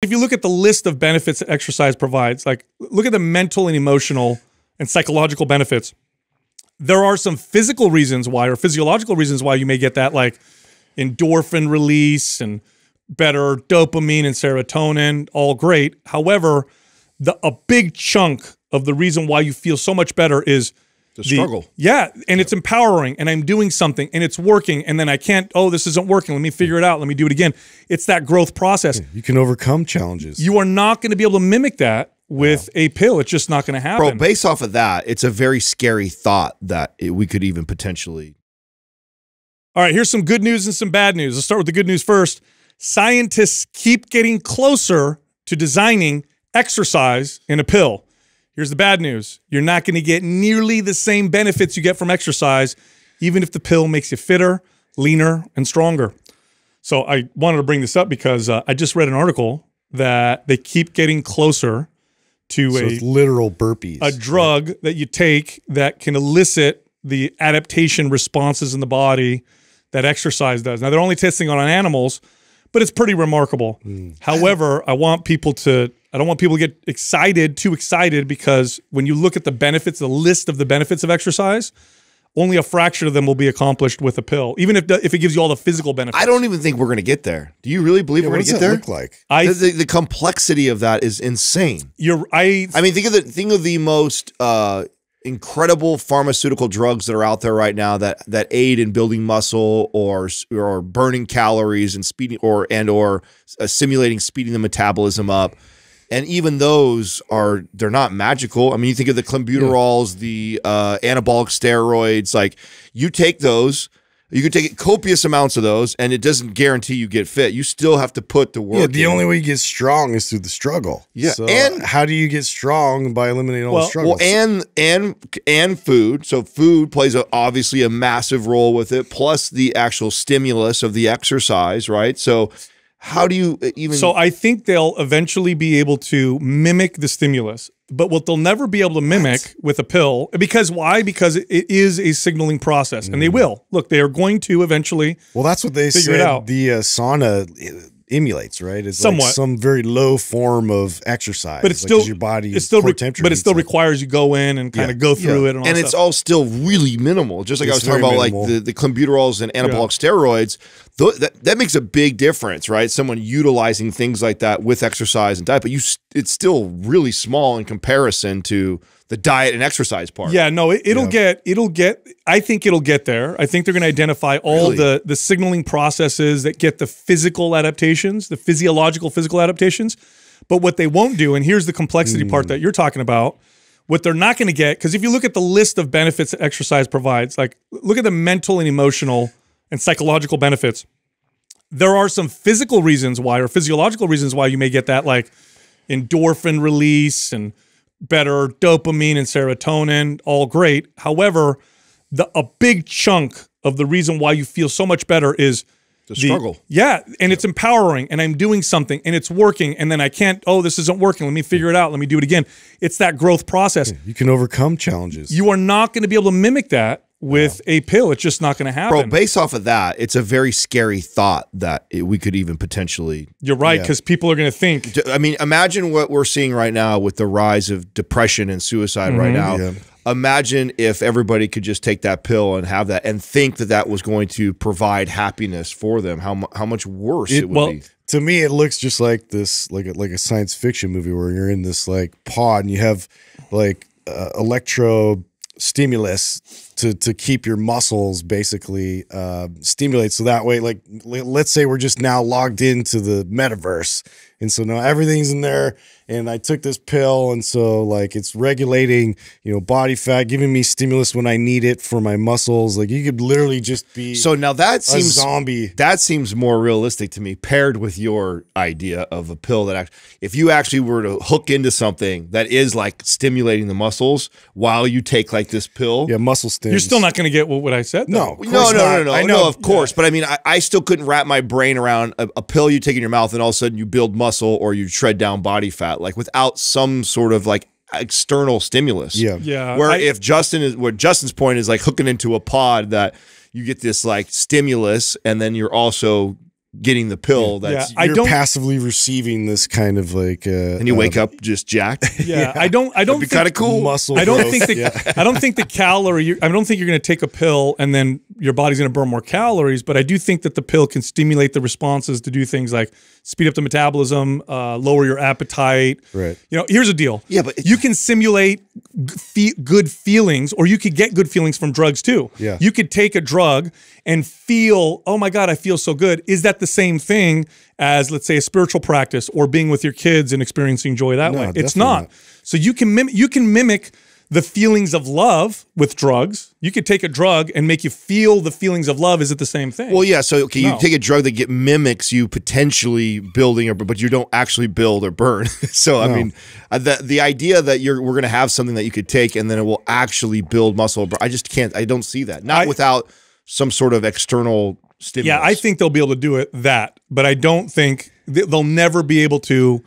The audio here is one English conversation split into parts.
If you look at the list of benefits that exercise provides, like look at the mental and emotional and psychological benefits. There are some physical reasons why, or physiological reasons why you may get that, like endorphin release and better dopamine and serotonin, all great. However, the a big chunk of the reason why you feel so much better is The struggle. yeah, and it's empowering, and I'm doing something, and it's working, and then I can't. Oh, this isn't working. Let me figure it out. Let me do it again. It's that growth process. You can overcome challenges. You are not going to be able to mimic that with a pill. It's just not going to happen. Bro, based off of that, it's a very scary thought that it, we could even potentially. All right, here's some good news and some bad news. Let's start with the good news first. Scientists keep getting closer to designing exercise in a pill. Here's the bad news you're not going to get nearly the same benefits you get from exercise, even if the pill makes you fitter, leaner, and stronger. So I wanted to bring this up because uh, I just read an article that they keep getting closer to So a literal burpees. a drug that you take that can elicit the adaptation responses in the body that exercise does. Now they're only testing on animals, but it's pretty remarkable. However, I want people to I don't want people to get excited, too excited because when you look at the benefits, the list of the benefits of exercise, only a fraction of them will be accomplished with a pill, even if if it gives you all the physical benefits. I don't even think we're going to get there. Do you really believe Yeah, we're going to get that there? look like? I the, the, the complexity of that is insane. you're I I mean, think of the think of the most uh, incredible pharmaceutical drugs that are out there right now that that aid in building muscle or or burning calories and speeding or and or uh, simulating speeding the metabolism up. And even those are they're not magical. I mean, you think of the clenbuterols, the uh, anabolic steroids. Like you take those, you can take copious amounts of those, and it doesn't guarantee you get fit. You still have to put the work. Yeah, the in. only way you get strong is through the struggle. Yeah, So and- how do you get strong by eliminating all Well- the struggles? Well, and and and food. So food plays a, obviously a massive role with it. Plus the actual stimulus of the exercise, right? So how do you even? So I think they'll eventually be able to mimic the stimulus, but what they'll never be able to mimic with a pill because why? Because it it is a signaling process, and Mm. they will. Look, they are going to eventually. well, that's what they Figure it said out. the uh, sauna uh, emulates, right? It's Somewhat. like some very low form of exercise. But it's like, 'cause still your body. It's still, temperature but it still requires you go in and kind Yeah. of go through Yeah. it, and, all and it's stuff. all still really minimal. Just like I was talking about, minimal. like the the clenbuterols and anabolic steroids. Th- that that makes a big difference, right? Someone utilizing things like that with exercise and diet, but you it's still really small in comparison to the diet and exercise part. Yeah, no, it, it'll Yeah. get it'll get I think it'll get there. I think they're going to identify all Really? the the signaling processes that get the physical adaptations, the physiological physical adaptations. But what they won't do and here's the complexity Hmm. part that you're talking about, what they're not going to get cuz if you look at the list of benefits that exercise provides, like look at the mental and emotional and psychological benefits. There are some physical reasons why or physiological reasons why you may get that like endorphin release and better dopamine and serotonin, all great. However, the a big chunk of the reason why you feel so much better is The struggle. Yeah, and it's empowering, and I'm doing something, and it's working, and then I can't. Oh, this isn't working. Let me figure it out. Let me do it again. It's that growth process. You can overcome challenges. You are not going to be able to mimic that with a pill. It's just not going to happen. Bro, based off of that, it's a very scary thought that it, we could even potentially You're right, Yeah. because people are going to think. I mean, imagine what we're seeing right now with the rise of depression and suicide right now. Yeah. Imagine if everybody could just take that pill and have that and think that that was going to provide happiness for them. How mu- how much worse it, It- would well, be. to me it looks just like this like a, like a science fiction movie where you're in this like pod and you have like uh, electro stimulus to to keep your muscles basically uh, stimulate so that way like let's say we're just now logged into the metaverse and so now everything's in there and I took this pill and so like it's regulating you know body fat giving me stimulus when I need it for my muscles like you could literally just be So now that seems zombie that seems more realistic to me paired with your idea of a pill that act- if you actually were to hook into something that is like stimulating the muscles while you take like this pill yeah muscle stims You're still not going to get what, what I said. No, though. of no, course no, no, no, I no, know. of course. But I mean, I, I still couldn't wrap my brain around a, a pill you take in your mouth and all of a sudden you build muscle or you shred down body fat, like without some sort of like external stimulus. Yeah. Yeah, Where I- if Justin is, where Justin's point is like hooking into a pod that you get this like stimulus and then you're also getting the pill. That's I You're don't- passively receiving this kind of like, uh, and you wake up just jacked. Yeah, I don't. I don't be kinda cool. muscle. I don't growth. think the I don't think the calorie. I don't think you're going to take a pill and then your body's going to burn more calories. But I do think that the pill can stimulate the responses to do things like speed up the metabolism, uh, lower your appetite. Right. You know, here's a deal. Yeah, but- you can simulate good feelings, or you could get good feelings from drugs too. Yeah. You could take a drug and feel, oh my God, I feel so good. Is that the same thing as, let's say, a spiritual practice or being with your kids and experiencing joy that No, way? It's not. not. So you can mimic you can mimic the feelings of love with drugs. You could take a drug and make you feel the feelings of love. Is it the same thing? Well, yeah. So okay, you No. take a drug that get mimics you potentially building or but you don't actually build or burn. so I mean, uh, the the idea that you're we're gonna have something that you could take and then it will actually build muscle. I just can't. I don't see that. Not I- without some sort of external stimulus. yeah, I think they'll be able to do it that, but I don't think they'll never be able to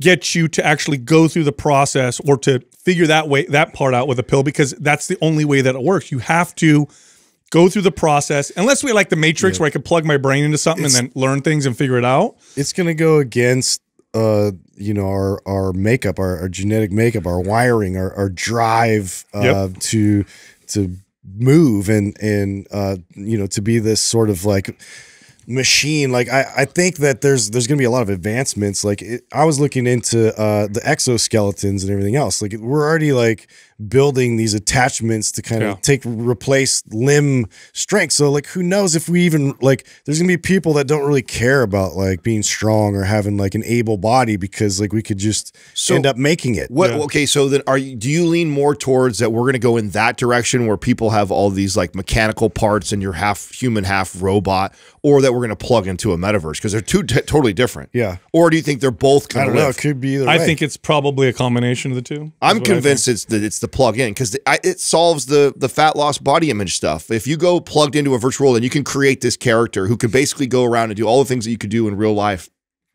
get you to actually go through the process or to figure that way that part out with a pill because that's the only way that it works. You have to go through the process unless we like the matrix where I could plug my brain into something and then learn things and figure it out. it's going to go against uh you know our our makeup our, our genetic makeup our wiring our, our drive uh Yep. to to move and and uh you know to be this sort of like machine like i i think that there's there's gonna be a lot of advancements like it, i was looking into uh the exoskeletons and everything else like we're already like building these attachments to kind Yeah. of take replace limb strength so like who knows if we even like there's gonna be people that don't really care about like being strong or having like an able body because like we could just So- end up making it What? Yeah. Okay, so then are you? Do you lean more towards that we're going to go in that direction where people have all these like mechanical parts and you're half human, half robot, or that we're going to plug into a metaverse because they're two t- totally different? Yeah. Or do you think they're both i don't of? know it could be either I way. think it's probably a combination of the two. I'm what I think. convinced it's that it's the plug in because it solves the the fat loss body image stuff. If you go plugged into a virtual world and you can create this character who can basically go around and do all the things that you could do in real life,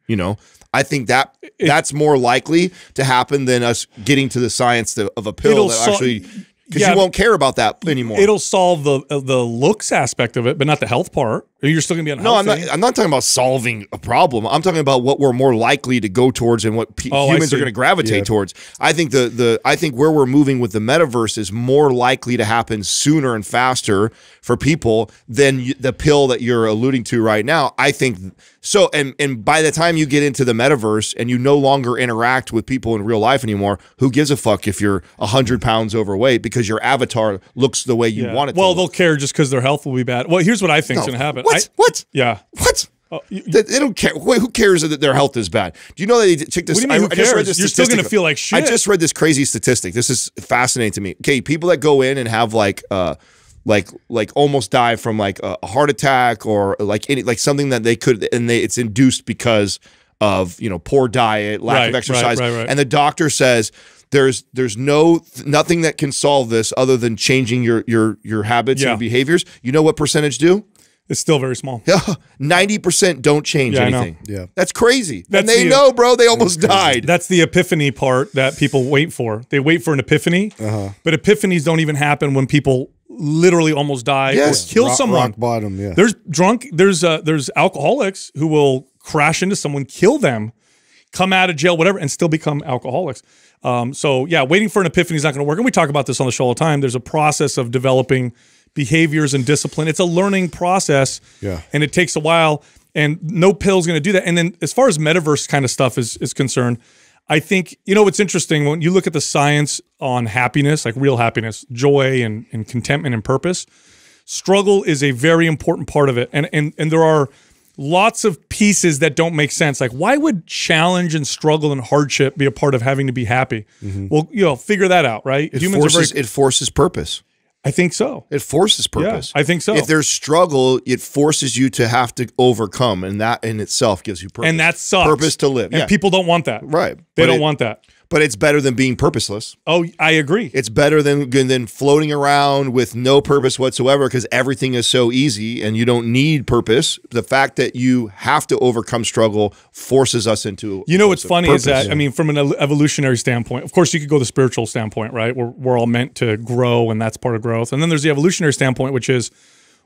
you know, I think that that's more likely to happen than us getting to the science to, of a pill that sol- actually because Yeah, you won't care about that anymore. It'll solve the uh, the looks aspect of it, but not the health part. You're still gonna be no, I'm not. I'm not talking about solving a problem. I'm talking about what we're more likely to go towards and what pe- Oh, humans are going to gravitate Yeah. towards. I think the the I think where we're moving with the metaverse is more likely to happen sooner and faster for people than the pill that you're alluding to right now. I think so. And and by the time you get into the metaverse and you no longer interact with people in real life anymore, who gives a fuck if you're hundred pounds overweight because your avatar looks the way you Yeah. want it? To? Well, they'll care just because their health will be bad. Well, here's what I think is No. gonna happen. What? I- what? yeah. What? Oh, you- They, they don't care. Who cares that their health is bad? Do you know that they check this? What do you mean, I, who I just read cares? this You're still gonna feel like shit. I just read this crazy statistic. This is fascinating to me. Okay, people that go in and have like, uh, like, like almost die from like a a heart attack or like any like something that they could and they it's induced because of you know poor diet, lack Right, of exercise, right, right. and the doctor says. There's there's no nothing that can solve this other than changing your your your habits Yeah. and behaviors. You know what percentage do? It's still very small. Yeah, Ninety percent don't change Yeah, anything. Yeah. that's crazy. That's and they the- know, bro. They almost died. That's the epiphany part that people wait for. They wait for an epiphany, Uh-huh. but epiphanies don't even happen when people literally almost die Yes. or kill rock, someone. rock bottom yeah There's drunk. There's uh, there's alcoholics who will crash into someone, kill them, come out of jail, whatever, and still become alcoholics. Um, so yeah, waiting for an epiphany is not going to work. And we talk about this on the show all the time. There's a process of developing behaviors and discipline. It's a learning process. Yeah. and it takes a while. And no pill is going to do that. And then as far as metaverse kind of stuff is is concerned. I think, you know, what's interesting when you look at the science on happiness, like real happiness, joy and, and contentment and purpose, struggle is a very important part of it and and and there are lots of pieces that don't make sense like why would challenge and struggle and hardship be a part of having to be happy mm-hmm. well you know figure that out right It humans forces are very it forces purpose. I think so It forces purpose. I think so. If there's struggle, it forces you to have to overcome, and that in itself gives you purpose. and that sucks Purpose to live. and yeah, people don't want that right. they But don't it- want that But it's better than being purposeless. oh i agree It's better than than floating around with no purpose whatsoever because everything is so easy and you don't need purpose. The fact that you have to overcome struggle forces us into. You know what's funny is that I mean, from an evolutionary standpoint, of course, you could go the spiritual standpoint, right? We're we're all meant to grow, and that's part of growth. And then there's the evolutionary standpoint, which is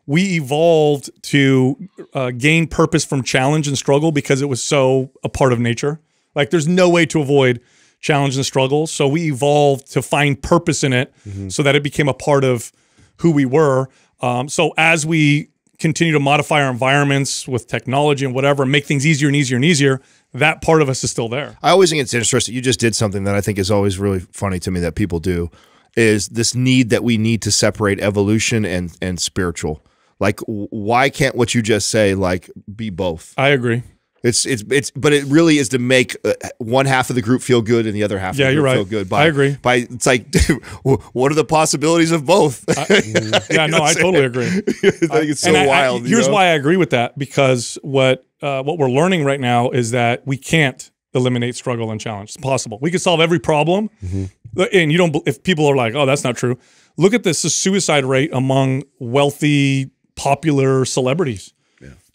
we evolved to uh, gain purpose from challenge and struggle because it was so a part of nature. Like there's no way to avoid challenge and struggle. So we evolved to find purpose in it so that it became a part of who we were. Um, so as we continue to modify our environments with technology and whatever, make things easier and easier and easier, that part of us is still there. I always think it's interesting. You just did something that I think is always really funny to me that people do is this need that we need to separate evolution and and spiritual. Like, why can't what you just say like be both? I agree. It's it's it's, but it really is to make uh, one half of the group feel good and the other half Yeah, the you're right. feel good. By, I agree. By it's like, what are the possibilities of both? Yeah, no, I totally agree. I think it's so I- I- wild. you here's know? why I agree with that because what uh, what we're learning right now is that we can't eliminate struggle and challenge. It's possible. We can solve every problem, Mm-hmm. and you don't. If people are like, "Oh, that's not true," look at this suicide rate among wealthy, popular celebrities.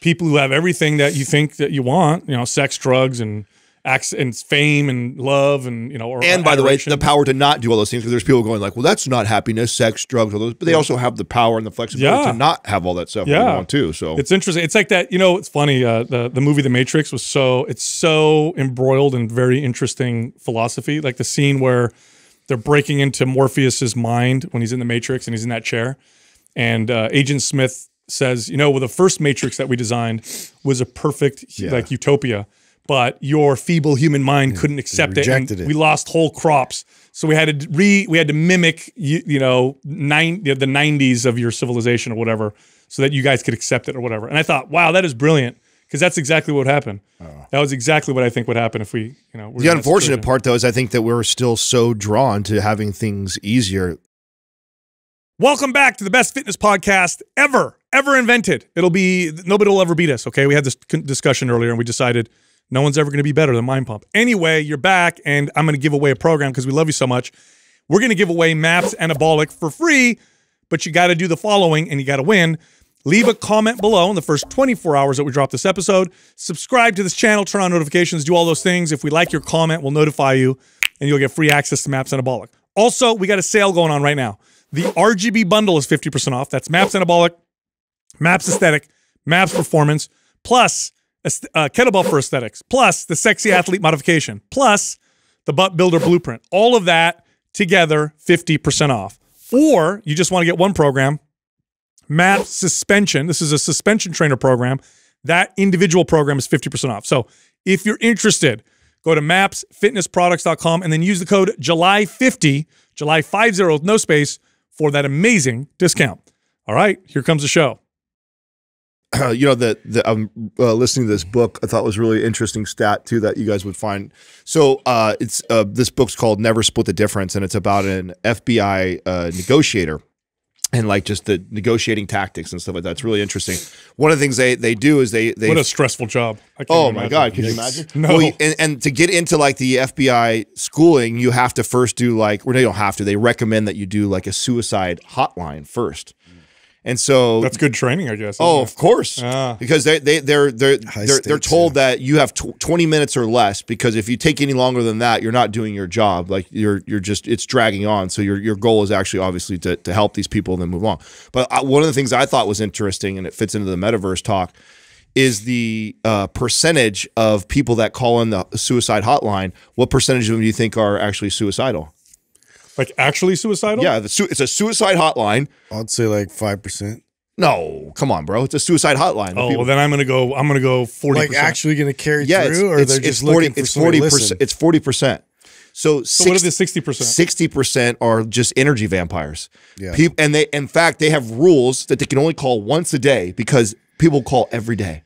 People who have everything that you think that you want, you know, sex, drugs, and and fame and love, and you know, or And by the way, the power to not do all those things because there's people going like, well, that's not happiness, sex, drugs, all those. But they also have the power and the flexibility Yeah. to not have all that stuff. Yeah, want too. So It's interesting. It's like that. You know, it's funny. Uh, the the movie The Matrix was so it's so embroiled in very interesting philosophy. Like the scene where they're breaking into Morpheus's mind when he's in the Matrix and he's in that chair, and uh, Agent Smith says, "You know, well, the first Matrix that we designed was a perfect like utopia." But your feeble human mind couldn't accept it, and it. we lost whole crops. So we had to re we had to mimic you, you know nine the nineties of your civilization or whatever, so that you guys could accept it or whatever. And I thought, wow, that is brilliant because that's exactly what happened. Oh. That was exactly what I think would happen if we, you know, were the unfortunate part though is I think that we're still so drawn to having things easier. Welcome back to the best fitness podcast ever, ever invented. It'll be nobody will ever beat us. Okay, we had this discussion earlier, and we decided no one's ever going to be better than Mind Pump. Anyway, you're back, and I'm going to give away a program because we love you so much. We're going to give away Maps Anabolic for free, but you got to do the following, and you got to win. Leave a comment below in the first 24 hours that we drop this episode. Subscribe to this channel, turn on notifications, do all those things. If we like your comment, we'll notify you, and you'll get free access to Maps Anabolic. Also, we got a sale going on right now. The RGB bundle is 50% off. That's Maps Anabolic, Maps Aesthetic, Maps Performance, plus uh, Kettlebell for Aesthetics, plus the Sexy Athlete Modification, plus the Butt Builder Blueprint. All of that together, 50% off. Or you just want to get one program, Maps Suspension. This is a suspension trainer program. That individual program is 50% off. So if you're interested, go to mapsfitnessproducts.com and then use the code July50, July50 with no space for that amazing discount. All right, here comes the show. you know that the, I'm uh, listening to this book. I thought was really interesting stat too that you guys would find. So uh, it's uh, this book's called Never Split the Difference, and it's about an FBI uh, negotiator and like just the negotiating tactics and stuff like that. It's really interesting. One of the things they they do is they they What a stressful job. Oh my imagine. God! Could you imagine? No. Well, and, and to get into like the FBI schooling, you have to first do like, or they don't have to. They recommend that you do like a suicide hotline first. And so That's good training, I guess. Oh, isn't of course, Ah. because they they they're they're High they're, they're stakes, told that you have tw- twenty minutes or less. Because if you take any longer than that, you're not doing your job. Like you're you're just it's dragging on. So your your goal is actually obviously to to help these people and then move on. But I, one of the things I thought was interesting, and it fits into the metaverse talk, is the uh, percentage of people that call in the suicide hotline. What percentage of them do you think are actually suicidal? Like actually suicidal? Yeah, the su- it's a suicide hotline. I'd say like five percent. No, come on, bro. It's a suicide hotline. Oh, People- well, then I'm gonna go. I'm gonna go forty. Like actually going to carry yeah, it's, through, or it's, they're it's just 40, looking for it's forty percent. It's forty percent. So, So what are the sixty percent? sixty percent are just energy vampires. Yeah. Peop- and they, in fact, they have rules that they can only call once a day because people call every day.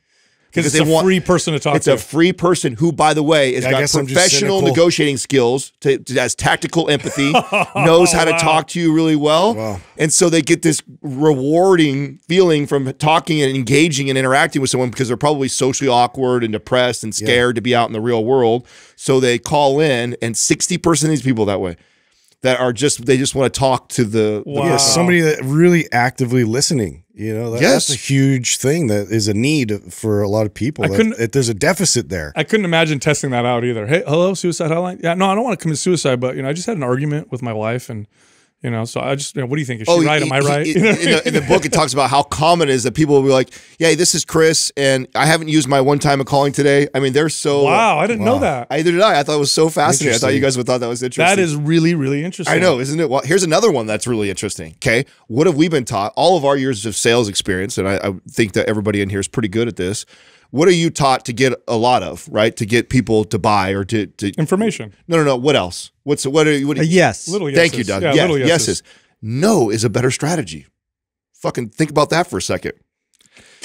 Because it's a free person to talk It's to. It's a free person who, by the way, has I got guess I'm just professional negotiating skills, to, to- has tactical empathy, knows how to talk to you really well, Wow. and so they get this rewarding feeling from talking and engaging and interacting with someone because they're probably socially awkward and depressed and scared to be out in the real world. So they call in, and sixty percent of these people that way that are just they just want to talk to the, the Yeah, somebody that really actively listening. You know, that, Yes. that's a huge thing that is a need for a lot of people. I couldn't- that there's a deficit there. I couldn't imagine testing that out either. Hey, hello, suicide hotline. Yeah, no, I don't want to commit suicide, but you know, I just had an argument with my wife, and You know, so I just, you know, what do you think? Is oh, she right? Am I Oh, he- right? he- in, the, in the book, it talks about how common it is that people will be like, "Yeah, this is Chris, and I haven't used my one time of calling today." I mean, they're so wow, I didn't know that. Either did I. I thought it was so fascinating. I thought you guys would thought that was interesting. That is really, really interesting. I know, isn't it? Well, here's another one that's really interesting. Okay, what have we been taught? All of our years of sales experience, and I, I think that everybody in here is pretty good at this. What are you taught to get a lot of, right? To get people to buy or to, to Information. no, no, no. What else? What's what? Are, what A yes. Little yeses. Thank you. Doug. Yeah, yes, little yeses. No is a better strategy. Fucking think about that for a second.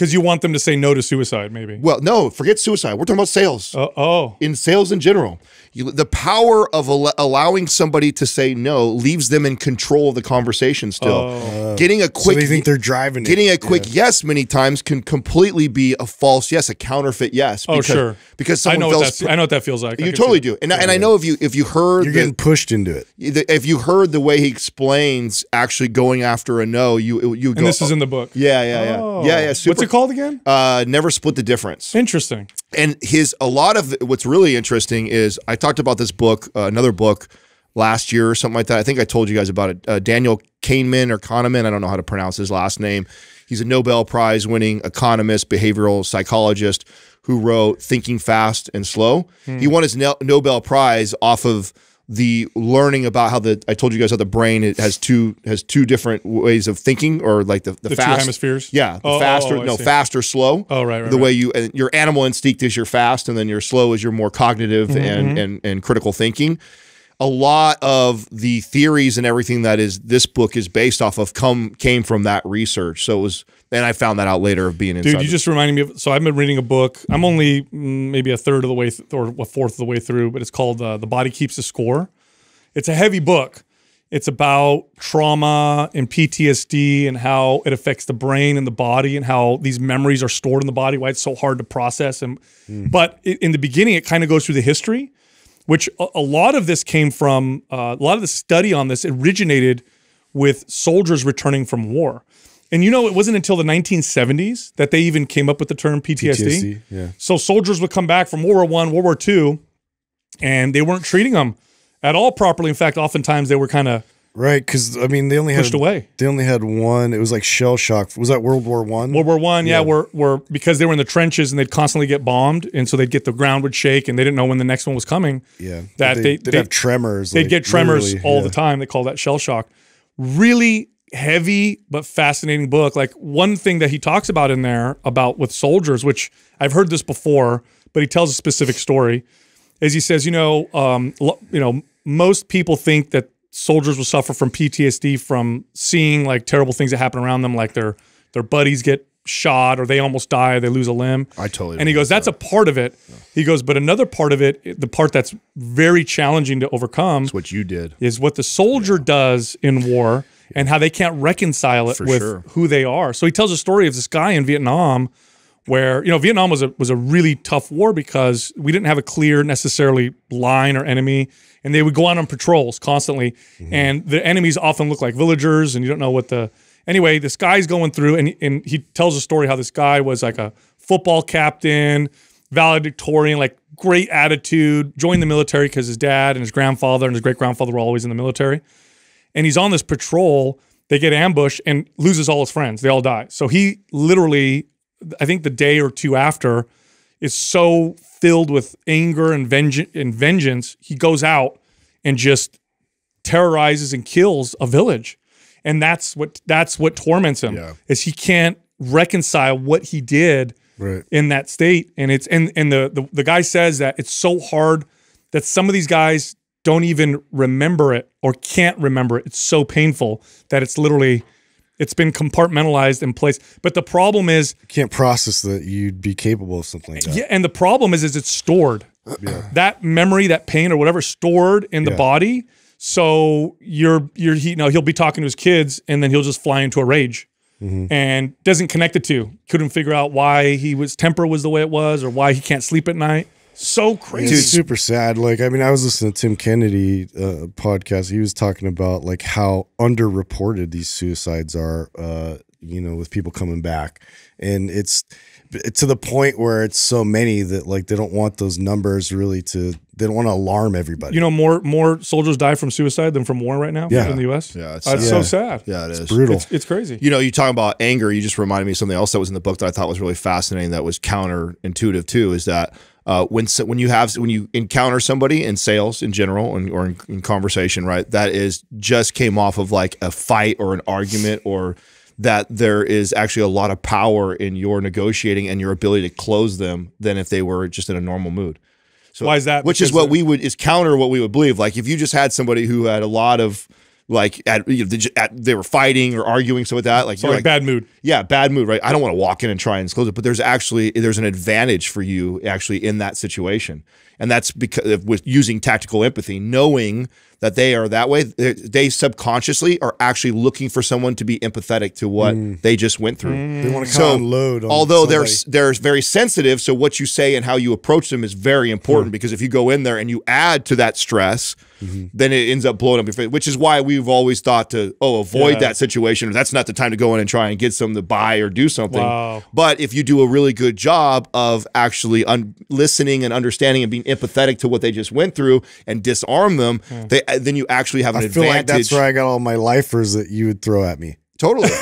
Because you want them to say no to suicide, maybe. Well, no, forget suicide. We're talking about sales. Uh, oh, in sales in general. You, the power of al- allowing somebody to say no leaves them in control of the conversation still. Oh. getting a So quick they think they're driving it. getting a quick yes many times can completely be a false yes, a counterfeit yes. Oh, because, sure. Because I know what feels that's. I know what that feels like. You totally do. And, I- and I know if you if you heard You're the- getting pushed into it. the, if you heard the way he explains actually going after a no, you you go. And this is in the book. yeah, yeah, yeah, Oh. yeah, yeah. Super. What's it called again? Uh, never split the difference. Interesting. and his a lot of what's really interesting is I talked about this book, uh, another book last year or something like that. I think I told you guys about it. Uh, Daniel Kahneman or Kahneman, I don't know how to pronounce his last name. He's a Nobel Prize winning economist, behavioral psychologist who wrote Thinking Fast and Slow. He won his no- Nobel Prize off of the learning about how the I told you guys how the brain it has two has two different ways of thinking or like the the, The two fast hemispheres? yeah the Oh, oh, faster oh, I no see. fast or slow Oh, right, right, the right. way you and your animal instinct is your fast and then your slow is your more cognitive Mm-hmm, and, and and critical thinking a lot of the theories and everything that is this book is based off of come came from that research so it was and i found that out later of being inside Dude, you just reminded me of. So I've been reading a book. I'm only mm, maybe a third of the way th- or a fourth of the way through, but it's called uh, "The Body Keeps a Score." It's a heavy book. It's about trauma and PTSD and how it affects the brain and the body and how these memories are stored in the body. Why it's so hard to process. And but i in the beginning, it kind of goes through the history, which a, a lot of this came from. Uh, a lot of the study on this originated with soldiers returning from war. And you know, it wasn't until the 1970s that they even came up with the term PTSD. PTSD, yeah. So soldiers would come back from World War One, World War Two, and they weren't treating them at all properly. In fact, oftentimes they were kind of Right, because I mean, they only pushed had away. They only had one. It was like shell shock. Was that World War One? World War One, yeah, were were because they were in the trenches and they'd constantly get bombed, and so they'd get the ground would shake, and they didn't know when the next one was coming. Yeah, that they, they- would have tremors. They'd like, get tremors all yeah. the time. They call that shell shock. Really heavy but fascinating book. Like one thing that he talks about in there about with soldiers, which I've heard this before, but he tells a specific story, As he says, you know, um, you know, most people think that soldiers will suffer from PTSD from seeing like terrible things that happen around them, like their their buddies get shot or they almost die, they lose a limb. I totally And he goes, that's a part of it. He goes, but another part of it, the part that's very challenging to overcome, That's what you did. is what the soldier does in war and how they can't reconcile it For with sure. who they are. So he tells a story of this guy in Vietnam where, you know, Vietnam was a was a really tough war because we didn't have a clear necessarily line or enemy and they would go out on patrols constantly Mm-hmm. and the enemies often look like villagers and you don't know what the Anyway, this guy's going through and and he tells a story how this guy was like a football captain, valedictorian, like great attitude, joined the military because his dad and his grandfather and his great grandfather were always in the military and he's on this patrol. They get ambushed and loses all his friends. They all die. So he literally, I think the day or two after, is so filled with anger and vengeance. And vengeance, he goes out and just terrorizes and kills a village, and that's what that's what torments him. Yeah. Is he can't reconcile what he did Right. in that state and it's and and the, the the guy says that it's so hard that some of these guys don't even remember it or can't remember it. It's so painful that it's literally it's been compartmentalized in place. But the problem is Can't process that you'd be capable of something like that. yeah and the problem is is it's stored. That memory that pain or whatever stored in the Yeah. body. So you're you're he, you know he'll be talking to his kids and then he'll just fly into a rage. Mm-hmm. And doesn't connect the two. Couldn't figure out why he was temper was the way it was or why he can't sleep at night so crazy It's super sad. Like, I mean, I was listening to Tim Kennedy uh, podcast. He was talking about like how underreported these suicides are. Uh, you know, with people coming back, and it's to the point where it's so many that like they don't want those numbers really to they don't want to alarm everybody. You know, more more soldiers die from suicide than from war right now Yeah. in the U.S. Yeah, it's it's sad. so sad. Yeah, it is. brutal. It's, it's crazy. You know, you talking about anger. You just reminded me of something else that was in the book that I thought was really fascinating. That was counterintuitive too. Is that uh, when so- when you have when you encounter somebody in sales in general and, or in, in conversation, right? That is just came off of like a fight or an argument or that there is actually a lot of power in your negotiating and your ability to close them than if they were just in a normal mood. So Why is that? Which is what we would is counter what we would believe. Like if you just had somebody who had a lot of like at, you know, they, at, they were fighting or arguing, so with that, like So you're like, bad mood. yeah, bad mood, right? I don't want to walk in and try and disclose it, but there's actually there's an advantage for you actually in that situation, and that's because of with using tactical empathy, knowing that they are that way, they, they subconsciously are actually looking for someone to be empathetic to what mm. they just went through. Mm. they want to So, kind of unload. On Although they're they're very sensitive, so what you say and how you approach them is very important because if you go in there and you add to that stress, mm-hmm. then it ends up blowing up your face. Which is why we've always thought to oh avoid Yeah. that situation. That's not the time to go in and try and get some to buy or do something. Wow. But if you do a really good job of actually un- listening and understanding and being empathetic to what they just went through and disarm them, hmm. they then you actually have an I feel advantage. like that's where I got all my lifers that you would throw at me. totally.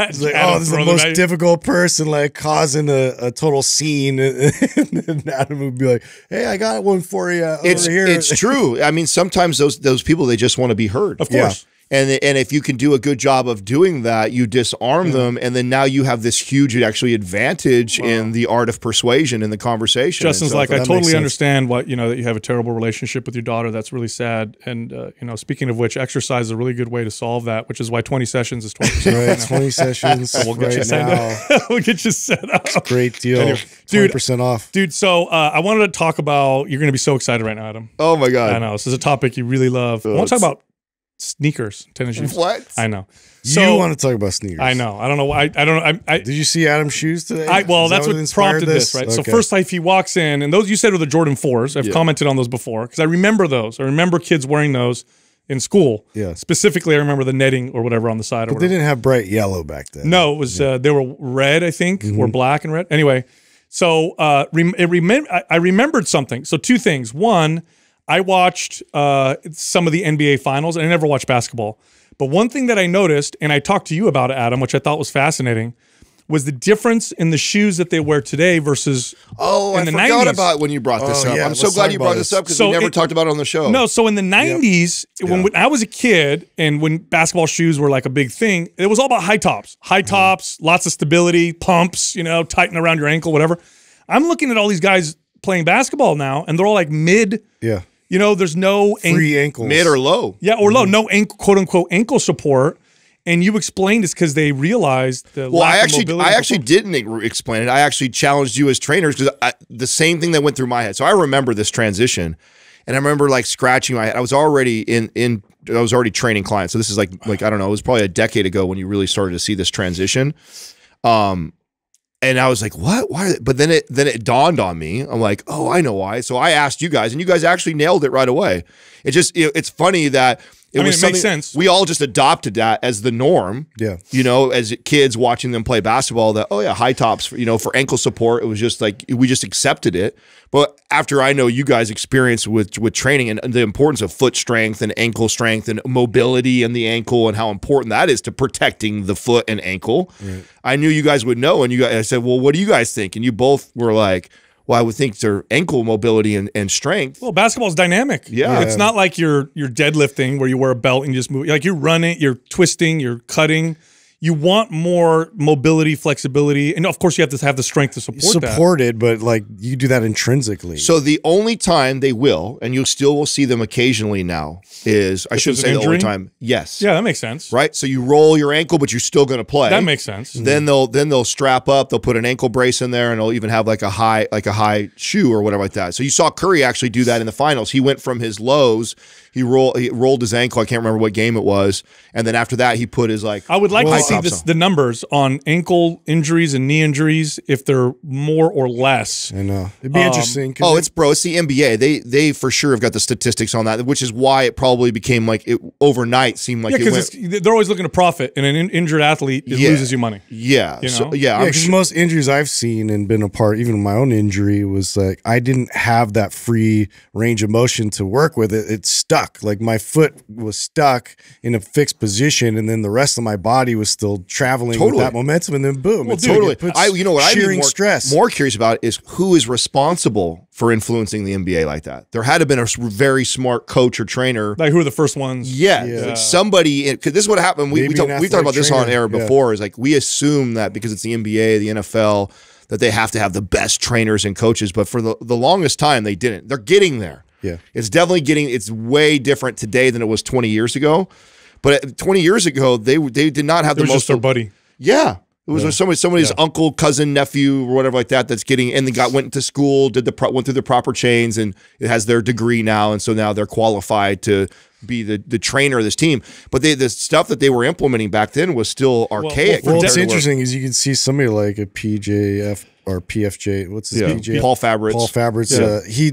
It's like, Adam oh, this is the most at difficult person, like causing a, a total scene. and Adam would be like, "Hey, I got one for you over it's here." it's true. I mean, sometimes those those people they just want to be heard. Of Yeah. And and if you can do a good job of doing that, you disarm them, and then now you have this huge actually advantage in the art of persuasion in the conversation. Justin's so like, I totally understand what you know that you have a terrible relationship with your daughter. That's really sad. And uh, you know, speaking of which, exercise is a really good way to solve that. Which is why twenty sessions is twenty right, percent. twenty sessions we'll get you set now. up. we'll get you set up, Great deal, Twenty percent off. dude. So uh, I wanted to talk about. You're going to be so excited right now, Adam. oh my god, I know this is a topic you really love. I want to talk about sneakers, tennis shoes. what? I know. you want to talk about sneakers? I know. I don't know. why- I I don't know. I, I Did you see Adam's shoes today? I, well, Is that that's what, prompted this, right? So first, if he walks in, and those you said were the Jordan fours. I've Yeah. commented on those before because I remember those. I remember kids wearing those in school. Yeah. Specifically, I remember the netting or whatever on the side. Or but they didn't have bright yellow back then. No, it was uh, they were red, I think, Mm-hmm. or black and red. Anyway, so uh, rem- it remem- I, I remembered something. So two things. One, I watched uh, some of the NBA finals, and I never watched basketball. But one thing that I noticed, and I talked to you about it, Adam, which I thought was fascinating, was the difference in the shoes that they wear today versus Oh, in I the forgot 90s. about when you brought this Oh, up. yeah, I'm so let's glad you brought this this. up because So we never it- talked about it on the show. No, so in the 90s, when, Yeah. when I was a kid and when basketball shoes were like a big thing, it was all about high tops. High Mm-hmm. tops, lots of stability, pumps, you know, tighten around your ankle, whatever. I'm looking at all these guys playing basketball now and they're all like mid, Yeah, you know, there's no ankle. free ankles. mid or low. Yeah, or Mm-hmm. low, no ankle, quote unquote ankle support. And you explained it's because they realized the Well, lack I of actually, mobility I actually didn't explain it. I actually challenged you as trainers because the same thing that went through my head. So I remember this transition, and I remember like scratching my head. I was already in in. I was already training clients. So this is like like I don't know. It was probably a decade ago when you really started to see this transition. Um, and I was like, "What? Why?" But then it then it dawned on me. I'm like, "Oh, I know why." So I asked you guys, and you guys actually nailed it right away. It just it, it's funny that it I mean, was it makes sense. We all just adopted that as the norm Yeah. you know, as kids watching them play basketball, that oh yeah, high tops, for, you know, for ankle support. It was just like we just accepted it. But after I know you guys experience with with training and the importance of foot strength and ankle strength and mobility in the ankle and how important that is to protecting the foot and ankle, I knew you guys would know. And you guys, I said, well, what do you guys think? And you both were like, well, I would think their ankle mobility and, and strength. Well, basketball's dynamic. Yeah. It's not like you're you're deadlifting where you wear a belt and you just move. Like you're running, you're twisting, you're cutting. You want more mobility, flexibility, and of course you have to have the strength to support, that. supported, but like you do that intrinsically. So the only time they will, and you still will see them occasionally now, is I shouldn't say an the only time. Yes. Yeah, that makes sense. right? So you roll your ankle, but you're still going to play. That makes sense. Then mm-hmm. they'll then they'll strap up. They'll put an ankle brace in there, and they'll even have like a high like a high shoe or whatever like that. So you saw Curry actually do that in the finals. He went from his lows. He rolled he rolled his ankle. I can't remember what game it was, and then after that he put his like I would like Well, to see this, the numbers on ankle injuries and knee injuries if they're more or less. I know it'd be Um, interesting. 'cause Oh, it's bro. It's the NBA. They they for sure have got the statistics on that, which is why it probably became like it overnight seemed like Yeah, it because they're always looking to profit, and an in- injured athlete it Yeah. loses you money. Yeah, you so, know? yeah. yeah, I'm because sure, most injuries I've seen and been a part, even my own injury, was like I didn't have that free range of motion to work with it. It stuck. Like my foot was stuck in a fixed position, and then the rest of my body was still traveling Totally. with that momentum, and then boom, it's totally. Puts I you know what I'm shearing more, stress. more curious about is who is responsible for influencing the NBA like that. There had to have been a s- very smart coach or trainer. Like who are the first ones? Yeah, Yeah. somebody. Because this is what happened. We we, talk, an we talked about athletic this on trainer, air yeah. before. Is like we assume that because it's the NBA, the NFL, that they have to have the best trainers and coaches. But for the the longest time, they didn't. They're getting there. Yeah. it's definitely getting. It's way different today than it was 20 years ago. But uh, 20 years ago, they they did not have It the was most. just their buddy. Yeah. It was somebody, somebody's uncle, cousin, nephew, or whatever like that. That's getting and they got went to school, did the went through the proper chains, and it has their degree now, and so now they're qualified to be the the trainer of this team. But they, the stuff that they were implementing back then was still archaic. well, well, it's interesting is you can see somebody like a PJF or PFJ. What's his Yeah. PJ? Paul Fabritz. Paul Fabritz. Yeah. Uh, he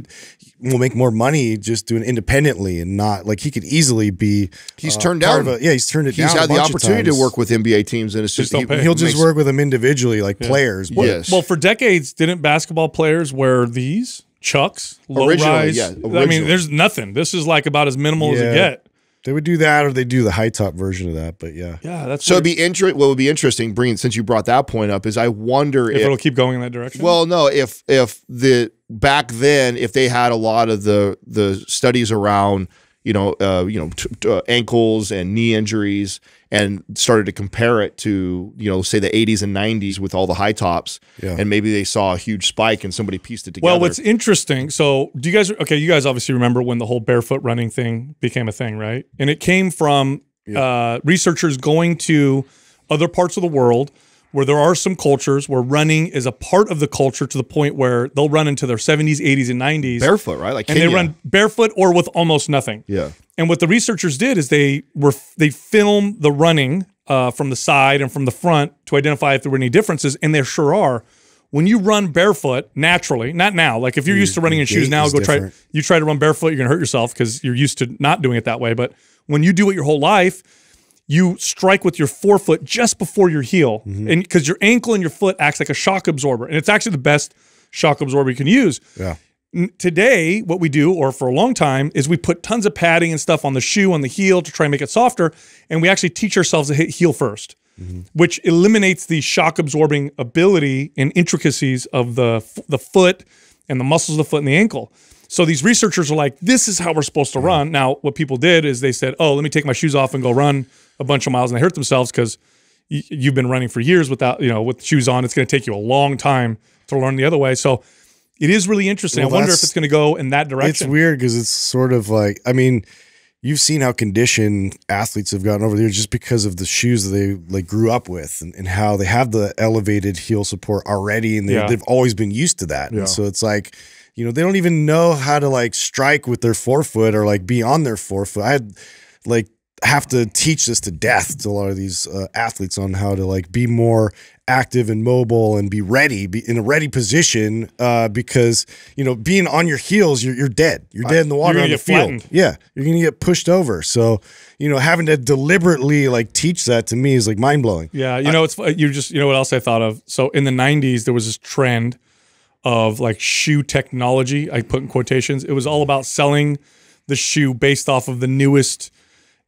will make more money just doing independently and not like he could easily be. He's uh, turned part down. a- yeah, he's turned it He's down. a had the bunch opportunity to work with NBA teams, and it's just, don't he- pay. He'll just makes- work with them individually, like players. But Yes. Well, for decades, didn't basketball players wear these chucks, low Originally, rise? yeah, I mean, there's nothing. This is like about as minimal as Yeah. it get. They would do that, or they do the high top version of that. But yeah, Yeah, that's So it'd weird. be interesting. What would be interesting, bringing since you brought that point up, is I wonder if if, it'll keep going in that direction. Well, no, if if the back then, if they had a lot of the the studies around, you know, uh, you know, uh, ankles and knee injuries, and started to compare it to, you know, say the 80s and 90s with all the high tops, Yeah. and maybe they saw a huge spike and somebody pieced it together. Well, what's interesting, so do you guys okay, you guys obviously remember when the whole barefoot running thing became a thing, right? And it came from uh, researchers going to other parts of the world where there are some cultures where running is a part of the culture to the point where they'll run into their 70s, 80s, and 90s. barefoot, right? Like and they run barefoot or with almost nothing. Yeah. And what the researchers did is they were they filmed the running uh, from the side and from the front to identify if there were any differences, and there sure are. When you run barefoot naturally, not now. Like if you're used to running in shoes now, go try. You try to run barefoot, you're gonna hurt yourself because you're used to not doing it that way. But when you do it your whole life, you strike with your forefoot just before your heel, Mm-hmm. and because your ankle and your foot acts like a shock absorber, and it's actually the best shock absorber you can use. Yeah. today what we do or for a long time is we put tons of padding and stuff on the shoe on the heel to try and make it softer and we actually teach ourselves to hit heel 1st which eliminates the shock absorbing ability and intricacies of the the foot and the muscles of the foot and the ankle. So these researchers are like this is how we're supposed to run. Now what people did is they said oh let me take my shoes off and go run a bunch of miles and they hurt themselves because you've been running for years without you know with shoes on it's going to take you a long time to learn the other way so it is really interesting. Well, I wonder if it's going to go in that direction. It's weird because it's sort of like I mean, you've seen how conditioned athletes have gotten over there just because of the shoes that they like grew up with and, and how they have the elevated heel support already and they, Yeah. they've always been used to that. And so it's like, you know, they don't even know how to like strike with their forefoot or like be on their forefoot. I had like have to teach this to death to a lot of these uh, athletes on how to like be more active and mobile and be ready, be in a ready position. Uh, because you know, being on your heels, you're you're dead. You're dead in the water on the field. flattened. Yeah, you're gonna get pushed over. So you know, having to deliberately like teach that to me is like mind blowing. yeah, you know, it's you just you know what else I thought of. So in the '90s, there was this trend of like shoe technology. I put in quotations. It was all about selling the shoe based off of the newest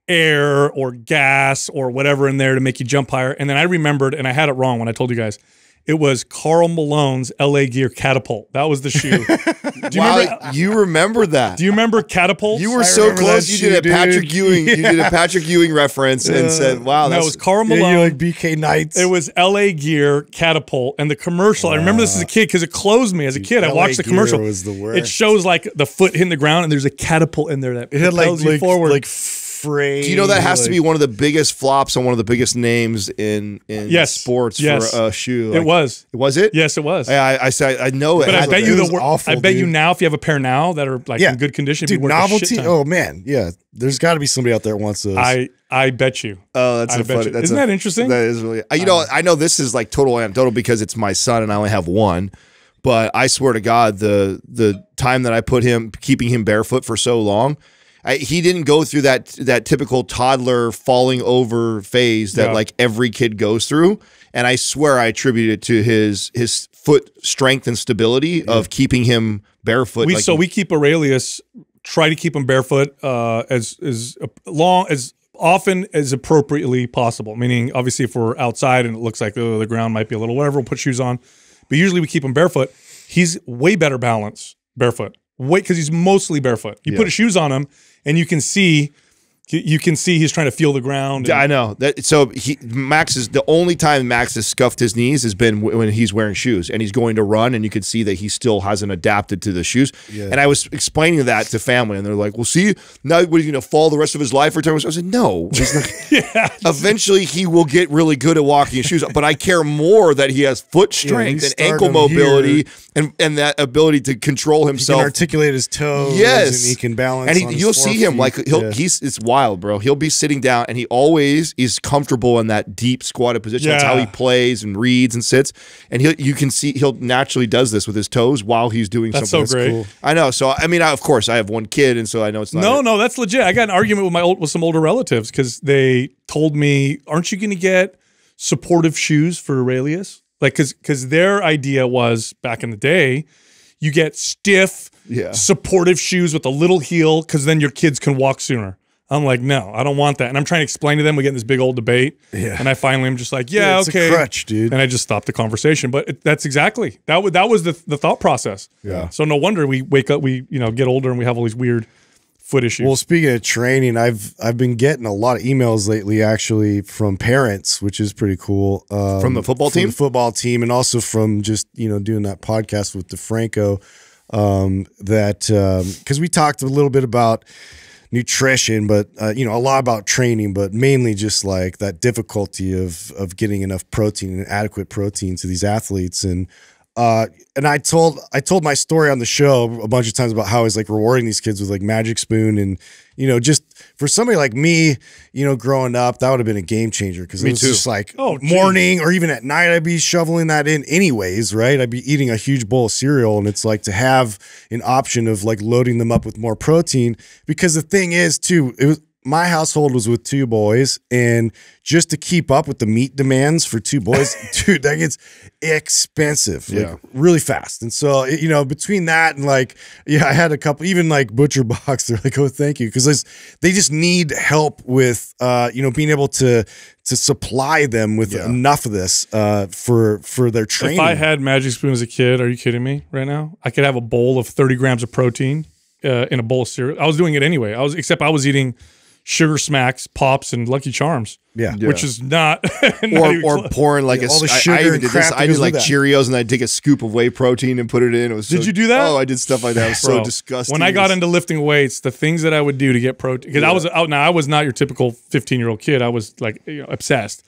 air or gas or whatever in there to make you jump higher. And then I remembered, and I had it wrong when I told you guys. It was Karl Malone's LA Gear Catapult. That was the shoe. Do you wow, remember? you remember that? Do you remember catapults? You were I so close. You shoe, did a Patrick dude. Ewing. You did a Patrick Ewing reference and said, "Wow, no, was Karl Yeah, Malone. you're like BK Knights. It was LA Gear Catapult and the commercial. I remember this as a kid because it closed me as a kid. I LA watched the Gear commercial. was the worst. It shows like the foot hitting the ground and there's a catapult in there that It had like you like, forward. like Do you know that has to be one of the biggest flops on one of the biggest names in in Yes. sports Yes. for a shoe? it Like, was. Was it? Yes, it was. I I, I, I know it. but I bet you it the awful, I bet you now if you have a pair now that are like Yeah. in good condition, dude be worth a shit novelty. Oh man, yeah. There's got to be somebody out there that wants those. I I bet you. Oh, that's I a funny. That's Isn't a- that interesting? That is really. You know, I know this is like total anecdotal because it's my son and I only have one. But I swear to God, the the time that I put him keeping him barefoot for so long, I, he didn't go through that that typical toddler falling over phase that Yeah. like every kid goes through. And I swear I attribute it to his his foot strength and stability of keeping him barefoot. we like- so we keep Aurelius try to keep him barefoot uh, as as long as often as appropriately possible. Meaning, obviously, if we're outside and it looks like oh, the ground might be a little whatever, we'll put shoes on. But usually we keep him barefoot. He's way better balance barefoot. Way because he's mostly barefoot. You put his shoes on him, and you can see you can see he's trying to feel the ground. Yeah, and- I know that. So he Max is the only time Max has scuffed his knees has been when he's wearing shoes and he's going to run, and you can see that he still hasn't adapted to the shoes. Yeah. And I was explaining that to family, and they're like, "Well, see, now what, he's going to fall the rest of his life or something?" I said, "No, he's not. yeah. eventually he will get really good at walking in shoes, but I care more that he has foot strength you and ankle mobility here. and and that ability to control he can himself." articulate his toes. Yes, and he can balance. and he, on you'll see him like he'll Yeah. he's it's wild, bro. He'll be sitting down, and he always is comfortable in that deep squatted position. That's how he plays and reads and sits, and he you can see he'll naturally does this with his toes while he's doing That's something. so great. cool. I know. So I mean, I, of course, I have one kid, and so I know it's not. No, no, that's legit. I got an argument with my old with some older relatives because they told me, "Aren't you going to get supportive shoes for Aurelius?" Like, because because their idea was back in the day, you get stiff, Yeah. supportive shoes with a little heel because then your kids can walk sooner. I'm like, no, I don't want that. And I'm trying to explain to them. We get in this big old debate. Yeah. And I finally am just like, yeah, Yeah, it's a okay. crutch, dude. And I just stopped the conversation. But it, that's exactly that. Was that was the the thought process. Yeah. So no wonder we wake up, we you know get older, and we have all these weird foot issues. Well, speaking of training, I've I've been getting a lot of emails lately, actually, from parents, which is pretty cool. Um, From the football from team? the football team, and also from just you know doing that podcast with DeFranco. Um, that because we talked a little bit about nutrition, but uh, you know a lot about training, but mainly just like that difficulty of of getting enough protein and adequate protein to these athletes and. Uh, and I told I told my story on the show a bunch of times about how I was like rewarding these kids with like Magic Spoon and you know just for somebody like me, you know, growing up, that would have been a game changer because it was too. just like Oh, geez. morning or even at night, I'd be shoveling that in anyways, right? I'd be eating a huge bowl of cereal, and it's like to have an option of like loading them up with more protein because the thing is too, it was my household was with two boys, and just to keep up with the meat demands for two boys, dude, that gets expensive, like Yeah. really fast. And so, you know, between that and like, yeah, I had a couple, even like Butcher Box, they're like, oh, thank you, because they just need help with, uh, you know, being able to to supply them with Yeah. enough of this uh, for for their training. If I had Magic Spoon as a kid, are you kidding me right now? I could have a bowl of 30 grams of protein uh, in a bowl of cereal. I was doing it anyway. I was except I was eating sugar smacks, pops, and Lucky Charms. Yeah. which is not, not or even or close. pouring like Yeah, a all the sugar I, even did crap this. I did like. Cheerios and I take a scoop of whey protein and put it in. It was Did you do that? Oh, I did stuff like that. It was so disgusting. When I got into lifting weights, the things that I would do to get protein, because I was out now, I was not your typical 15 year old kid. I was like you know, obsessed.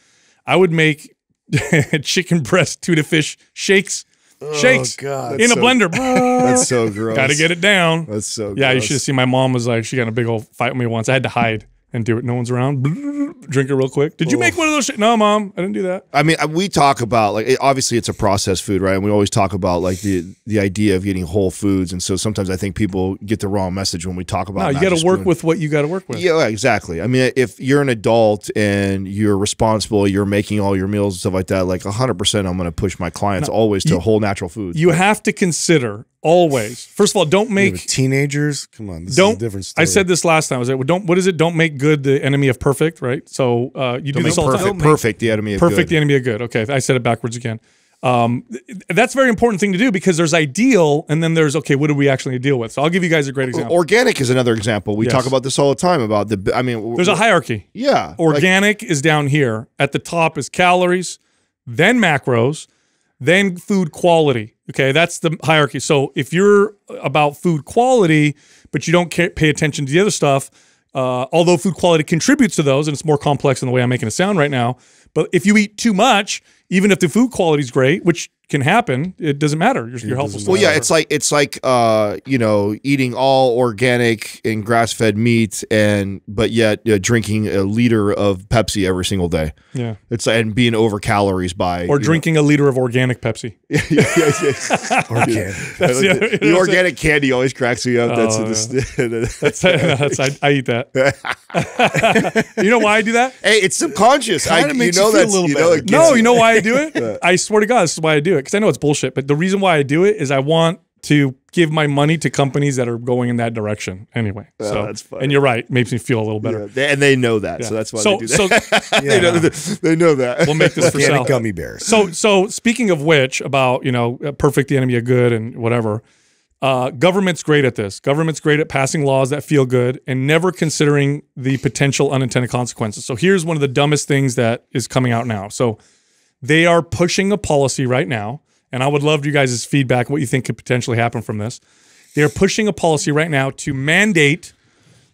I would make chicken breast tuna fish shakes, Oh, shakes Oh, God. in a so- blender. that's so gross. Got to get it down. That's so. Yeah, you should have seen my mom was like, she got in a big old fight with me once. I had to hide and do it. No one's around. Drink it real quick. Did you make one of those? No, mom, I didn't do that. I mean, we talk about like it, obviously it's a processed food, right? And we always talk about like the the idea of getting whole foods, and so sometimes I think people get the wrong message when we talk about. No, you got to work with what you got to work with. Yeah, exactly. I mean, if you're an adult and you're responsible, you're making all your meals and stuff like that, like 100%, I'm going to push my clients always to whole natural foods. You have to consider always. First of all, don't With make teenagers, come on, this don't is a different story. I said this last time. I was like, well, don't. What is it? Don't make good the enemy of perfect, right? So uh, you do Don't make this all the time. perfect, perfect the enemy of perfect good. the enemy of good. Okay, I said it backwards again. Um, th- that's a very important thing to do because there's ideal and then there's okay, what do we actually deal with? So I'll give you guys a great example. Organic is another example. We Yes. talk about this all the time about the. I mean, There's a hierarchy. yeah, like- Organic is down here. At the top is calories, then macros, then food quality. Okay, that's the hierarchy. So if you're about food quality, but you don't ca- pay attention to the other stuff, Uh, although food quality contributes to those, and it's more complex than the way I'm making it sound right now. But if you eat too much, even if the food quality is great, which can happen, it doesn't matter. Your, your health will still Well, yeah, it's like it's like uh, you know, eating all organic and grass-fed meat, and but yet uh, drinking a liter of Pepsi every single day. yeah. It's and being over calories by Or you drinking a liter of organic Pepsi. know- yeah, yeah, yeah. Okay. That's the, other- the organic candy always cracks me up. That's, Oh, the, That's, that's I, I eat that. you know why I do that? hey, it's subconscious. I, you know you feel a little you know better. it No, you know why I do it? I swear to God, this is why I do it. Because I know it's bullshit, but the reason why I do it is I want to give my money to companies that are going in that direction. Anyway, so Oh, that's funny. and you're right, makes me feel a little better. Yeah, they- and they know that, so that's why so they do that. so they, know, they know that. we'll make this for Organic sale. gummy bears. So so speaking of which, about you know, uh, perfect the enemy of good and whatever. Uh, government's great at this. Government's great at passing laws that feel good and never considering the potential unintended consequences. So here's one of the dumbest things that is coming out now. So they are pushing a policy right now, and I would love you guys' feedback, what you think could potentially happen from this. They are pushing a policy right now to mandate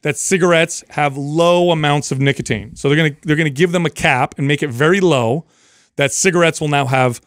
that cigarettes have low amounts of nicotine. So they're gonna they're gonna give them a cap and make it very low. That cigarettes will now have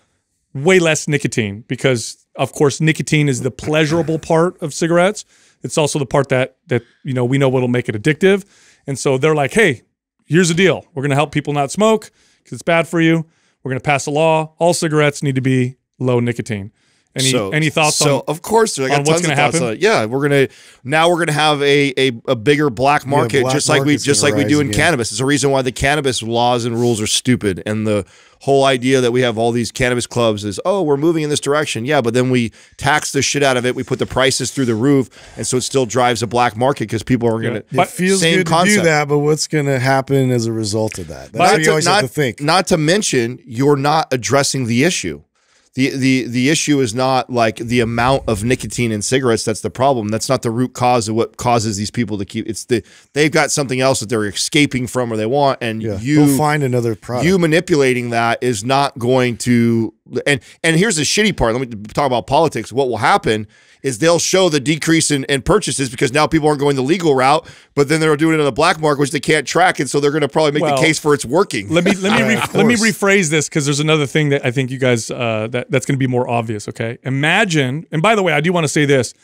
way less nicotine because of course nicotine is the pleasurable part of cigarettes. It's also the part that that you know we know what'll make it addictive. And so they're like, hey, here's the deal. We're gonna help people not smoke because it's bad for you. We're gonna pass a law. All cigarettes need to be low nicotine. Any any thoughts so on of course I got on what's gonna happen? on yeah we're gonna now we're gonna have a a, a bigger black market black just like we just like we do in again. cannabis it's a reason why the cannabis laws and rules are stupid and the whole idea that we have all these cannabis clubs is oh we're moving in this direction yeah but then we tax the shit out of it we put the prices through the roof and so it still drives a black market because people are gonna Yeah. It feels same good to concept. do that, but what's going to happen as a result of that? That's not what you to, always not, have to think. not to mention you're not addressing the issue. The, the the issue is not like the amount of nicotine in cigarettes that's the problem. That's not the root cause of what causes these people to keep it's the they've got something else that they're escaping from or they want and yeah, you they'll find another product. you manipulating that is not going to and and here's the shitty part let me talk about politics what will happen is they'll show the decrease in, in purchases because now people aren't going the legal route but then they're doing it on the black market which they can't track and so they're going to probably make Well, the case for it's working let me let me Yeah, let me rephrase this because there's another thing that I think you guys uh, that that's going to be more obvious. Okay, imagine, and by the way, I do want to say this: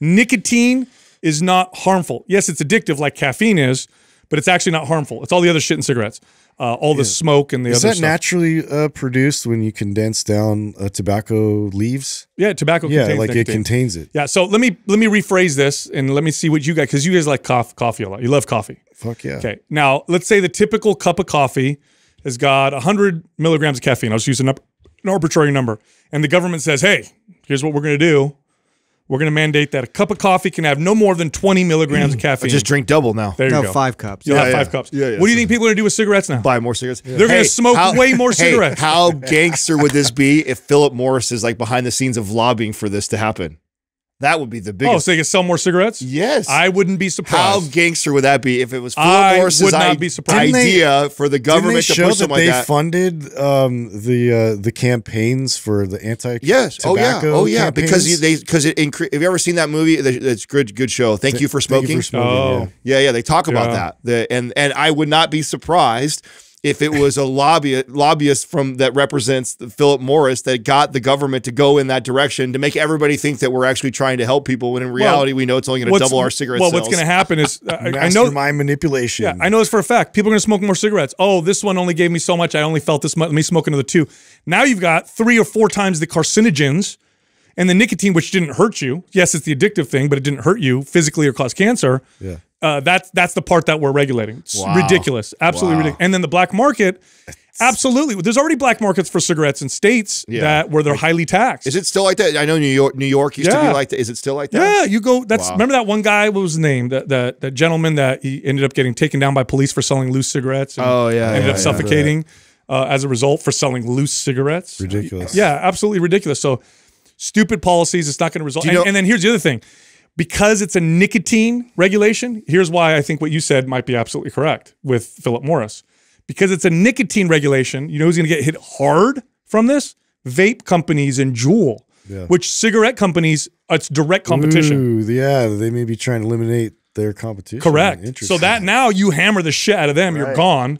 nicotine is not harmful. Yes, it's addictive like caffeine is, but it's actually not harmful. It's all the other shit in cigarettes, uh, all the smoke and the Is other that stuff. naturally uh, produced when you condense down uh, tobacco leaves? yeah, tobacco. Yeah, contains like it contains it. Yeah, so let me let me rephrase this and let me see what you guys because you guys like coffee, coffee a lot. You love coffee. Fuck yeah. Okay. Now, let's say the typical cup of coffee has got 100 milligrams of caffeine. I'll just use an, an arbitrary number. And the government says, hey, here's what we're going to do. We're going to mandate that a cup of coffee can have no more than 20 milligrams of mm. caffeine. I just drink double now there you No, go. five cups. You'll Yeah, have yeah. five cups. Yeah, yeah. what do you think people are going to do with cigarettes now? buy more cigarettes They're gonna smoke way more hey, cigarettes. how gangster would this be if Philip Morris is like behind the scenes of lobbying for this to happen that would be the biggest. oh, biggest so they can sell more cigarettes? yes I wouldn't be surprised. how gangster would that be if it was Philip I Morris's would not i- be surprised. idea for the Didn't they government to show push that something they like that? funded um, the uh, the campaigns for the anti Yes. Oh yeah. Oh yeah. Because you, they because it incre- Have you ever seen that movie? That- That's good. Good show. Thank you for Thank smoking. you for smoking. Oh. yeah. Yeah, yeah, they talk about Yeah. that. The, and and I would not be surprised if it was a lobby lobbyist from that represents the Philip Morris that got the government to go in that direction to make everybody think that we're actually trying to help people when in reality we know it's only going to double our cigarette Well, sales. what's going to happen is I, I know Mastermind manipulation. Yeah, I know this for a fact. People are going to smoke more cigarettes. Oh, this one only gave me so much. I only felt this much. Let me smoke another two. Now you've got three or four times the carcinogens and the nicotine, which didn't hurt you. Yes, it's the addictive thing, but it didn't hurt you physically or cause cancer. Yeah. Uh, that's that's the part that we're regulating. It's Wow. ridiculous, absolutely Wow. ridiculous. And then the black market, absolutely. There's already black markets for cigarettes in states Yeah. that where they're highly taxed. Is it still like that? I know New York. New York used to be like that. Is it still like that? Yeah, you go. That's Wow. remember that one guy. What was his name? That that that gentleman that he ended up getting taken down by police for selling loose cigarettes. and Oh, yeah, ended yeah, up yeah. suffocating uh, as a result for selling loose cigarettes. Ridiculous. Yeah, absolutely ridiculous. So stupid policies. It's not going to result. you And, and then here's the other thing. Because it's a nicotine regulation, here's why I think what you said might be absolutely correct with Philip Morris. Because it's a nicotine regulation, you know who's going to get hit hard from this? Vape companies and Juul, Yeah. which cigarette companies, it's direct competition. Ooh, yeah, they may be trying to eliminate their competition. Correct. So that now you hammer the shit out of them, you're gone,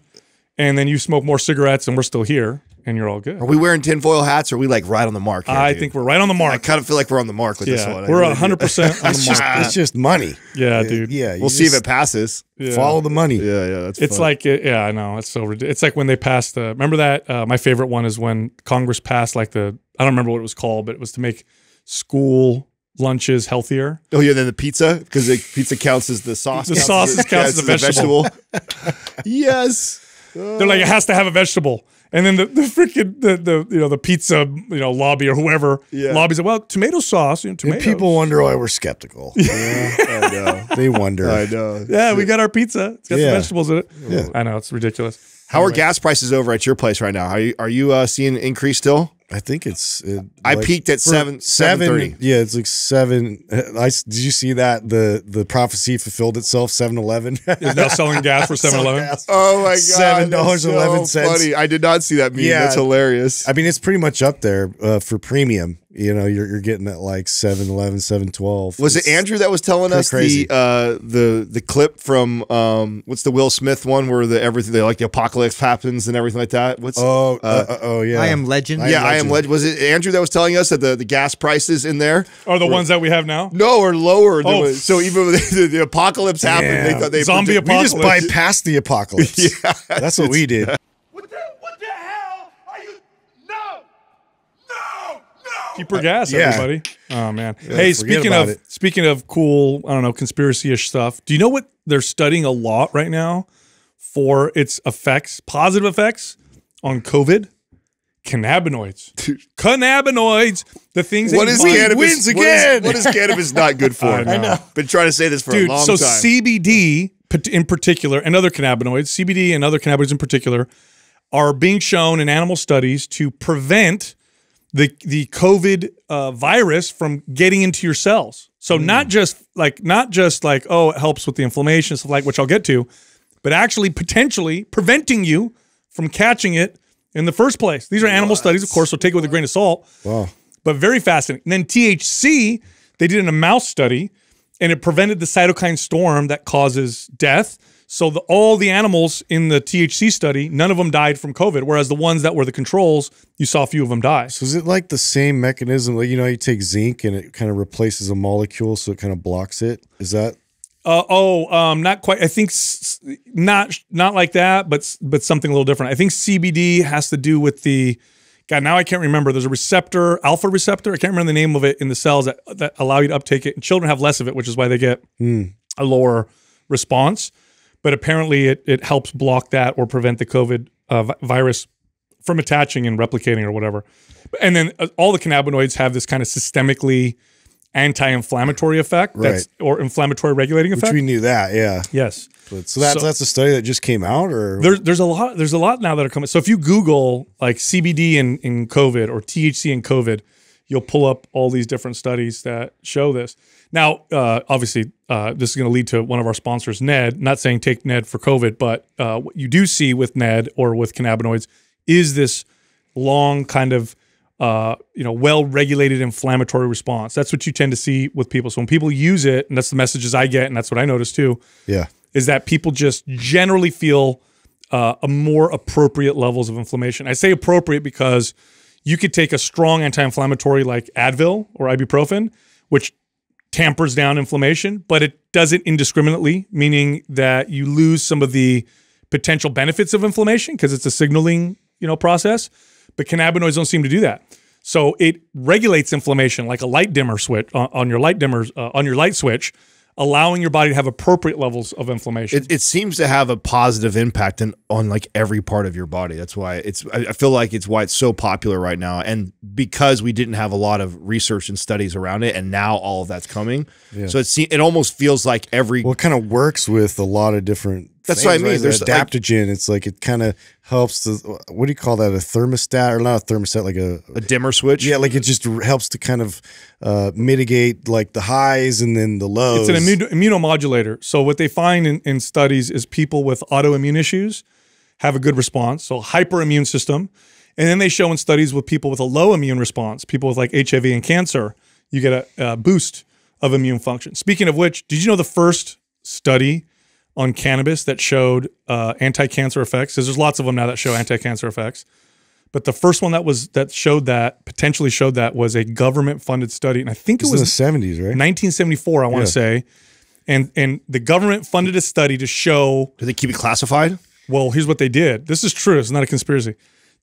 and then you smoke more cigarettes, and we're still here, and you're all good. Are we wearing tinfoil hats or are we like right on the mark? Here, I dude? think we're right on the mark. I kind of feel like we're on the mark with this one. I we're really 100 percent on it's the just it's just money. Yeah, dude. Yeah, you We'll see if it passes. Yeah. follow the money. Yeah, yeah, that's It's fun. like yeah, I know. It's so ridiculous. It's like when they passed the. Remember that? Uh, my favorite one is when Congress passed like the. I don't remember what it was called, but it was to make school lunches healthier. oh yeah, then the pizza because the pizza counts as the sauce. The sauce counts as a vegetable. yes. They're like it has to have a vegetable, and then the, the freaking the, the you know the pizza you know lobby or whoever Yeah. lobbies like, well tomato sauce you know And people wonder why we're skeptical. Yeah, I know. they wonder. I know. yeah we got our pizza it's got Yeah. some vegetables in it Yeah. I know it's ridiculous How are gas prices over at your place right now? Are you are you uh, seeing an increase still? I think it's. It, I like, peaked at for seven seven thirty. Yeah, it's like seven. I did you see that the the prophecy fulfilled itself? Seven Eleven. is now selling gas for 7-Eleven Oh my god, Seven dollars that's eleven so cents. Funny. I did not see that meme. Yeah. That's hilarious. I mean, it's pretty much up there uh, for premium. You know, you're, you're getting at like 7 11, 7 12. was it Andrew that was telling us crazy. the uh, the the clip from um, what's the Will Smith one where the everything they like the apocalypse happens and everything like that? What's Oh, uh, uh, oh, yeah. I am legend. I yeah, Am I am. Legend. Was it Andrew that was telling us that the, the gas prices in there? are the ones that we have now No, or lower. Oh. what- so even when the, the apocalypse happened, they thought they Zombie predict- We just bypassed the apocalypse. Yeah, That's what we did. What the, what the hell are you? No! No! No! Keep her gas, Yeah. everybody. Oh man. hey, speaking of it. speaking of cool, I don't know, conspiracy-ish stuff. Do you know what they're studying a lot right now for its effects, positive effects on COVID? Cannabinoids. Cannabinoids. The things What that is cannabis? wins what is- again. What is, cannabis not good for? I know. Been trying to say this for Dude, a long so time. CBD in particular and other cannabinoids, CBD and other cannabinoids in particular, are being shown in animal studies to prevent the the COVID uh, virus from getting into your cells. So Hmm. not just like not just like oh it helps with the inflammation stuff like which I'll get to, but actually potentially preventing you from catching it in the first place. These are animal studies, of course, so take it with a grain of salt Wow. but very fascinating. And then THC, they did in a mouse study, and it prevented the cytokine storm that causes death. So the, all the animals in the THC study, none of them died from COVID, whereas the ones that were the controls, you saw a few of them die. So is it like the same mechanism? Like, you know, you take zinc and it kind of replaces a molecule so it kind of blocks it? Is that? Uh, oh, um, not quite. I think not not like that, but but something a little different. I think CBD has to do with the. God, now I can't remember. There's a receptor, alpha receptor. I can't remember the name of it in the cells that that allow you to uptake it. And children have less of it, which is why they get a lower response. But apparently, it it helps block that or prevent the COVID uh, vi- virus from attaching and replicating or whatever. And then uh, all the cannabinoids have this kind of systemically anti-inflammatory effect, that's or inflammatory regulating effect. Which we knew that, yeah. yes, But so that's So- that's a study that just came out, or there's there's a lot there's a lot now that are coming. So if you Google like CBD in in COVID or THC in COVID, you'll pull up all these different studies that show this. Now, uh, obviously, uh, this is going to lead to one of our sponsors, Ned. Not saying take Ned for COVID, but uh, what you do see with Ned or with cannabinoids is this long kind of uh, you know well-regulated inflammatory response. That's what you tend to see with people. So when people use it, and that's the messages I get, and that's what I notice too yeah. is that people just generally feel uh, a more appropriate levels of inflammation. I say appropriate because you could take a strong anti-inflammatory like Advil or ibuprofen, which tampers down inflammation, but it does it indiscriminately, meaning that you lose some of the potential benefits of inflammation because it's a signaling, you know, process. But cannabinoids don't seem to do that. So it regulates inflammation like a light dimmer switch on, on your light dimmers uh, on your light switch, allowing your body to have appropriate levels of inflammation. it, it seems to have a positive impact in, on like every part of your body. That's why it's. I I feel like it's why it's so popular right now, and because we didn't have a lot of research and studies around it, and now all of that's coming. So it se- it almost feels like every Well, it kind of works with a lot of different. That's what I mean. right? There's, The like- adaptogen. it's like it kind of helps to. What do you call that? A thermostat or not a thermostat? Like a a dimmer switch. yeah, like it just helps to kind of uh, mitigate like the highs and then the lows. It's an immuno- immunomodulator. So what they find in, in studies is people with autoimmune issues have a good response, so hyperimmune system. And then they show in studies with people with a low immune response, people with like HIV and cancer, you get a, a boost of immune function. Speaking of which, did you know the first study on cannabis that showed uh, anti-cancer effects. Because there's lots of them now that show anti-cancer effects. But the first one that was that showed that potentially showed that was a government-funded study, and I think it It was in the seventies, right? 1974. I want Yeah. to say, and and the government funded a study to show Do they keep it classified? well, here's what they did. This is true. It's not a conspiracy.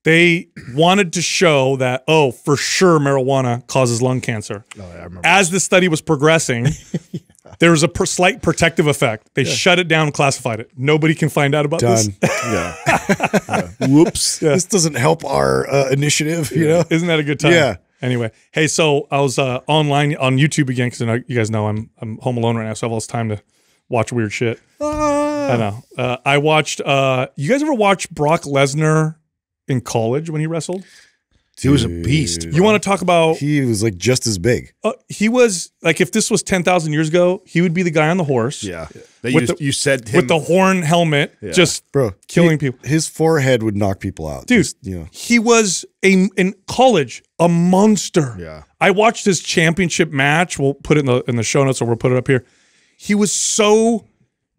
They wanted to show that, oh, for sure, marijuana causes lung cancer. Oh, I remember. As the study was progressing, there was a per- slight protective effect. They shut it down classified it. Nobody can find out about this. Done. yeah. Whoops. This doesn't help our uh, initiative, you know. Isn't that a good time? Yeah. Anyway, hey, so I was uh, online on YouTube again because you guys know I'm I'm home alone right now, so I have all this time to watch weird shit. I know. Uh, I watched. Uh, you guys ever watch Brock Lesnar in college when he wrestled? He was a beast. You want to talk about? He was like just as big. Uh, he was like if this was ten thousand years ago, he would be the guy on the horse, Yeah. That With you, the- you said him, with the horn helmet, just Bro, killing he- people. His forehead would knock people out. Dude. Just, you know. He was a in college a monster. Yeah. I watched his championship match. We'll put it in the in the show notes or we'll put it up here. He was so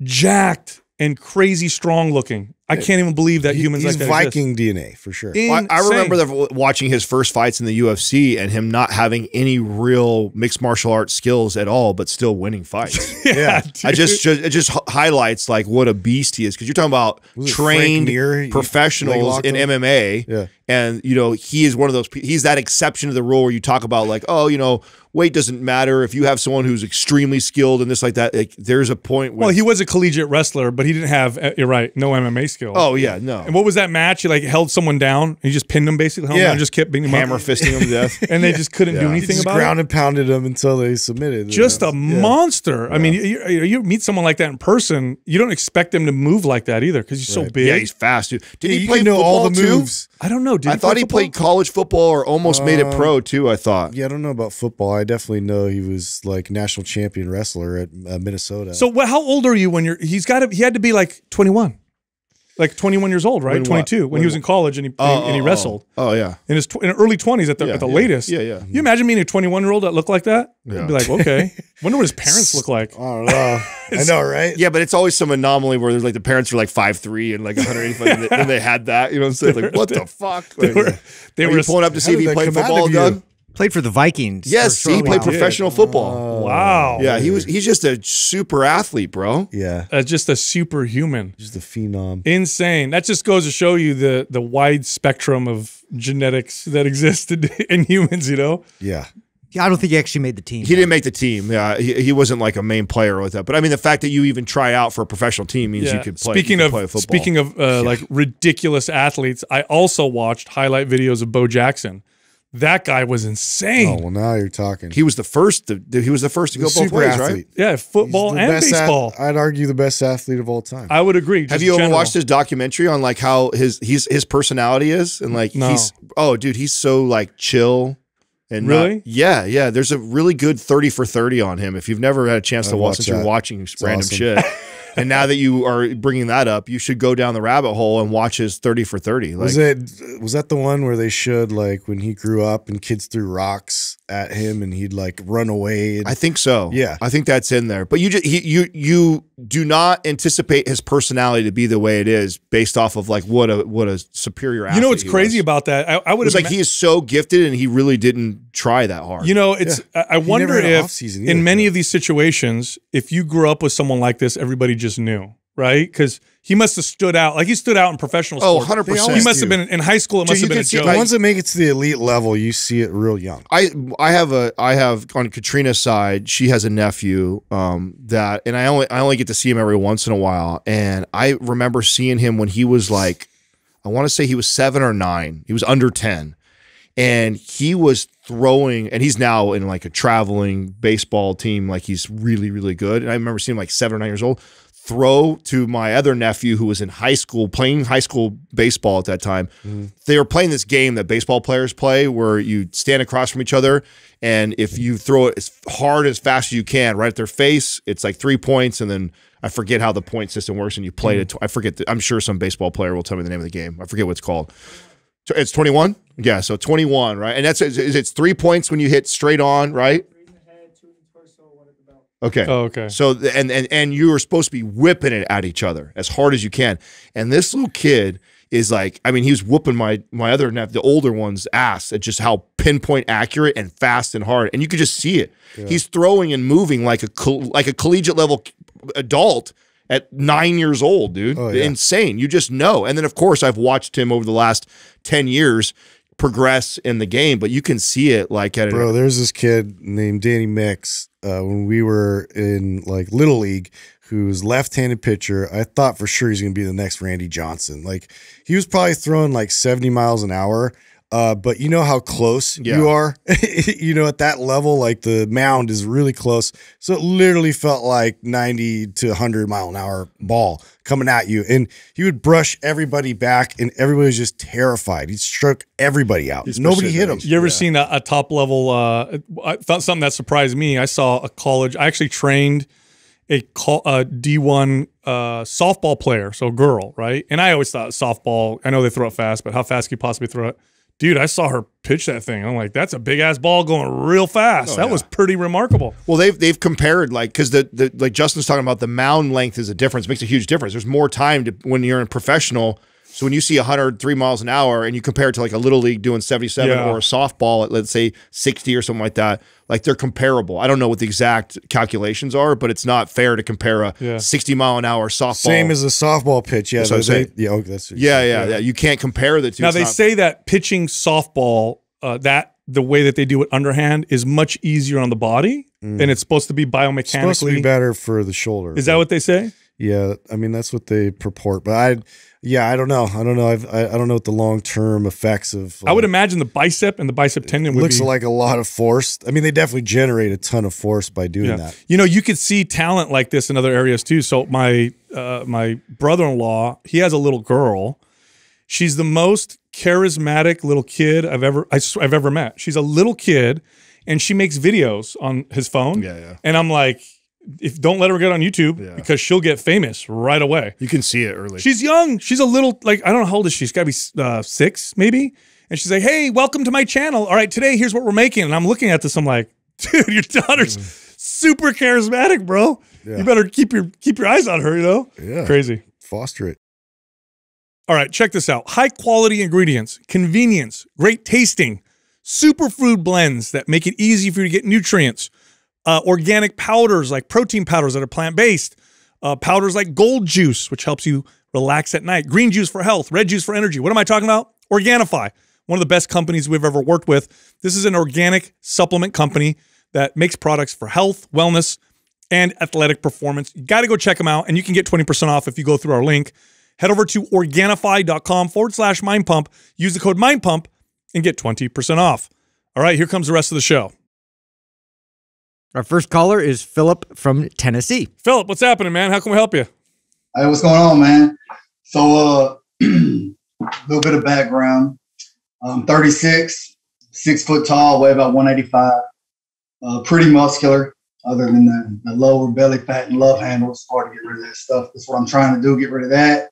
jacked and crazy strong looking. I can't even believe that humans He's like that exist. Viking DNA for sure. Well, I, I remember the, watching his first fights in the UFC and him not having any real mixed martial arts skills at all, but still winning fights. yeah. I just, just it just highlights like what a beast he is because you're talking about Was it Frank trained Mir? Professionals in? MMA. Yeah. And you know he is one of those. He's that exception to the rule where you talk about like, oh, you know, weight doesn't matter if you have someone who's extremely skilled and this like that. Like, there's a point where. Well, he was a collegiate wrestler, but he didn't have. uh, You're right, no MMA skill. oh yeah, no. and what was that match? He like held someone down. He just pinned him basically. Yeah. and just kept beating him Hammer up. fisting him to death. and they just couldn't do Yeah. He anything just about ground it. and pounded him until they submitted. Just a Yeah. monster. I mean, you, you, you meet someone like that in person, you don't expect him to move like that either because he's so big. Yeah, he's fast, dude. Did Yeah, he play can know all the football, too? Moves. I don't know. Did I he thought play he played college football or almost made it Um, pro too. I thought. Yeah, I don't know about football. I definitely know he was like national champion wrestler at uh, Minnesota. So, what, how old are you when you're? He's got to. He had to be like 21, like 21 years old, right? When 22 when, When he was in college and he Oh, and he oh, oh. wrestled Oh, oh, yeah. in his tw- in early 20s at the Yeah, at the yeah. latest. Yeah, yeah. You imagine meeting a 21 year old that looked like that? Yeah. You'd be like, okay. Wonder what his parents look like. I don't know. I know, right? Yeah, but it's always some anomaly where there's like the parents are like five three and like 185, and, they, and they had that. You know what I'm saying? Like, what the fuck? They were, they were you pulling up to see if he played football, of you? Doug? Played for the Vikings. Yes, he played while. professional football. wow. yeah, he was. He's just a super athlete, bro. Yeah. Uh, just a superhuman. Just a phenom. Insane. That just goes to show you the the wide spectrum of genetics that exist in, in humans. You know. Yeah. Yeah, I don't think he actually made the team. He didn't make the team. Yeah, he, he wasn't like a main player with that. But I mean, the fact that you even try out for a professional team means you could play. speaking could of play football. speaking of uh, like ridiculous athletes, I also watched highlight videos of Bo Jackson. That guy was insane. Oh well, now you're talking. he was the first. To, he was the first to go He's both ways, athlete. right? Yeah, football and best ath- baseball. I'd argue the best athlete of all time. I would agree. Have just you ever watched his documentary on like how his he's his personality is and like No. he's oh dude he's so like chill and not- Really? yeah yeah there's a really good 30 for 30 on him if you've never had a chance to I'd watch watch since you're that. watching random awesome. shit and now that you are bringing that up you should go down the rabbit hole and watch his 30 for 30 like was it was that the one where they showed like when he grew up and kids threw rocks at him and he'd like run away? And, I think so. Yeah. I think that's in there. But you just he, you you do not anticipate his personality to be the way it is based off of like what a what a superior. You know what's crazy was. about that? I, I would was have like he is so gifted and he really didn't try that hard. You know, it's. I, I wonder never had an if off-season in either. many of these situations, if you grew up with someone like this, everybody just knew, right? Because he must have stood out. Like he stood out in professional oh, sports. 100 He must have been in high school. It Dude, must you have been can a see, joke. the ones that make it to the elite level, you see it real young. I I have a I have on Katrina's side. She has a nephew um, that, and I only I only get to see him every once in a while. And I remember seeing him when he was like, I want to say he was seven or nine. He was under ten, and he was throwing. And he's now in like a traveling baseball team. Like he's really really good. And I remember seeing him like seven or nine years old throw to my other nephew who was in high school playing high school baseball at that time. Mm-hmm. They were playing this game that baseball players play where you stand across from each other and if you throw it as hard as fast as you can right at their face, it's like 3 points and then I forget how the point system works and you play it mm-hmm. I forget the, I'm sure some baseball player will tell me the name of the game. I forget what it's called. It's 21? Yeah, so 21, right? And that's it's, it's 3 points when you hit straight on, right? Okay. Oh, okay. So and and and you were supposed to be whipping it at each other as hard as you can. And this little kid is like, I mean, he was whooping my my other nep, the older one's ass at just how pinpoint accurate and fast and hard. And you could just see it. He's throwing and moving like a like a collegiate level adult at nine years old, dude. Oh, yeah. Insane. You just know. And then of course I've watched him over the last ten years progress in the game, but you can see it like at Bro, an there's this kid named Danny Mix uh, when we were in like Little League who's left-handed pitcher. I thought for sure he's going to be the next Randy Johnson. Like he was probably throwing like 70 miles an hour. Uh, but you know how close Yeah. you are, you know, at that level, like the mound is really close. So it literally felt like 90 to 100 mile an hour ball coming at you. And he would brush everybody back, and everybody was just terrified. He struck everybody out. Nobody hit him. You ever seen a, a top level? Uh, I thought something that surprised me. I saw a college. I actually trained a, col- a D1 uh, softball player, so a girl, right? And I always thought softball. I know they throw it fast, but how fast can you possibly throw it? Dude, I saw her pitch that thing. I'm like, that's a big ass ball going real fast. Oh, that was pretty remarkable. Well, they've they've compared like because the, the like Justin's talking about the mound length is a difference makes a huge difference. There's more time to when you're in professional. So when you see 103 miles an hour and you compare it to like a little league doing 77 Yeah. or a softball at let's say 60 or something like that, like they're comparable. I don't know what the exact calculations are, but it's not fair to compare a Yeah. 60 mile an hour softball. Same as a softball pitch. Yeah, That's what I'm they- yeah, okay, that's what yeah, yeah, yeah, You can't compare the two. Now It's they not- say that pitching softball, uh, that the way that they do it underhand is much easier on the body, and it's supposed to be It's supposed to be biomechanically. better for the shoulder. Is that what they say? Yeah, I mean that's what they purport, but I, yeah, I don't know. I don't know. I've, I I don't know what the long term effects of. I would uh, imagine the bicep and the bicep tendon would looks be like a lot of force. I mean, they definitely generate a ton of force by doing Yeah. that. You know, you could see talent like this in other areas too. So my uh, my brother-in-law, he has a little girl. She's the most charismatic little kid I've ever I, have ever met. She's a little kid, and she makes videos on his phone. Yeah, yeah. And I'm like, if don't let her get on YouTube because she'll get famous right away. you can see it early. She's young. She's a little like I don't know how old is she. She's got to be uh, six maybe. And she's like, "Hey, welcome to my channel. All right, today here's what we're making." And I'm looking at this. I'm like, "Dude, your daughter's super charismatic, bro. You better keep your keep your eyes on her. You know, Yeah. crazy." Foster it. All right, check this out. High quality ingredients, convenience, great tasting, superfood blends that make it easy for you to get nutrients, uh, organic powders like protein powders that are plant based, uh, powders like gold juice, which helps you relax at night, green juice for health, red juice for energy. What am I talking about? Organifi, one of the best companies we've ever worked with. This is an organic supplement company that makes products for health, wellness, and athletic performance. You got to go check them out, and you can get 20% off if you go through our link. Head over to Organifi.com forward slash mind pump. Use the code mind pump and get 20% off. All right, here comes the rest of the show. Our first caller is Philip from Tennessee. Philip, what's happening, man? How can we help you? Hey, what's going on, man? So, uh, a little bit of background. I'm 36, six foot tall, weigh about 185. Uh, pretty muscular, other than the, the lower belly fat and love handles. Hard to get rid of that stuff. That's what I'm trying to do, get rid of that.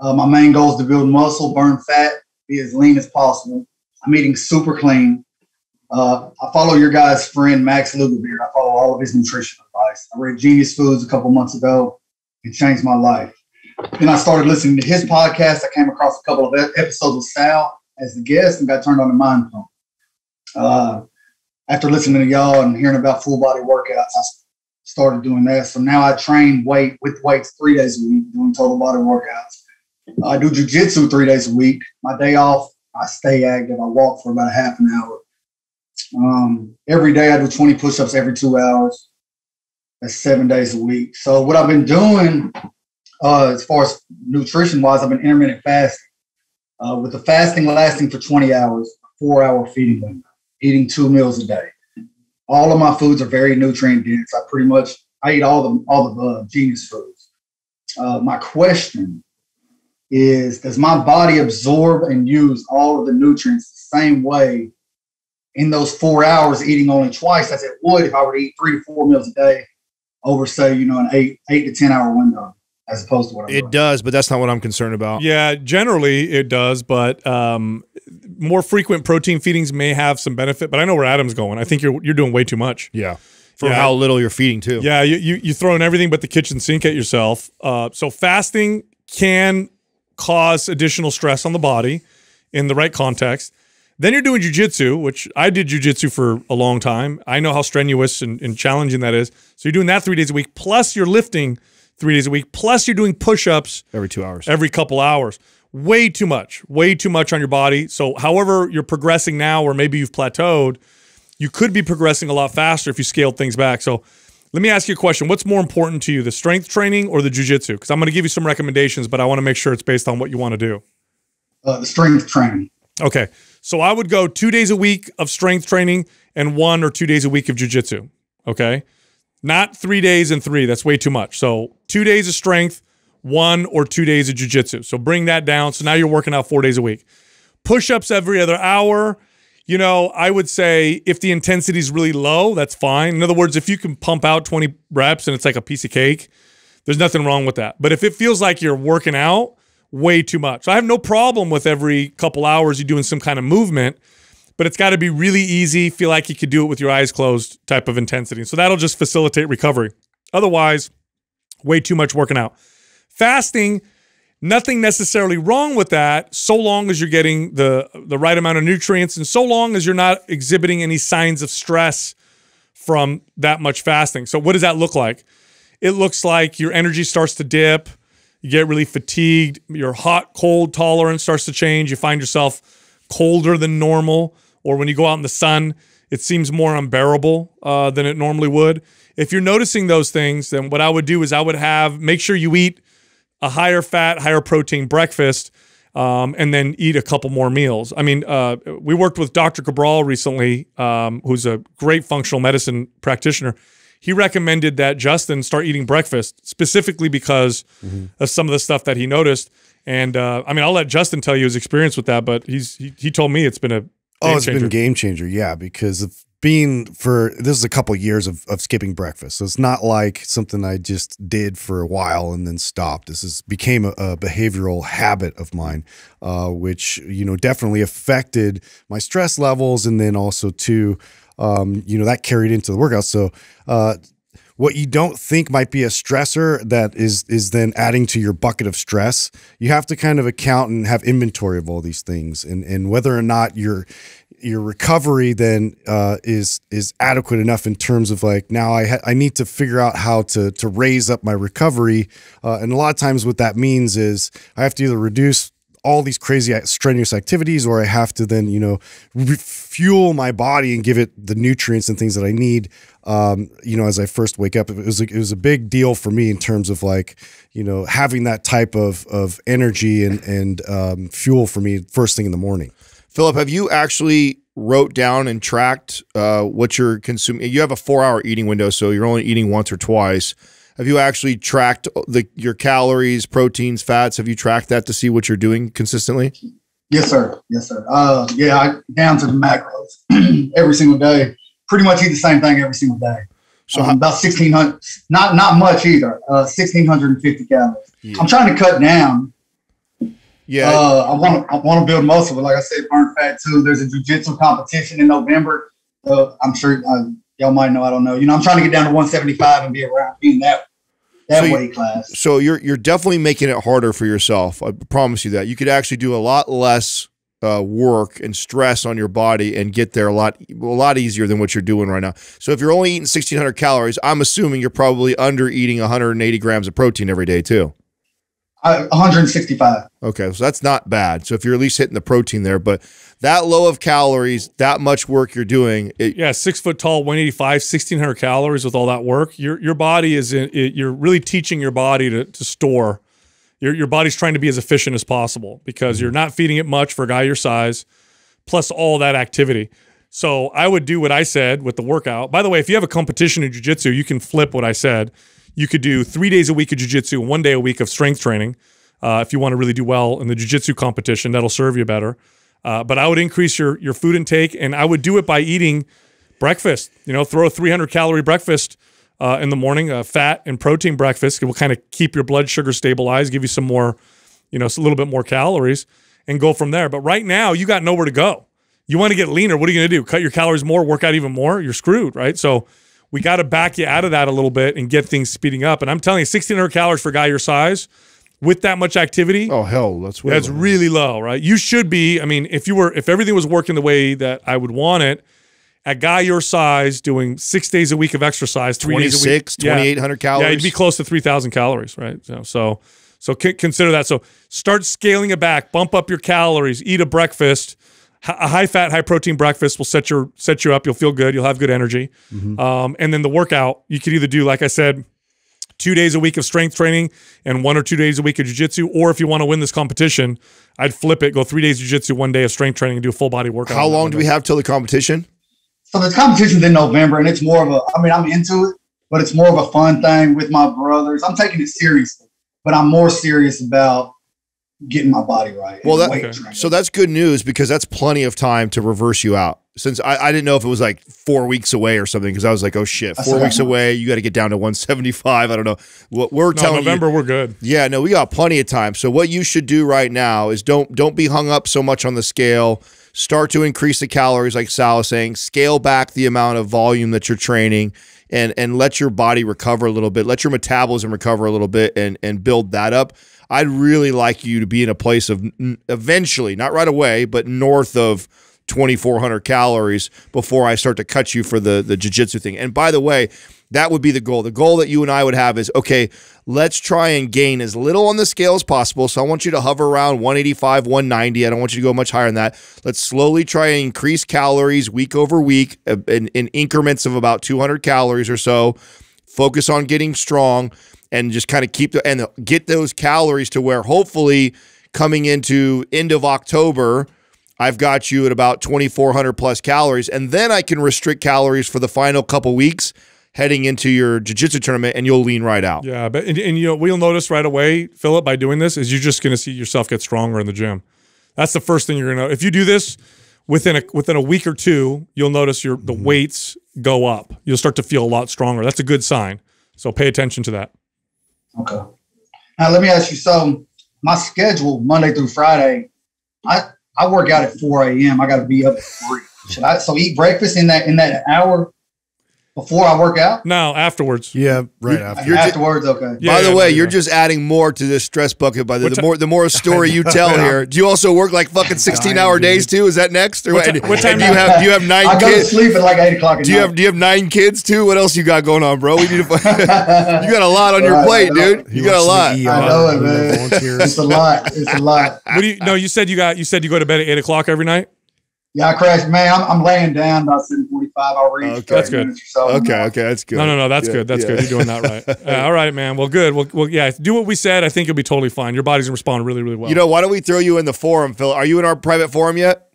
Uh, my main goal is to build muscle, burn fat, be as lean as possible. I'm eating super clean. Uh, I follow your guy's friend, Max Lugavere. I follow all of his nutrition advice. I read Genius Foods a couple months ago. It changed my life. Then I started listening to his podcast. I came across a couple of episodes with Sal as the guest and got turned on to Mind Pump. Uh, after listening to y'all and hearing about full body workouts, I started doing that. So now I train weight with weights three days a week, doing total body workouts. I do jujitsu three days a week. My day off, I stay active. I walk for about a half an hour. Um, every day I do 20 push-ups every two hours. That's seven days a week. So what I've been doing uh, as far as nutrition wise, I've been intermittent fasting. Uh, with the fasting lasting for 20 hours, four hour feeding window, eating two meals a day. All of my foods are very nutrient dense. I pretty much I eat all the all the uh, genius foods. Uh, my question is: Does my body absorb and use all of the nutrients the same way in those four hours, eating only twice as it would if I were to eat three to four meals a day over, say, you know, an eight eight to ten hour window, as opposed to what I'm It doing. does, but that's not what I'm concerned about. Yeah, generally it does, but um, more frequent protein feedings may have some benefit. But I know where Adam's going. I think you're you're doing way too much. Yeah. for Yeah. how little you're feeding too. Yeah, you, you you throw in everything but the kitchen sink at yourself. Uh, so fasting can cause additional stress on the body in the right context. Then you're doing jujitsu, which I did jujitsu for a long time. I know how strenuous and, and challenging that is. So you're doing that three days a week, plus you're lifting three days a week, plus you're doing push-ups Every two hours. every couple hours. Way too much, way too much on your body. So, however you're progressing now, or maybe you've plateaued, you could be progressing a lot faster if you scaled things back. So, let me ask you a question. What's more important to you, the strength training or the jujitsu? Because I'm going to give you some recommendations, but I want to make sure it's based on what you want to do. Uh, the strength training. Okay. So, I would go two days a week of strength training and one or two days a week of jujitsu. Okay. Not three days and three. That's way too much. So, two days of strength, one or two days of jujitsu. So, bring that down. So, now you're working out four days a week. Push ups every other hour. You know, I would say if the intensity is really low, that's fine. In other words, if you can pump out 20 reps and it's like a piece of cake, there's nothing wrong with that. But if it feels like you're working out, way too much. So I have no problem with every couple hours you doing some kind of movement, but it's got to be really easy, feel like you could do it with your eyes closed type of intensity. So that'll just facilitate recovery. Otherwise, way too much working out. Fasting, nothing necessarily wrong with that so long as you're getting the the right amount of nutrients and so long as you're not exhibiting any signs of stress from that much fasting. So what does that look like? It looks like your energy starts to dip, you get really fatigued, your hot cold tolerance starts to change, you find yourself colder than normal or when you go out in the sun, it seems more unbearable uh, than it normally would. If you're noticing those things, then what I would do is I would have make sure you eat a higher fat, higher protein breakfast, um, and then eat a couple more meals. I mean, uh, we worked with Dr. Cabral recently, um, who's a great functional medicine practitioner. He recommended that Justin start eating breakfast specifically because of some of the stuff that he noticed. And uh, I mean, I'll let Justin tell you his experience with that, but he's he, he told me it's been a Oh, game it's changer. been game changer, yeah, because of being for this is a couple years of, of skipping breakfast. So it's not like something I just did for a while and then stopped. This is became a, a behavioral habit of mine, uh, which you know definitely affected my stress levels, and then also too, um, you know that carried into the workout. So uh, what you don't think might be a stressor that is is then adding to your bucket of stress you have to kind of account and have inventory of all these things and and whether or not your your recovery then uh, is is adequate enough in terms of like now I I need to figure out how to to raise up my recovery uh, and a lot of times what that means is I have to either reduce all these crazy strenuous activities or I have to then you know refuel my body and give it the nutrients and things that I need um, you know as I first wake up it was a, it was a big deal for me in terms of like you know having that type of of energy and and um, fuel for me first thing in the morning Philip, have you actually wrote down and tracked uh, what you're consuming? You have a four hour eating window, so you're only eating once or twice. Have you actually tracked the your calories, proteins, fats? Have you tracked that to see what you're doing consistently? Yes, sir. Yes, sir. Uh, yeah, I, down to the macros every single day. Pretty much eat the same thing every single day. So um, about sixteen hundred. Not not much either. Uh, sixteen hundred and fifty calories. Yeah. I'm trying to cut down. Yeah, Uh, I want to I want to build muscle, but like I said, burn fat too. There's a jujitsu competition in November. Uh, I'm sure uh, y'all might know. I don't know. You know, I'm trying to get down to 175 and be around being that that So you- weight class. so you're you're definitely making it harder for yourself. I promise you that. You could actually do a lot less uh, work and stress on your body and get there a lot a lot easier than what you're doing right now. So if you're only eating 1600 calories, I'm assuming you're probably under eating 180 grams of protein every day too. Uh, I, 165. Okay, so that's not bad. So if you're at least hitting the protein there, but that low of calories, that much work you're doing, it, Yeah, six foot tall, 185, 1600 calories with all that work. Your your body is in, it, you're really teaching your body to, to store. Your your body's trying to be as efficient as possible because you're mm-hmm. not feeding it much for a guy your size, plus all that activity. So I would do what I said with the workout. By the way, if you have a competition in jujitsu, you can flip what I said. You could do three days a week of jujitsu, one day a week of strength training. Uh, if you want to really do well in the jujitsu competition, that'll serve you better. Uh, but I would increase your your food intake, and I would do it by eating breakfast. You know, throw a 300 calorie breakfast uh, in the morning, a fat and protein breakfast. It will kind of keep your blood sugar stabilized, give you some more, you know, a little bit more calories, and go from there. But right now, you got nowhere to go. You want to get leaner. What are you going to do? Cut your calories more, work out even more? You're screwed, right? So we got to back you out of that a little bit and get things speeding up. And I'm telling you, 1,600 calories for a guy your size with that much activity. Oh hell, that's way That's low. really low, right? You should be. I mean, if you were, if everything was working the way that I would want it, a guy your size doing six days a week of exercise, three days a week, 26, 2,800 Yeah, you'd be close to three thousand calories, right? So, so, so consider that. So, start scaling it back. Bump up your calories. Eat a breakfast. H- A high fat, high protein breakfast will set your set you up. You'll feel good. You'll have good energy. Um, and then the workout, you could either do, like I said, two days a week of strength training and one or two days a week of jujitsu. Or if you want to win this competition, I'd flip it, go three days jujitsu, one day of strength training, and do a full body workout. How long do we have till the competition? So the competition's in November, and it's more of a. I mean, I'm into it, but it's more of a fun thing with my brothers. I'm taking it seriously, but I'm more serious about getting my body right. Well, that- weight Okay. So that's good news because that's plenty of time to reverse you out. Since I, I didn't know if it was like four weeks away or something, because I was like, oh shit, four weeks know. away, you got to get down to 175. I don't know. What we're No, telling you, November, we're good. Yeah, no, we got plenty of time. So what you should do right now is don't don't be hung up so much on the scale. Start to increase the calories, like Sal was saying. Scale back the amount of volume that you're training, and and let your body recover a little bit. Let your metabolism recover a little bit, and and build that up. I'd really like you to be in a place of eventually, not right away, but north of 2400 calories before I start to cut you for the the jiu-jitsu thing. And by the way, that would be the goal. The goal that you and I would have is okay, let's try and gain as little on the scale as possible. So I want you to hover around 185, 190. I don't want you to go much higher than that. Let's slowly try and increase calories week over week uh, in, in increments of about 200 calories or so. Focus on getting strong and just kind of keep the and get those calories to where hopefully coming into end of October, I've got you at about 2400 plus calories and then I can restrict calories for the final couple weeks heading into your jiu-jitsu tournament and you'll lean right out. Yeah, but and, and you know we'll notice right away, Philip, by doing this, is you're just going to see yourself get stronger in the gym. That's the first thing you're going to. If you do this within a within a week or two, you'll notice your the mm-hmm. weights go up. You'll start to feel a lot stronger. That's a good sign. So pay attention to that. Okay. Now let me ask you. So my schedule Monday through Friday, I I work out at 4 a.m. I got to be up at three. Should I so eat breakfast in that in that hour before I work out? No, afterwards, Yeah, right after. You're ju- Afterwards, okay. Yeah, By the yeah, way, yeah. you're just adding more to this stress bucket. By the, the ti- more the more story you tell here, do you also work like fucking 16 hour days too? Is that next? Or What what, what time do you have do you have nine I go to kids? sleep at like eight o'clock. At Do you night. have do you have nine kids too? What else you got going on, bro? We need to. you got a lot on your plate, dude. You got a lot. I know it, man. It's a lot. It's a lot. what do you? No, you said you got. You said you go to bed at eight o'clock every night. Yeah, I crashed, man. I'm, I'm laying down about seven forty-five. I'll read. Okay. That's good. so. Okay, okay, that's good. No, no, no. That's Yeah, good. That's yeah. good. You're doing that right. Yeah, uh, all right, man. Well, good. Well, well, yeah. Do what we said. I think you'll be totally fine. Your body's gonna respond really, really well. You know, why don't we throw you in the forum, Phil? Are you in our private forum yet?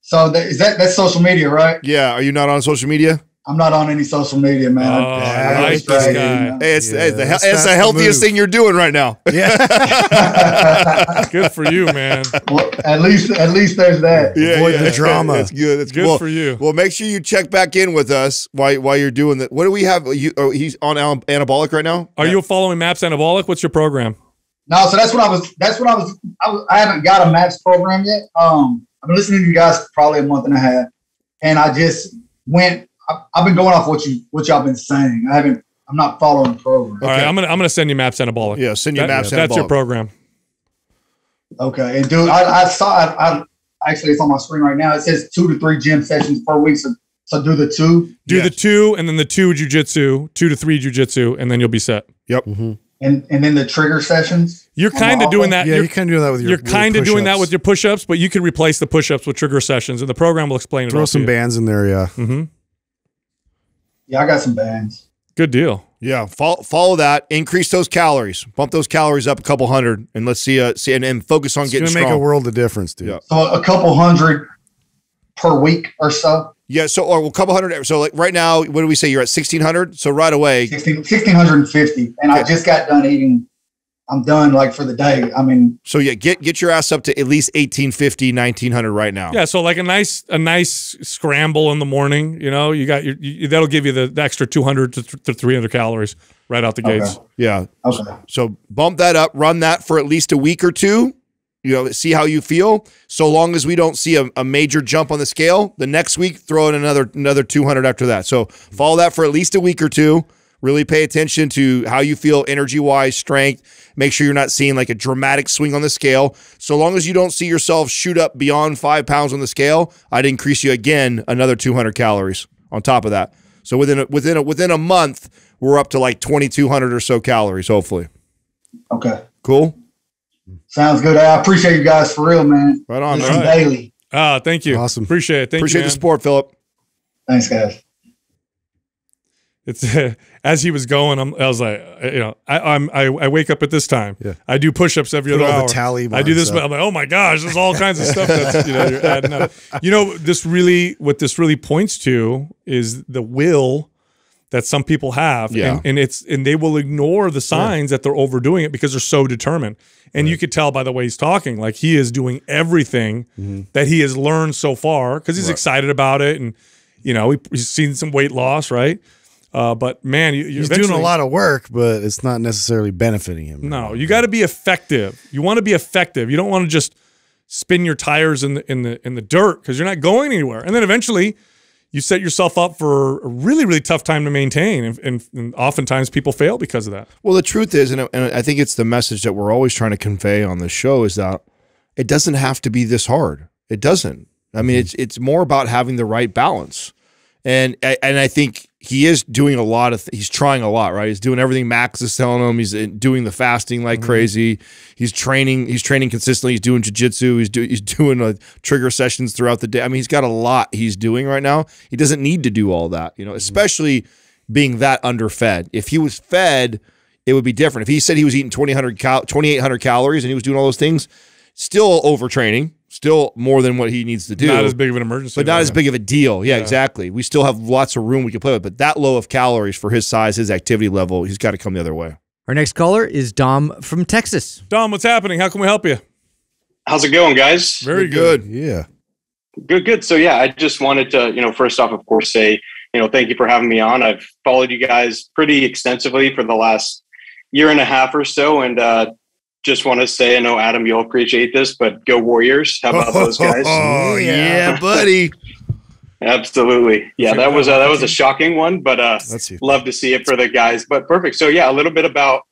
So that, is that that's social media, right? Yeah. Are you not on social media? I'm not on any social media, man. Oh, I- I I like this guy. you know. Hey, it's, Yeah, it's the, it's the the healthiest move. thing you're doing right now. Yeah. good for you, man. Well, at least at least there's that. Avoid the drama. That's good. That's Good well, for you. Well, make sure you check back in with us while while you're doing that. What do we have? You, oh, he's on al- anabolic right now. Are you following Maps Anabolic? What's your program? No, so that's what I was. That's what I was. I, was, I haven't got a maps program yet. Um, I've been listening to you guys for probably a month and a half, and I just went. I, I've been going off what you what y'all been saying. I haven't. I'm not following the program. All right, I'm gonna I'm gonna send you Maps Anabolic. Yeah, send you That- maps. That's your program. Okay, and dude, I, I saw. I, I actually it's on my screen right now. It says two to three gym sessions per week. So so do the two, Do Yes. the two and then the two jujitsu, two to three jujitsu, and then you'll be set. Yep. And and then the trigger sessions. You're kind of doing that. Yeah, you're you kind of doing that with your. you're kind of doing that push-ups. with your push-ups, but you can replace the push-ups with trigger sessions, and the program will explain it. Throw some bands in there, yeah. hmm Yeah, I got some bands. Good deal. Yeah, follow, follow that. Increase those calories. Bump those calories up a couple hundred, and let's see. Uh, see, and, and focus on It's getting gonna make a world of difference, dude. Yeah. So a couple hundred per week or so. yeah. So, or a couple hundred. So, like right now, what do we say? You're at sixteen hundred. So right away, 16, 1650 and i just got done eating i'm done like for the day i mean so yeah, get get your ass up to at least 1850, 1900 right now. Yeah, so like a nice a nice scramble in the morning. You know, you got your you, that'll give you the, the extra 200 to, th- to 300 calories right out the Okay. gates. Yeah. okay So bump that up, run that for at least a week or two. you know, see how you feel. So long as we don't see a, a major jump on the scale, the next week throw in another another 200 after that. So follow that for at least a week or two. Really pay attention to how you feel energy wise, strength. Make sure you're not seeing like a dramatic swing on the scale. So long as you don't see yourself shoot up beyond five pounds on the scale, I'd increase you again another 200 calories on top of that. So within a, within a, within a month, we're up to like 2,200 or so calories. Hopefully, Okay. cool. Sounds good. I appreciate you guys for real, man. Right on. Listen man. daily. Ah, thank you. Awesome. Appreciate it. Thank Appreciate you. the support, Philip. Thanks, guys. It's as he was going. I'm, I was like, you know, I, I'm I, I wake up at this time. Yeah. I do push-ups every Put other hour. tally I do this. up. I'm like, oh my gosh, there's all kinds of stuff that's you know you're adding up. You know, this really what this really points to is the will that some people have, Yeah. and, and it's and they will ignore the signs that they're overdoing it because they're so determined. And you could tell by the way he's talking, like he is doing everything Mm-hmm. that he has learned so far because he's excited about it, and you know he, he's seen some weight loss, right? Uh, but man, you, you He's doing a lot of work, but it's not necessarily benefiting him. no, you got to be effective. You want to be effective. You don't want to just spin your tires in the in the in the dirt because you're not going anywhere. And then eventually, you set yourself up for a really really tough time to maintain, and, and, and oftentimes people fail because of that. Well, the truth is, and, and I think it's the message that we're always trying to convey on the show is that it doesn't have to be this hard. It doesn't. I mean, it's it's more about having the right balance, and and I think he is doing a lot of. Th- he's trying a lot, right? He's doing everything Max is telling him. He's uh, doing the fasting like crazy. He's training. He's training consistently. He's doing jujitsu. He's doing he's doing uh, trigger sessions throughout the day. I mean, he's got a lot he's doing right now. He doesn't need to do all that, you know, especially being that underfed. If he was fed it would be different. If he said he was eating 2,800 cal- 2,800 calories and he was doing all those things, still overtraining, still more than what he needs to do. Not as big of an emergency, but not as yeah. big of a deal. Yeah, exactly. We still have lots of room we can play with, but that low of calories for his size, his activity level, he's got to come the other way. Our next caller is Dom from Texas. Dom, what's happening? How can we help you? How's it going, guys? Very good. Yeah. Good, good. So yeah, I just wanted to, you know, first off, of course, say, you know, thank you for having me on. I've followed you guys pretty extensively for the last year and a half or so, and uh, just want to say, I know Adam, you'll appreciate this, but go Warriors! How about those guys? Oh, yeah, buddy. Absolutely, yeah. That was a, that was a shocking one, but uh, Let's see. love to see it for the guys. But perfect. So yeah, a little bit about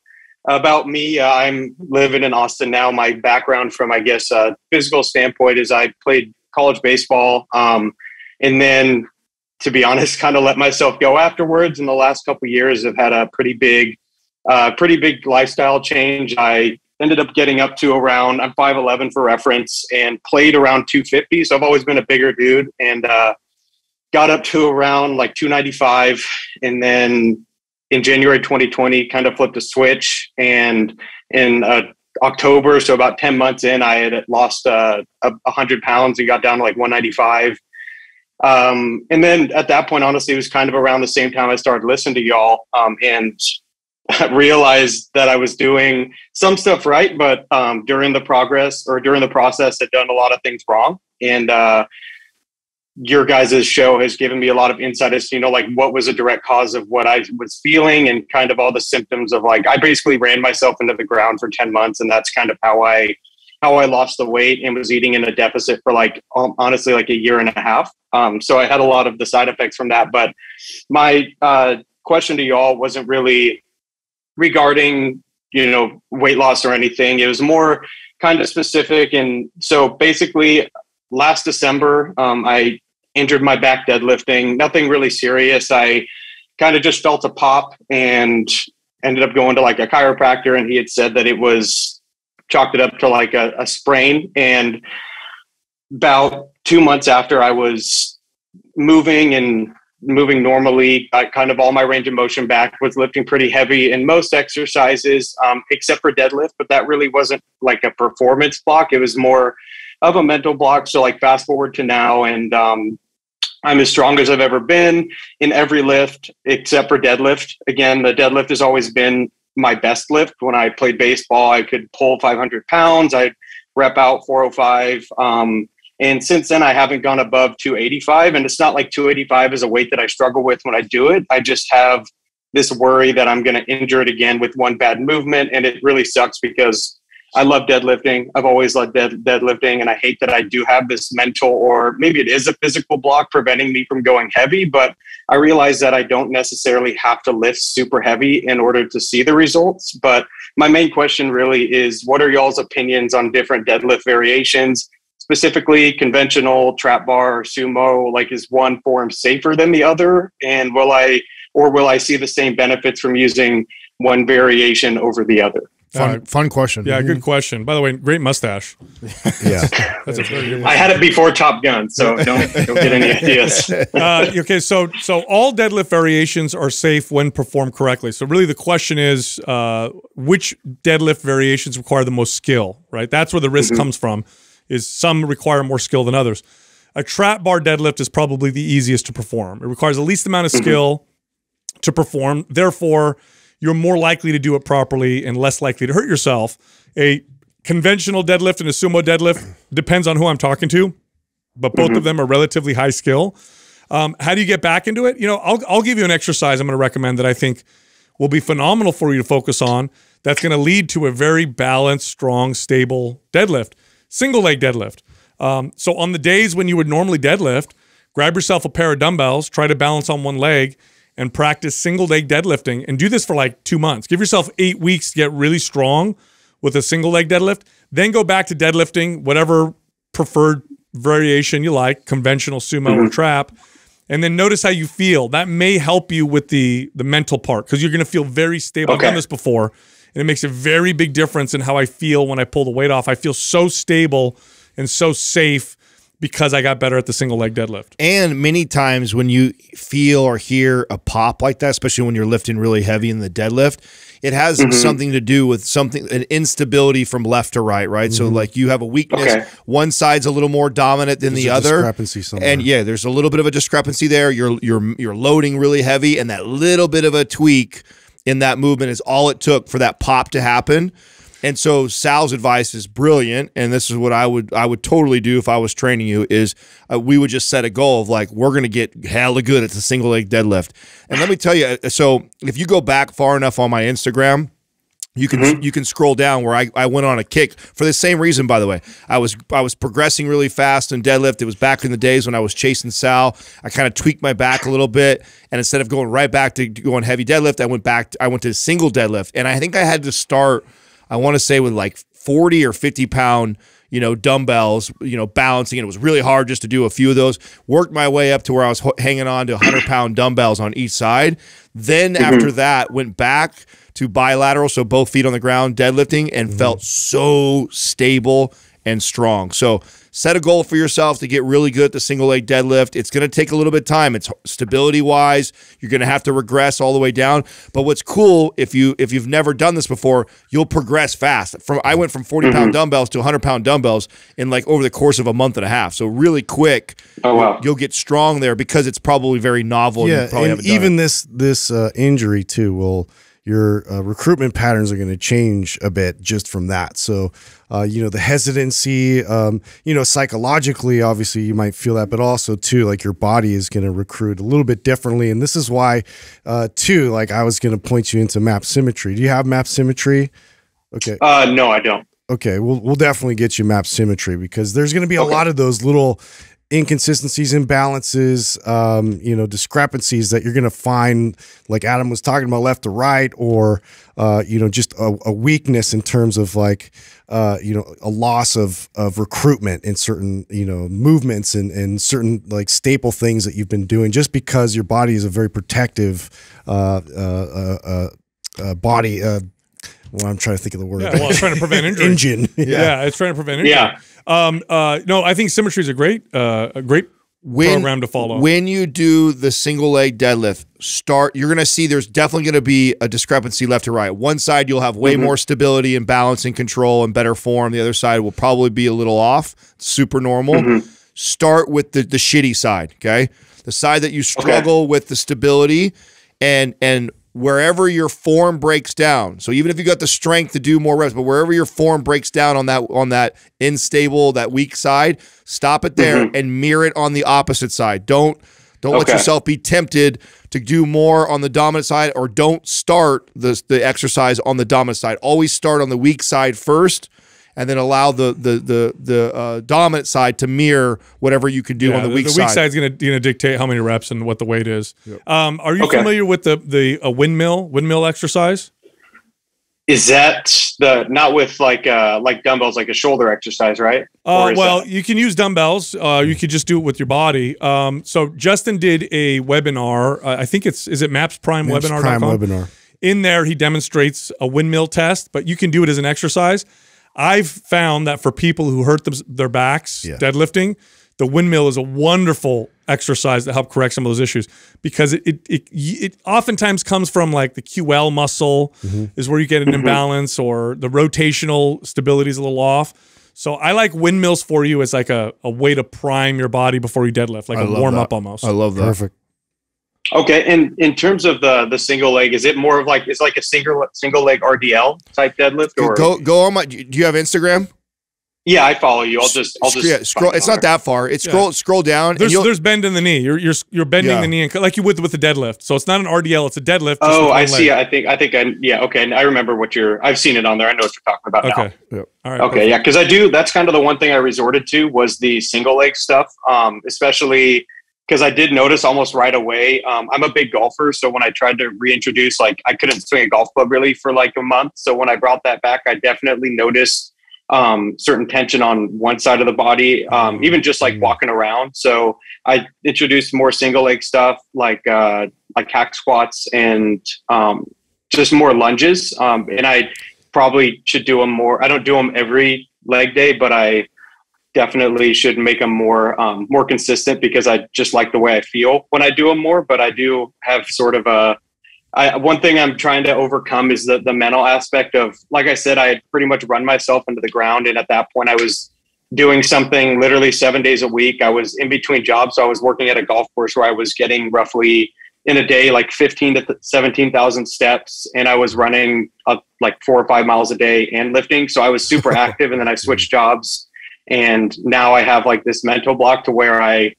about me. Uh, I'm living in Austin now. My background, from I guess a physical standpoint, is I played college baseball, um, and then to be honest, kind of let myself go afterwards. In the last couple of years, I've had a pretty big, uh, pretty big lifestyle change. I ended up getting up to around I'm 5'11 for reference and played around 250. So I've always been a bigger dude and uh, got up to around like 295. And then in January 2020, kind of flipped a switch. And in uh, October, so about 10 months in, I had lost uh, a 100 pounds and got down to like 195. Um, and then at that point, honestly, it was kind of around the same time I started listening to y'all um, and realized that I was doing some stuff right, but um, during the progress or during the process, had done a lot of things wrong. And uh, your guys' show has given me a lot of insight as to, you know, like what was a direct cause of what I was feeling and kind of all the symptoms of like, I basically ran myself into the ground for 10 months. And that's kind of how I, how I lost the weight and was eating in a deficit for like, um, honestly, like a year and a half. Um, so I had a lot of the side effects from that. But my uh, question to y'all wasn't really regarding, you know, weight loss or anything. It was more kind of specific. And so basically last December, um, I injured my back deadlifting, nothing really serious. I kind of just felt a pop and ended up going to like a chiropractor and he had said that it was chalked it up to like a, a sprain. And about two months after I was moving and moving normally, got kind of all my range of motion back, was lifting pretty heavy in most exercises, um, except for deadlift. But that really wasn't like a performance block. It was more of a mental block. So like fast forward to now and um, I'm as strong as I've ever been in every lift except for deadlift. Again, the deadlift has always been my best lift. When I played baseball, I could pull 500 pounds. I'd rep out 405. Um, and since then, I haven't gone above 285. And it's not like 285 is a weight that I struggle with when I do it. I just have this worry that I'm going to injure it again with one bad movement. And it really sucks because I love deadlifting. I've always loved dead, deadlifting, and I hate that I do have this mental or maybe it is a physical block preventing me from going heavy. But I realize that I don't necessarily have to lift super heavy in order to see the results. But my main question really is what are y'all's opinions on different deadlift variations? Specifically, conventional, trap bar, or sumo, like is one form safer than the other? And will I, or will I see the same benefits from using one variation over the other? Fun, fun question. Yeah, good question. By the way, great mustache. Yeah. That's a very good I had it before Top Gun, so don't don't get any ideas. uh, okay, so so all deadlift variations are safe when performed correctly. So really, the question is, uh, which deadlift variations require the most skill? Right, that's where the risk comes from. Is some require more skill than others. A trap bar deadlift is probably the easiest to perform. It requires the least amount of skill to perform. Therefore, you're more likely to do it properly and less likely to hurt yourself. A conventional deadlift and a sumo deadlift depends on who I'm talking to, but both of them are relatively high skill. Um, how do you get back into it? You know, I'll, I'll give you an exercise I'm going to recommend that I think will be phenomenal for you to focus on. That's going to lead to a very balanced, strong, stable deadlift, single leg deadlift. Um, so on the days when you would normally deadlift, grab yourself a pair of dumbbells, try to balance on one leg, and practice single leg deadlifting. And do this for like two months. Give yourself eight weeks to get really strong with a single leg deadlift. Then go back to deadlifting, whatever preferred variation you like, conventional sumo or trap and then notice how you feel. That may help you with the the mental part because you're going to feel very stable. I've done this before, and it makes a very big difference in how I feel when I pull the weight off. I feel so stable and so safe because I got better at the single leg deadlift. And many times when you feel or hear a pop like that, especially when you're lifting really heavy in the deadlift, it has mm-hmm. something to do with something an instability from left to right, right? So mm-hmm. like you have a weakness, Okay. one side's a little more dominant than There's the a other. discrepancy somewhere. And yeah, there's a little bit of a discrepancy there. You're you're you're loading really heavy and that little bit of a tweak in that movement is all it took for that pop to happen. And so Sal's advice is brilliant, and this is what I would I would totally do if I was training you. Is uh, we would just set a goal of like we're gonna get hella good at the single leg deadlift. And let me tell you, uh, so if you go back far enough on my Instagram, you can mm-hmm. you can scroll down where I, I went on a kick for the same reason by the way. I was I was progressing really fast in deadlift. It was back in the days when I was chasing Sal. I kind of tweaked my back a little bit and instead of going right back to going heavy deadlift I went back I went to single deadlift. And I think I had to start I want to say with like 40 or 50 pound you know dumbbells you know balancing and it was really hard just to do a few of those. Worked my way up to where I was hanging on to 100 pound dumbbells on each side. Then mm-hmm. after that went back to bilateral, so both feet on the ground, deadlifting, and felt so stable and strong. So set a goal for yourself to get really good at the single leg deadlift. It's going to take a little bit of time. It's stability wise. You're going to have to regress all the way down. But what's cool if you if you've never done this before, you'll progress fast. From I went from 40 pound dumbbells to 100 pound dumbbells in like over the course of a month and a half. So really quick. Oh, wow. You'll get strong there because it's probably very novel. and yeah, probably and haven't done even this this uh, injury too will your uh, recruitment patterns are going to change a bit just from that. So, uh, you know, the hesitancy, um, you know, psychologically, obviously, you might feel that, but also too, like your body is going to recruit a little bit differently, and this is why, uh, too, like I was going to point you into map symmetry. Do you have map symmetry? Okay. Uh, no, I don't. Okay, we'll we'll definitely get you map symmetry because there's going to be a Okay. lot of those little inconsistencies, imbalances, um, you know, discrepancies that you're going to find, like Adam was talking about, left to right, or uh, you know, just a, a weakness in terms of like, uh, you know, a loss of of recruitment in certain you know movements and and certain like staple things that you've been doing, just because your body is a very protective uh, uh, uh, uh, body. Well, I'm trying to think of the word. Yeah, well, it's trying to prevent injury. Engine. Yeah. it's trying to prevent injury. Yeah. Um, uh, no, I think symmetry is a great, uh, a great program to follow. When you do the single leg deadlift, start. You're going to see there's definitely going to be a discrepancy left to right. One side you'll have way Mm-hmm. more stability and balance and control and better form. The other side will probably be a little off. Super normal. Mm-hmm. Start with the the shitty side. Okay, the side that you struggle with the stability and and wherever your form breaks down. So even if you got the strength to do more reps, but wherever your form breaks down on that on that unstable, that weak side, stop it there mm-hmm. and mirror it on the opposite side. Don't Don't let yourself be tempted to do more on the dominant side, or don't start the the exercise on the dominant side. Always start on the weak side first, and then allow the the the the uh, dominant side to mirror whatever you can do Yeah, on the weak side. the side. weak side's going to gonna dictate how many reps and what the weight is. Um, are you Okay. familiar with the the a windmill windmill exercise? Is that the not with like uh like dumbbells, like a shoulder exercise, right? Uh, well, that- you can use dumbbells. Uh, you could just do it with your body. Um, so Justin did a webinar. Uh, I think it's is it Maps Prime Maps webinar. Prime webinar. In there, he demonstrates a windmill test, but you can do it as an exercise. I've found that for people who hurt them, their backs Yeah. deadlifting, the windmill is a wonderful exercise to help correct some of those issues because it it it, it oftentimes comes from like the QL muscle mm-hmm. is where you get an mm-hmm. imbalance or the rotational stability is a little off. So I like windmills for you as like a, a way to prime your body before you deadlift, like I a warm that. up almost. I love that. Perfect. Okay. And in terms of the the single leg, is it more of like it's like a single single leg RDL type deadlift, or Go go on my. Do you have Instagram? yeah, I follow you. I'll just I'll just yeah, scroll. It's not that far. It's Yeah. scroll scroll down. There's you'll- there's bend in the knee. You're you're you're bending Yeah. the knee and like you would with the deadlift. So it's not an RDL. It's a deadlift. Oh, I one see. leg. I think I think I yeah. Okay, And I remember what you're. I've seen it on there. I know what you're talking about now. Okay. Yep. All right. Okay, yeah, because I do. That's kind of the one thing I resorted to was the single leg stuff, um, especially because I did notice almost right away. Um, I'm a big golfer, so when I tried to reintroduce, like, I couldn't swing a golf club really for like a month. So when I brought that back, I definitely noticed um, certain tension on one side of the body, um, even just like walking around. So I introduced more single leg stuff, like uh, like hack squats and um, just more lunges. Um, and I probably should do them more. I don't do them every leg day, but I definitely should make them more um, more consistent because I just like the way I feel when I do them more. But I do have sort of a I, one thing I'm trying to overcome is the the mental aspect of like I said, I had pretty much run myself into the ground, and at that point, I was doing something literally seven days a week. I was in between jobs, so I was working at a golf course where I was getting roughly in a day like 15 to 17,000 steps and I was running up like 4 or 5 miles a day and lifting so I was super active and then I switched jobs and now I have like this mental block to where I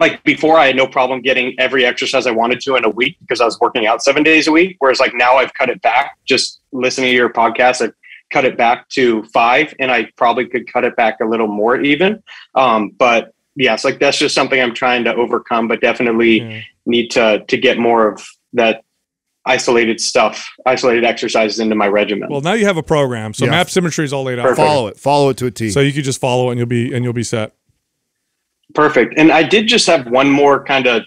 like before I had no problem getting every exercise I wanted to in a week because I was working out 7 days a week whereas like now I've cut it back just listening to your podcast I've cut it back to 5 and I probably could cut it back a little more even um but yes like that's just something I'm trying to overcome but definitely Yeah. need to to get more of that isolated stuff, isolated exercises into my regimen. Well, now you have a program. So Yeah. map symmetry is all laid out. Perfect. follow it. Follow it to a T. So you could just follow it and you'll be and you'll be set. Perfect. And I did just have one more kind of.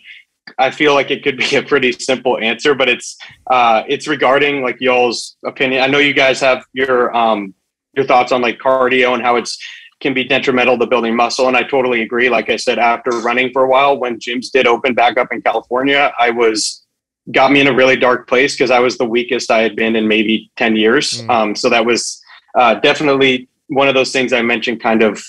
I feel like it could be a pretty simple answer, but it's uh, it's regarding like y'all's opinion. I know you guys have your um, your thoughts on like cardio and how it's can be detrimental to building muscle, and I totally agree. Like I said, after running for a while, when gyms did open back up in California, I was got me in a really dark place because I was the weakest I had been in maybe ten years. Mm. Um, so that was uh, definitely one of those things I mentioned. Kind of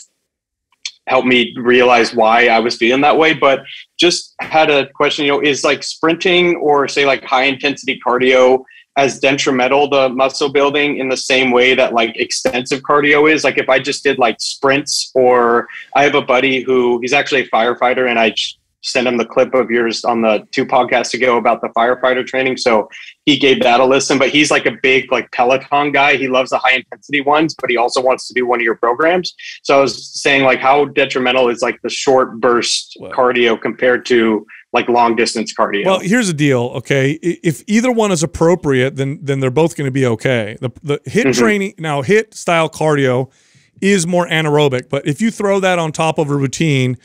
helped me realize why I was feeling that way. But just had a question, you know, is like sprinting or say like high intensity cardio as detrimental to muscle building in the same way that like extensive cardio is? Like if I just did like sprints or I have a buddy who he's actually a firefighter and I sent him the clip of yours on the two podcasts ago about the firefighter training. So he gave that a listen, but he's like a big like Peloton guy. He loves the high intensity ones, but he also wants to do one of your programs. So I was saying like how detrimental is like the short burst Well- cardio compared to like long distance cardio? Well, here's the deal, okay? If either one is appropriate, then then they're both going to be okay. The the HIIT Mhm. training now HIIT style cardio is more anaerobic, but if you throw that on top of a routine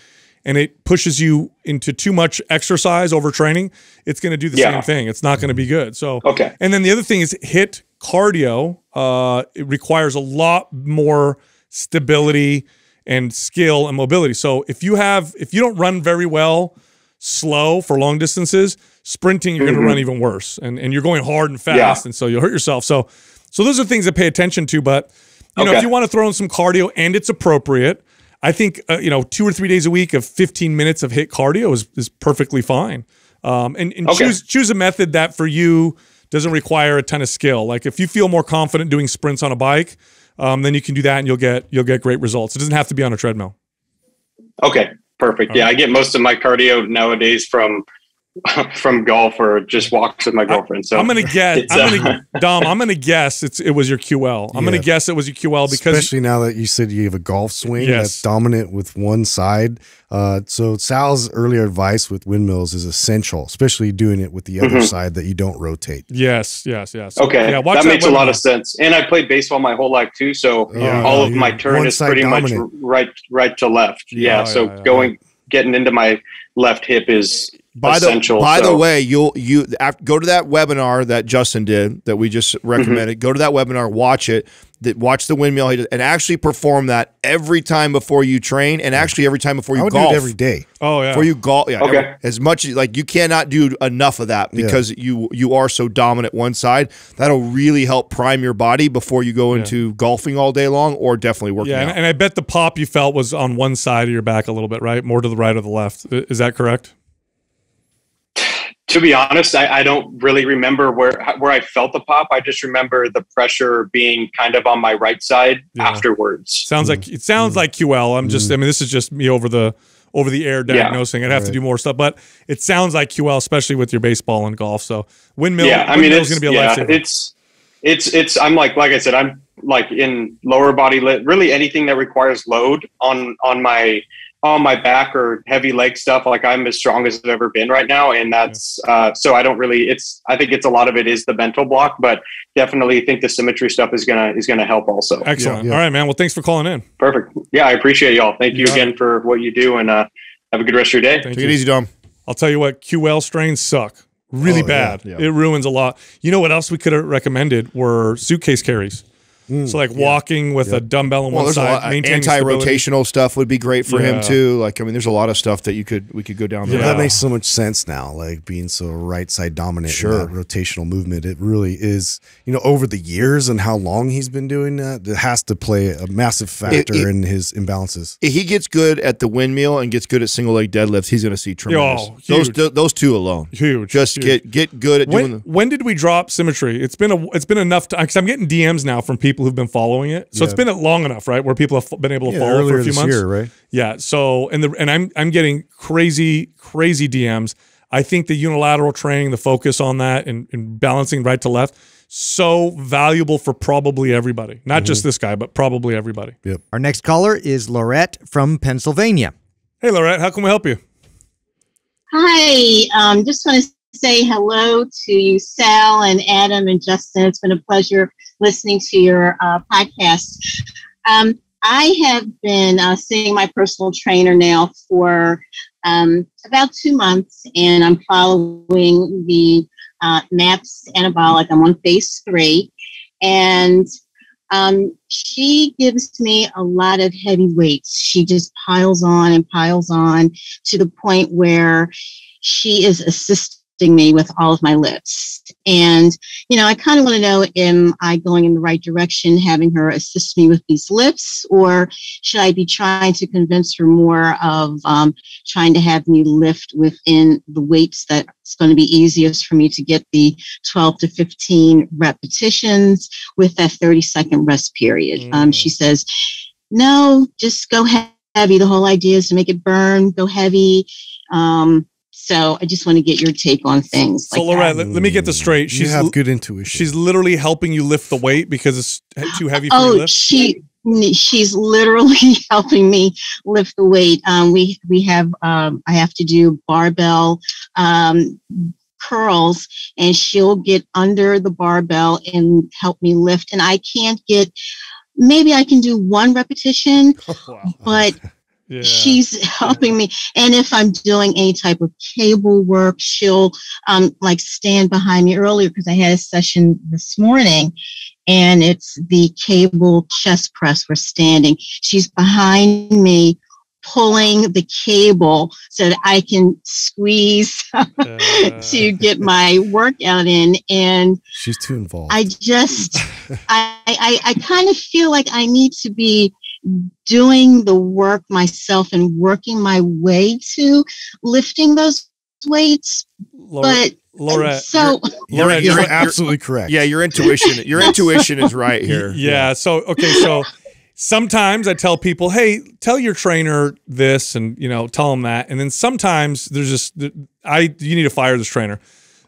and it pushes you into too much exercise over training, it's going to do the Yeah. same thing. It's not going to be good. So okay. and then the other thing is HIIT cardio. Uh, it requires a lot more stability and skill and mobility. So if you have, if you don't run very well, slow for long distances, sprinting you're going Mhm. to run even worse, and and you're going hard and fast, and so you'll hurt yourself. So so those are things to pay attention to. But you know, Okay. if you want to throw in some cardio and it's appropriate. I think uh, you know two or three days a week of 15 minutes of HIIT cardio is, is perfectly fine. Um, and and Okay. choose choose a method that for you doesn't require a ton of skill. Like if you feel more confident doing sprints on a bike, um, then you can do that and you'll get you'll get great results. It doesn't have to be on a treadmill. Okay. perfect. Yeah, I get most of my cardio nowadays from from golf or just walks with my girlfriend. So I'm gonna guess. I'm uh, gonna Dom. I'm gonna guess it's it was your QL. I'm gonna guess it was your QL because Especially now that you said you have a golf swing Yes. that's dominant with one side. Uh, so Sal's earlier advice with windmills is essential, especially doing it with the other Mhm. side that you don't rotate. yes, yes, yes. Okay, yeah, watch that makes a lot of sense. And I played baseball my whole life too, so Yeah. all of my turn one is pretty dominant. much right right to left. Yeah, Yeah, so yeah, yeah. going getting into my left hip is By the essential. by the way, you'll you af- go to that webinar that Justin did that we just Mm-hmm. recommended. Go to that webinar, watch it, that watch the windmill, he does- and actually perform that every time before you train, and actually every time before I you would golf. do it every day. Oh yeah. Before you golf, yeah, Okay. every- as much as like you cannot do enough of that Yeah. because you you are so dominant one side. That'll really help prime your body before you go into golfing all day long, or definitely working yeah, and, out. and I bet the pop you felt was on one side of your back a little bit, right? More to the right or the left. Is that correct? To be honest, I, I don't really remember where where I felt the pop. I just remember the pressure being kind of on my right side Yeah. afterwards. Sounds like it sounds mm-hmm. like QL. I'm just. I mm-hmm. mean, this is just me over the over the air Yeah. diagnosing. I'd have to do more stuff, but it sounds like QL, especially with your baseball and golf. So windmill. yeah, I mean, it's going to be a yeah, lifesaver. it's it's it's. I'm like like I said, I'm like in lower body lit. Really, anything that requires load on on my on my back or heavy leg stuff. Like I'm as strong as I've ever been right now, and that's uh, so I don't really. It's I think it's a lot of it is the mental block, but definitely think the symmetry stuff is gonna is gonna help also. Excellent. Yeah, yeah. All right, man. Well, thanks for calling in. Perfect. Yeah, I appreciate y'all. Thank You you, got again for what you do, and uh, have a good rest of your day. Thank Take you. it easy, Dom. I'll tell you what, QL strains suck really Oh, yeah, bad. yeah. It ruins a lot. You know what else we could have recommended were suitcase carries. Mm. so like walking with a dumbbell on Well, one there's a side, lot uh, anti-rotational stuff would be great for Yeah. him too. Like I mean, there's a lot of stuff that you could we could go down Yeah. there. That makes so much sense now, like being so right side dominant Sure. that rotational movement. It really is, you know, over the years and how long he's been doing that, it has to play a massive factor it- in his imbalances. If he gets good at the windmill and gets good at single leg deadlifts, he's going to see tremendous. Oh, those th- those two alone. Huge. Just huge. get get good at doing when, the when did we drop symmetry? It's been a it's been enough time because I'm getting DMs now from people who've been following it. So it's been long enough, right? Where people have been able to Yeah, follow earlier for a few this months. year, right? Yeah. So and the and I'm I'm getting crazy crazy DMs. I think the unilateral training, the focus on that, and, and balancing right to left, so valuable for probably everybody. Not just Mm-hmm. this guy, but probably everybody. Our next caller is Lorette from Pennsylvania. Hey, Lorette, how can we help you? Hi, um, just want to say hello to you, Sal and Adam and Justin. It's been a pleasure listening to your uh, podcast. Um, I have been uh, seeing my personal trainer now for um, about two months, and I'm following the uh, MAPS anabolic. I'm on phase three, and um, she gives me a lot of heavy weights. She just piles on and piles on to the point where she is assisting me with all of my lifts. And, you know, I kind of want to know am I going in the right direction, having her assist me with these lifts, or should I be trying to convince her more of um, trying to have me lift within the weights that's going to be easiest for me to get the 12 to 15 repetitions with that 30 second rest period? Um, she says, no, just go heavy. The whole idea is to make it burn, go heavy. Um, so I just want to get your take on things. So, like Lorette, let, let me get this straight. You She's have good intuition. she's literally helping you lift the weight because it's too heavy for you Oh, she she's literally helping me lift the weight. Um, we we have um, I have to do barbell um, curls, and she'll get under the barbell and help me lift. And I can't get. Maybe I can do one repetition, wow. but Yeah. she's helping me and if i'm doing any type of cable work she'll um like stand behind me earlier because i had a session this morning and it's the cable chest press we're standing she's behind me pulling the cable so that i can squeeze Uh, to get my workout in and she's too involved. I just, I, I, I kind of feel like I need to be doing the work myself and working my way to lifting those weights. Lorette, But Lorette, so You're, Lorette, you're- You're absolutely correct. Yeah, your intuition. Your intuition is right here. Yeah. So okay. So sometimes I tell people, "Hey, tell your trainer this," and you know, tell them that. And then sometimes there's just I you need to fire this trainer.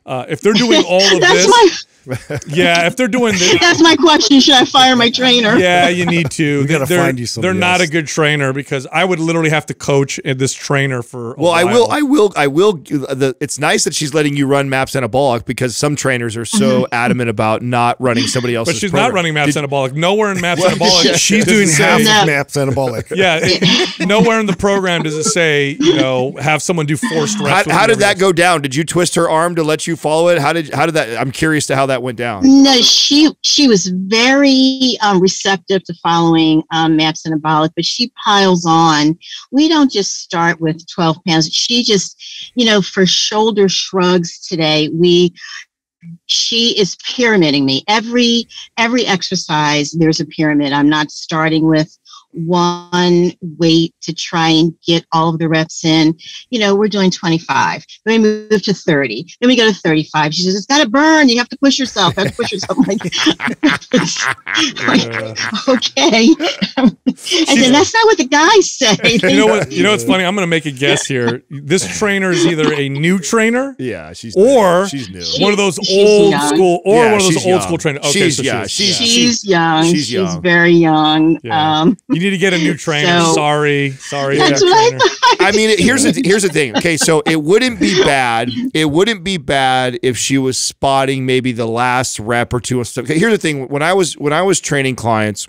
Uh, if they're doing all of That's this, my yeah, if they're doing this, that's my question. Should I fire my trainer? yeah, you need to. We gotta They're- find you somebody They're not a good trainer because I would literally have to coach this trainer for. A Well, I will. I will. I will. The, it's nice that she's letting you run maps anabolic because some trainers are so mm-hmm. adamant about not running somebody else's. but she's program. not running maps Did- anabolic. Nowhere in maps anabolic. She's doing half No. maps anabolic. Yeah, it- nowhere in the program does it say you know have someone do forced reps. How, how did that go down? Did you twist her arm to let you follow it? How did how did that? I'm curious to how that went down. No, she she was very um, receptive to following um, maps and anabolic, but she piles on. We don't just start with twelve pounds. She just, you know, for shoulder shrugs today, we she is pyramiding me every every exercise. There's a pyramid. I'm not starting with one weight to try and get all of the reps in. You know, we're doing 25. Then we move to 30. Then we go to 35. She says, it's got to burn. You have to push yourself. You have to push yourself. I'm like, like, okay. I said, that's not what the guys say. You know what? You know what's funny? I'm going to make a guess here. This trainer is either a new trainer, Yeah, she's Or- new. she's new. one of those She's old young. school, or Yeah, one of those old young. school trainers. Okay, She's- so yeah, she's, she's- She's young. she's She's, young. very young. Yeah. Um, You need to get a new trainer. So- sorry, sorry. That's yeah, what I trainer. I mean, here's the here's the thing. Okay, so it wouldn't be bad. It wouldn't be bad if she was spotting maybe the last rep or two and stuff. Okay, here's the thing. When I was when I was training clients,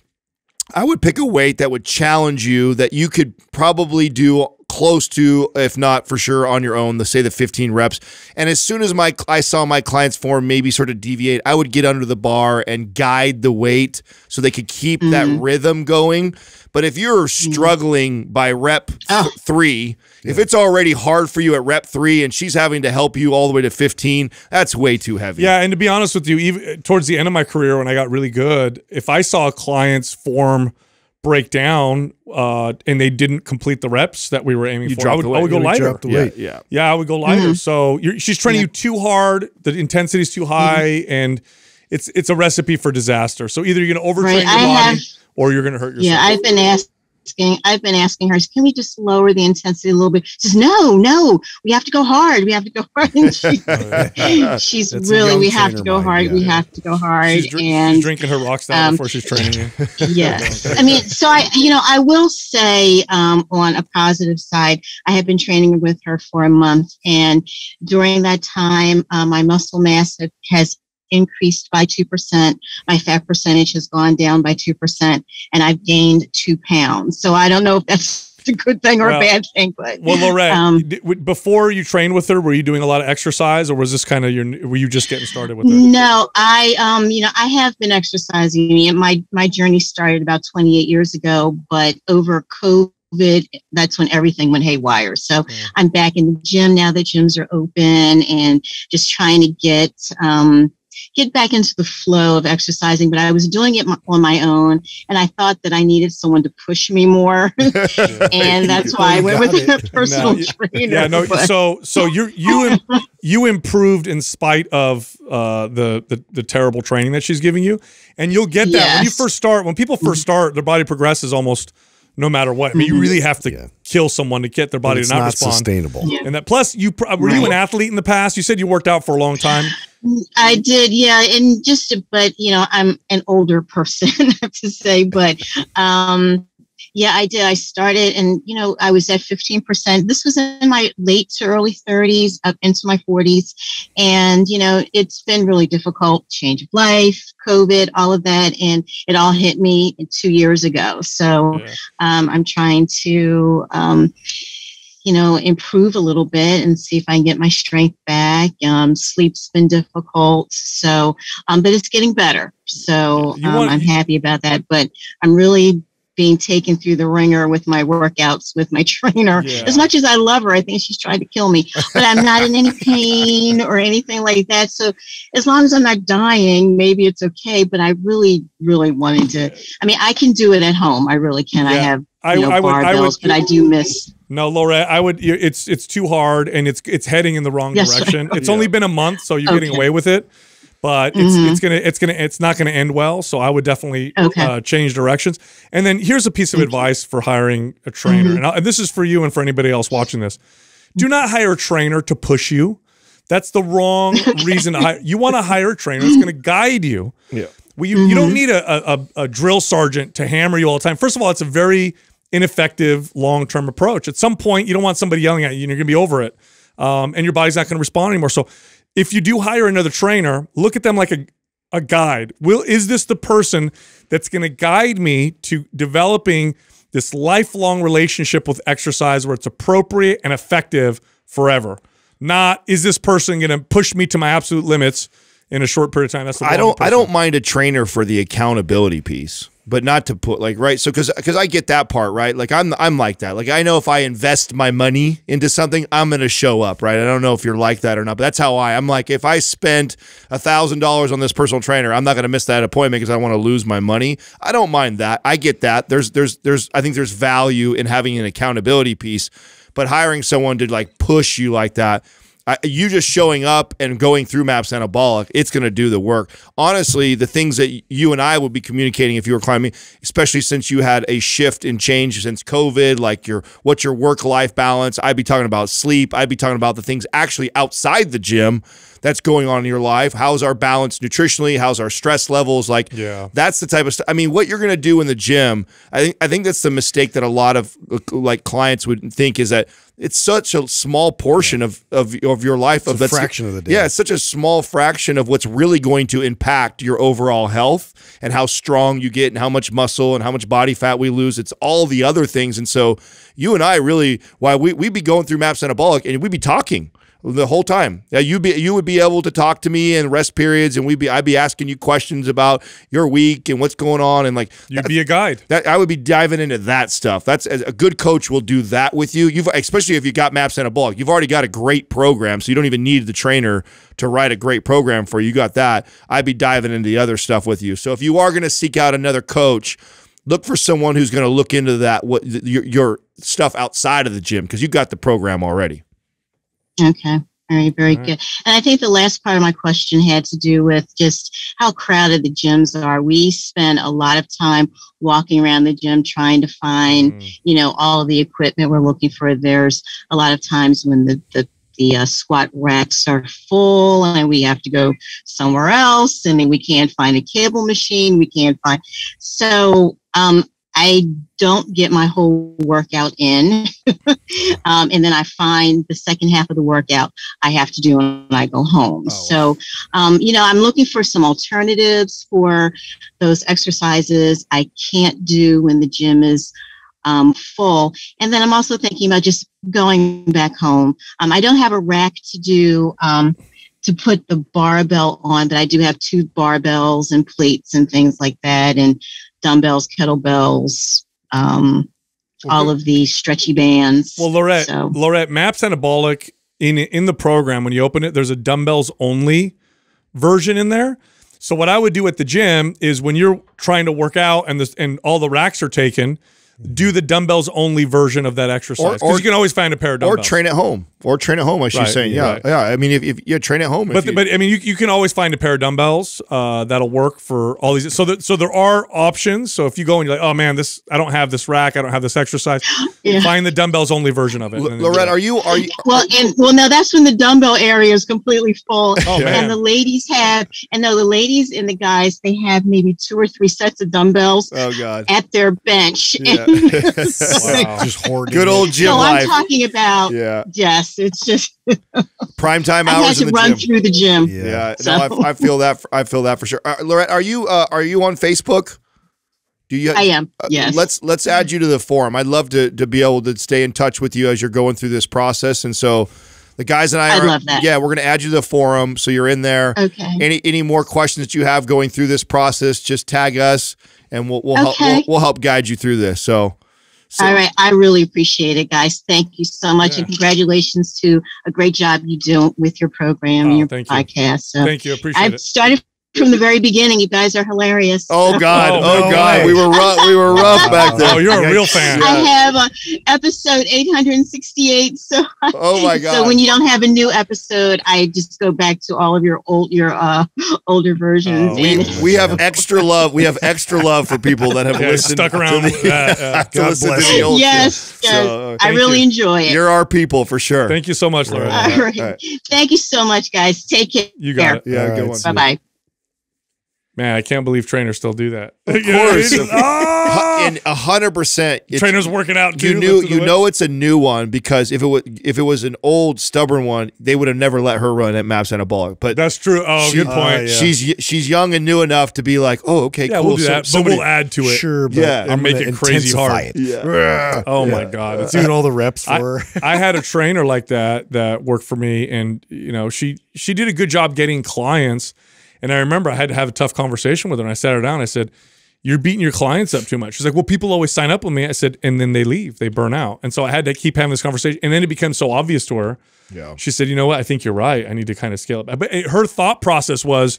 I would pick a weight that would challenge you that you could probably do close to, if not for sure, on your own. The say the 15 reps. And as soon as my I saw my clients form maybe sort of deviate, I would get under the bar and guide the weight so they could keep that mm-hmm. rhythm going. But if you're mm-hmm. struggling by rep th- Oh. three, if it's already hard for you at rep three and she's having to help you all the way to 15, that's way too heavy. Yeah, and to be honest with you, even towards the end of my career when I got really good, if I saw a clients form break down uh, and they didn't complete the reps that we were aiming You for, I would, the I would go You lighter. drop the Yeah, weight. yeah. Yeah, I would go lighter. Mm-hmm. So you're, she's training you too hard. The intensity's too high, mm-hmm. and it's it's a recipe for disaster. So either you're going to overtrain Right, your I body, have- or you're going to hurt yourself. yeah, I've been asking. I've been asking her, can we just lower the intensity a little bit? She says, no, no, we have to go hard. We have to go hard. And she, she's That's really, we have to go mind, hard. yeah. We have to go hard. she's, dr- and she's drinking her Rockstar um, before she's training you. yes i mean so i you know i will say um, on a positive side i have been training with her for a month and during that time uh, my muscle mass has increased by 2% my fat percentage has gone down by 2% and i've gained two pounds so i don't know if that's a good thing or Well- a bad thing but Well, Lorette, Um, before you trained with her, were you doing a lot of exercise, or was this kind of your? Were you just getting started with her? No, I um, you know, I have been exercising. And My my journey started about 28 years ago, but over COVID, that's when everything went haywire. So Yeah. I'm back in the gym now that gyms are open and just trying to get um get back into the flow of exercising, but I was doing it m- on my own and I thought that I needed someone to push me more. and that's why I went with Got a personal No, trainer. Yeah, no. but- So, so you you im- you improved in spite of uh, the, the the terrible training that she's giving you, and you'll get that when you first start. When people first start, their body progresses almost no matter what. I mean, you really have to Yeah. kill someone to get their body it's to not, not respond. sustainable. Yeah. And that plus, you pr- were you an athlete in the past? You said you worked out for a long time. I did, yeah, and just, but you know, I'm an older person, I have to say, but um, yeah, I did. I started, and you know, I was at 15%. This was in my late to early 30s, up into my 40s, and you know, it's been really difficult. Change of life, COVID, all of that, and it all hit me two years ago. So Yeah. um, I'm trying to. Um, you know, improve a little bit and see if I can get my strength back. Um, sleep's been difficult, so um, but it's getting better. So um, I'm happy about that. But I'm really being taken through the ringer with my workouts with my trainer. Yeah. As much as I love her, I think she's trying to kill me. But I'm not in any pain or anything like that. So as long as I'm not dying, maybe it's okay. But I really, really wanted to. I mean, I can do it at home. I really can. I have I, you know, I would. I would. barbells, but I do miss. No, Laura, I would. It's it's too hard, and it's it's heading in the wrong Yes, direction. It's Yeah. only been a month, so you're getting away with it. but it's Mhm. it's gonna it's gonna it's not gonna end well. So I would definitely Okay. uh, change directions. And then here's a piece of advice for hiring a trainer, Mhm. and, I, and this is for you and for anybody else watching this. Do not hire a trainer to push you. That's the wrong reason to hire. You want to hire a trainer that's going to guide you. Yeah. Well, you, you don't Mhm. need a, a, a drill sergeant to hammer you all the time. First of all, it's a very ineffective long term approach. At some point, you don't want somebody yelling at you and you're going to be over it. Um, and your body's not going to respond anymore. So if you do hire another trainer, look at them like a, a guide. Will is this the person that's going to guide me to developing this lifelong relationship with exercise where it's appropriate and effective forever? Not is this person going to push me to my absolute limits in a short period of time? That's the I don't I don't mind a trainer for the accountability piece, but not to put like right. So because because I get that part right. Like I'm I'm like that. Like I know if I invest my money into something, I'm gonna show up. Right. I don't know if you're like that or not, but that's how I. I'm like if I spent a thousand dollars on this personal trainer, I'm not gonna miss that appointment because I want to lose my money. I don't mind that. I get that. There's there's there's I think there's value in having an accountability piece, but hiring someone to like push you like that. I, you just showing up and going through Maps Anabolic, it's going to do the work. Honestly, the things that you and I would be communicating if you were climbing, especially since you had a shift and change since COVID, like your what's your work life balance. I'd be talking about sleep. I'd be talking about the things actually outside the gym that's going on in your life. How's our balance nutritionally? How's our stress levels? Like, Yeah. that's the type of stuff. I mean, what you're going to do in the gym, I think I think that's the mistake that a lot of like clients would think is that it's such a small portion of of, of your life of a fraction of the day. Yeah, it's such a small fraction of what's really going to impact your overall health and how strong you get and how much muscle and how much body fat we lose. It's all the other things. And so you and I really why we we'd be going through Maps Anabolic and we'd be talking the whole time. Yeah, you be you would be able to talk to me in rest periods, and we'd be I'd be asking you questions about your week and what's going on, and like You'd be a guide. that I would be diving into that stuff. That's a good coach will do that with you. You've especially if you got Maps Anabolic. You've already got a great program, so you don't even need the trainer to write a great program for you. You got that. I'd be diving into the other stuff with you. So if you are going to seek out another coach, look for someone who's going to look into that what your, your stuff outside of the gym because you got the program already. Okay. Very, very right. good. And I think the last part of my question had to do with just how crowded the gyms are. We spend a lot of time walking around the gym trying to find, Mm. you know, all the equipment we're looking for. There's a lot of times when the, the the uh, squat racks are full and we have to go somewhere else and then we can't find a cable machine we can't find so um, i don't get my whole workout in um, and then i find the second half of the workout i have to do when i go home wow. so um, you know i'm looking for some alternatives for those exercises i can't do when the gym is um, full and then i'm also thinking about just going back home um, i don't have a rack to do um, to put the barbell on but i do have two barbells and plates and things like that and dumbbells kettlebells um, all of these stretchy bands Well, Lorette, So- Lorette, Maps Anabolic in in the program when you open it, there's a dumbbells only version in there. So what I would do at the gym is when you're trying to work out and this and all the racks are taken, do the dumbbells only version of that exercise because or- you can always find a pair of dumbbells. Or train at home. Or train at home, I should Right, say. Yeah. right. Yeah. I mean, if, if you train at home. if But you- but I mean, you, you can always find a pair of dumbbells uh, that'll work for all these. So that so there are options. So if you go and you're like, oh man, this I don't have this rack, I don't have this exercise. Yeah. Find the dumbbells only version of it. L- then do Lorette, are you are you well and well no that's when the dumbbell area is completely full Oh man, and the ladies have and no the ladies and the guys they have maybe two or three sets of dumbbells Oh God. at their bench Yeah. Wow. Just hoarding. Good old gym so i'm talking about Yeah. yes it's just Prime time i had hours to in the run gym. through the gym Yeah. Yeah, So- no, I, I feel that. For, I feel that for sure. Uh, Lorette, are you uh, are you on Facebook? Do you? i am uh, yes Let's let's add you to the forum. I'd love to to be able to stay in touch with you as you're going through this process. And so, the guys and I I'd are. love that. Yeah, we're going to add you to the forum, so you're in there. okay Any any more questions that you have going through this process, just tag us, and we'll we'll help we'll, we'll help guide you through this. So. so all right i really appreciate it guys thank you so much and congratulations to a great job you do with your program Oh, and your thank you. podcast so thank you, appreciate i've it. started from the very beginning. You guys are hilarious. Oh God! Oh, Oh, no God! way. We were rough. We were rough back then. Oh, you're a real fan. I have uh, episode 868. So, Oh my God! so when you don't have a new episode, I just go back to all of your old, your uh, older versions. Oh, we, we have extra love. We have extra love for people that have Yeah, listened, stuck around to the, that, yeah. to God listen to bless the old yes, yes, So, uh, I really you. enjoy it. you're our people for sure. Thank you so much, Laura. all right. All right. Thank you so much, guys. Take care. You got it. Yeah, All good right, one. Bye bye. Man, I can't believe trainers still do that. Of course. Ah! And a hundred percent, trainers working out. You knew, you weight. know, it's a new one because if it was if it was an old stubborn one, they would have never let her run at Maps Anabolic. But That's true. Oh, She- good point. Uh, yeah. she's she's young and new enough to be like, oh, okay, yeah, cool. we'll do So- that, but we'll add to it. Sure, but Yeah. And I'm make it crazy hard. It. Yeah. Oh my god, it's Doing all the reps I- for her. I had a trainer like that that worked for me, and you know, she she did a good job getting clients. And I remember I had to have a tough conversation with her. And I sat her down. I said, "You're beating your clients up too much." She's like, "Well, people always sign up with me." I said, "And then they leave, they burn out." And so I had to keep having this conversation. And then it became so obvious to her. Yeah. She said, "You know what? I think you're right. I need to kind of scale it." back." But it- her thought process was,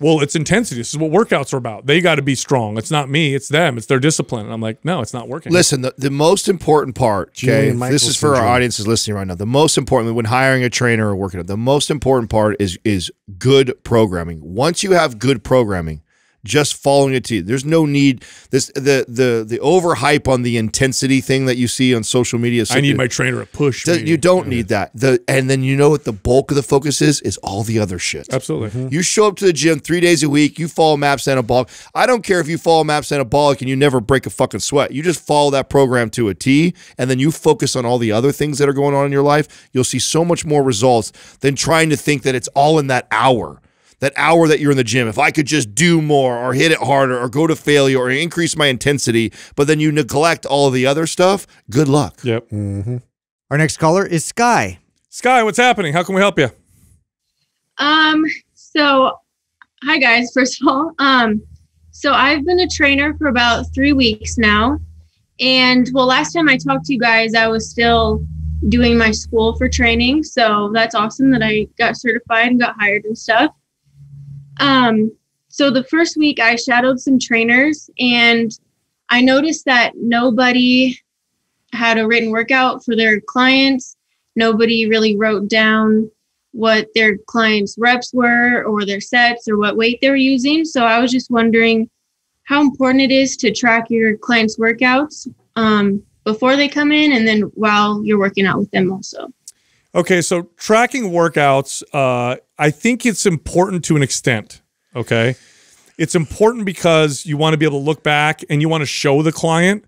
"Well, it's intensity. This is what workouts are about. They got to be strong. It's not me. It's them. It's their discipline." And I'm like, "No, it's not working." Listen, the, the most important part, okay, this is for our syndrome. audiences listening right now. The most important when hiring a trainer or working out, the most important part is is good programming. Once you have good programming, just following it to you. There's no need this the the the overhype on the intensity thing that you see on social media. is I need something- my trainer to push Th- me. You don't need that. The and then you know what the bulk of the focus is is all the other shit. Absolutely. Mm-hmm. You show up to the gym three days a week. You follow Maps Anabolic. I don't care if you follow Maps Anabolic and you never break a fucking sweat. You just follow that program to a T, and then you focus on all the other things that are going on in your life. You'll see so much more results than trying to think that it's all in that hour. That hour that you're in the gym. If I could just do more, or hit it harder, or go to failure, or increase my intensity, but then you neglect all of the other stuff. Good luck. Yep. Our next caller is Sky. Sky, what's happening? How can we help you? Um, so hi guys, first of all. Um, so I've been a trainer for about three weeks now. And well, last time I talked to you guys, I was still doing my school for training. So that's awesome that I got certified and got hired and stuff. Um, so the first week I shadowed some trainers and I noticed that nobody had a written workout for their clients. Nobody really wrote down what their clients' reps were or their sets or what weight they were using. So I was just wondering how important it is to track your clients' workouts um, before they come in and then while you're working out with them also. Okay, so tracking workouts, uh, I think it's important to an extent. Okay, it's important because you want to be able to look back and you want to show the client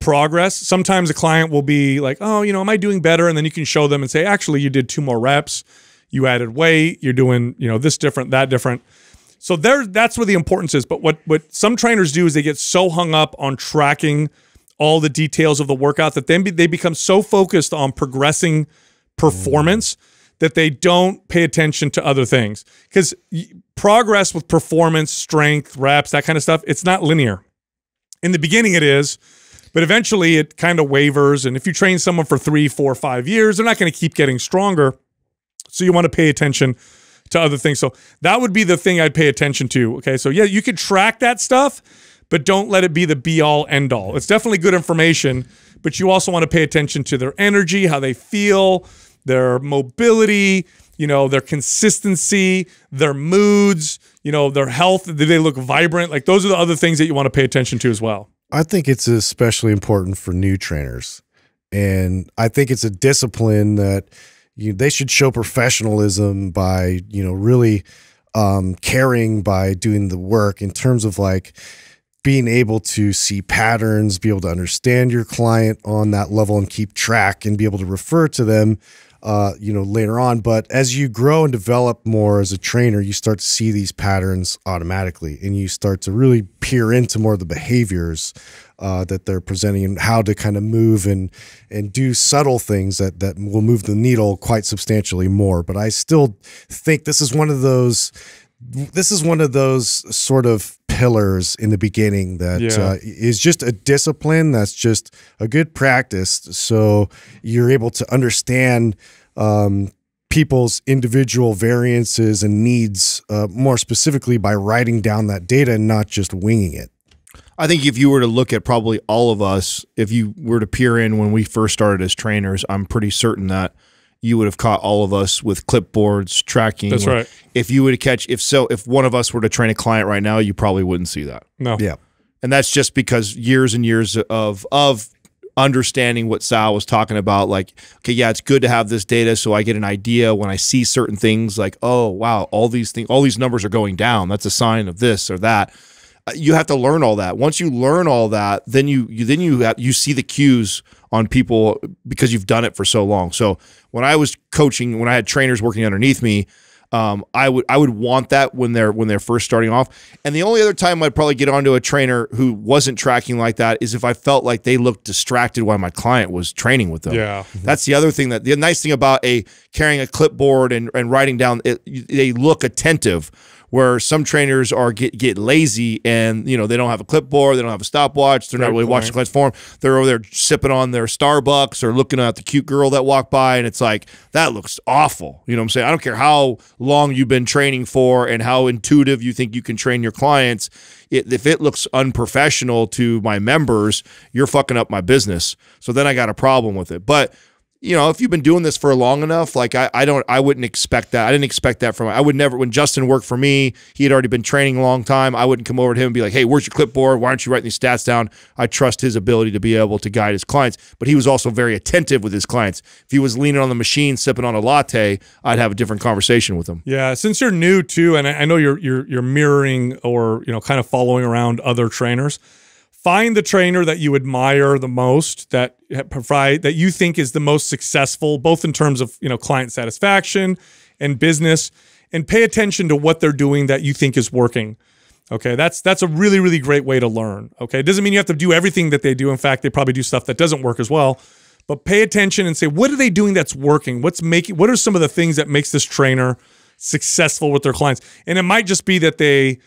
progress. Sometimes a client will be like, "Oh, you know, am I doing better?" And then you can show them and say, "Actually, you did two more reps. You added weight. You're doing, you know, this different, that different." So there, that's where the importance is. But what what some trainers do is they get so hung up on tracking all the details of the workout that then they become so focused on progressing performance mm. That they don't pay attention to other things. Because progress with performance, strength, reps, that kind of stuff, it's not linear. In the beginning, it is, but eventually it kind of wavers. And if you train someone for three, four, five years, they're not going to keep getting stronger. So you want to pay attention to other things. So that would be the thing I'd pay attention to. Okay. So yeah, you could track that stuff, but don't let it be the be all end all. It's definitely good information, but you also want to pay attention to their energy, how they feel, their mobility, you know, their consistency, their moods, you know, their health. Do they look vibrant? Like those are the other things that you want to pay attention to as well. I think it's especially important for new trainers. And I think it's a discipline that you, they should show professionalism by, you know, really um, caring by doing the work in terms of like being able to see patterns, be able to understand your client on that level and keep track and be able to refer to them uh, you know, later on. But as you grow and develop more as a trainer, you start to see these patterns automatically, and you start to really peer into more of the behaviors uh, that they're presenting and how to kind of move and and do subtle things that that will move the needle quite substantially more. But I still think this is one of those. This is one of those sort of pillars in the beginning that Yeah. uh, is just a discipline that's just a good practice so you're able to understand um, people's individual variances and needs uh, more specifically by writing down that data and not just winging it. I think if you were to look at probably all of us, if you were to peer in when we first started as trainers, I'm pretty certain that you would have caught all of us with clipboards tracking. That's right. If you would to catch, if so, if one of us were to train a client right now, you probably wouldn't see that. No. Yeah. And that's just because years and years of of understanding what Sal was talking about. Like, okay, yeah, it's good to have this data so I get an idea when I see certain things. Like, oh wow, all these things, all these numbers are going down. That's a sign of this or that. Uh, You have to learn all that. Once you learn all that, then you, you then you have, you see the cues on people because you've done it for so long. So when I was coaching, when I had trainers working underneath me, um, I would I would want that when they're when they're first starting off. And the only other time I'd probably get onto a trainer who wasn't tracking like that is if I felt like they looked distracted while my client was training with them. Yeah. That's the other thing that the nice thing about a carrying a clipboard and, and writing down it, they look attentive where some trainers are get, get lazy and you know they don't have a clipboard they don't have a stopwatch they're not really point. watching client's form. They're over there sipping on their starbucks or looking at the cute girl that walked by and it's like that looks awful. You know what i'm saying? I don't care how long you've been training for and how intuitive you think you can train your clients it, if it looks unprofessional to my members you're fucking up my business. So then i got a problem with it. But you know, if you've been doing this for long enough, like I, I don't, I wouldn't expect that. I didn't expect that from. I would never. When Justin worked for me, he had already been training a long time. I wouldn't come over to him and be like, "Hey, where's your clipboard? Why aren't you writing these stats down?" I trust his ability to be able to guide his clients, but he was also very attentive with his clients. If he was leaning on the machine, sipping on a latte, I'd have a different conversation with him. Yeah, since you're new too, and I know you're you're you're mirroring or you know kind of following around other trainers. Find the trainer that you admire the most, that provide that you think is the most successful, both in terms of you know client satisfaction and business, and pay attention to what they're doing that you think is working. Okay, that's that's a really really great way to learn. Okay, it doesn't mean you have to do everything that they do. In fact, they probably do stuff that doesn't work as well. But pay attention and say, what are they doing that's working? What's making? What are some of the things that makes this trainer successful with their clients? And it might just be that they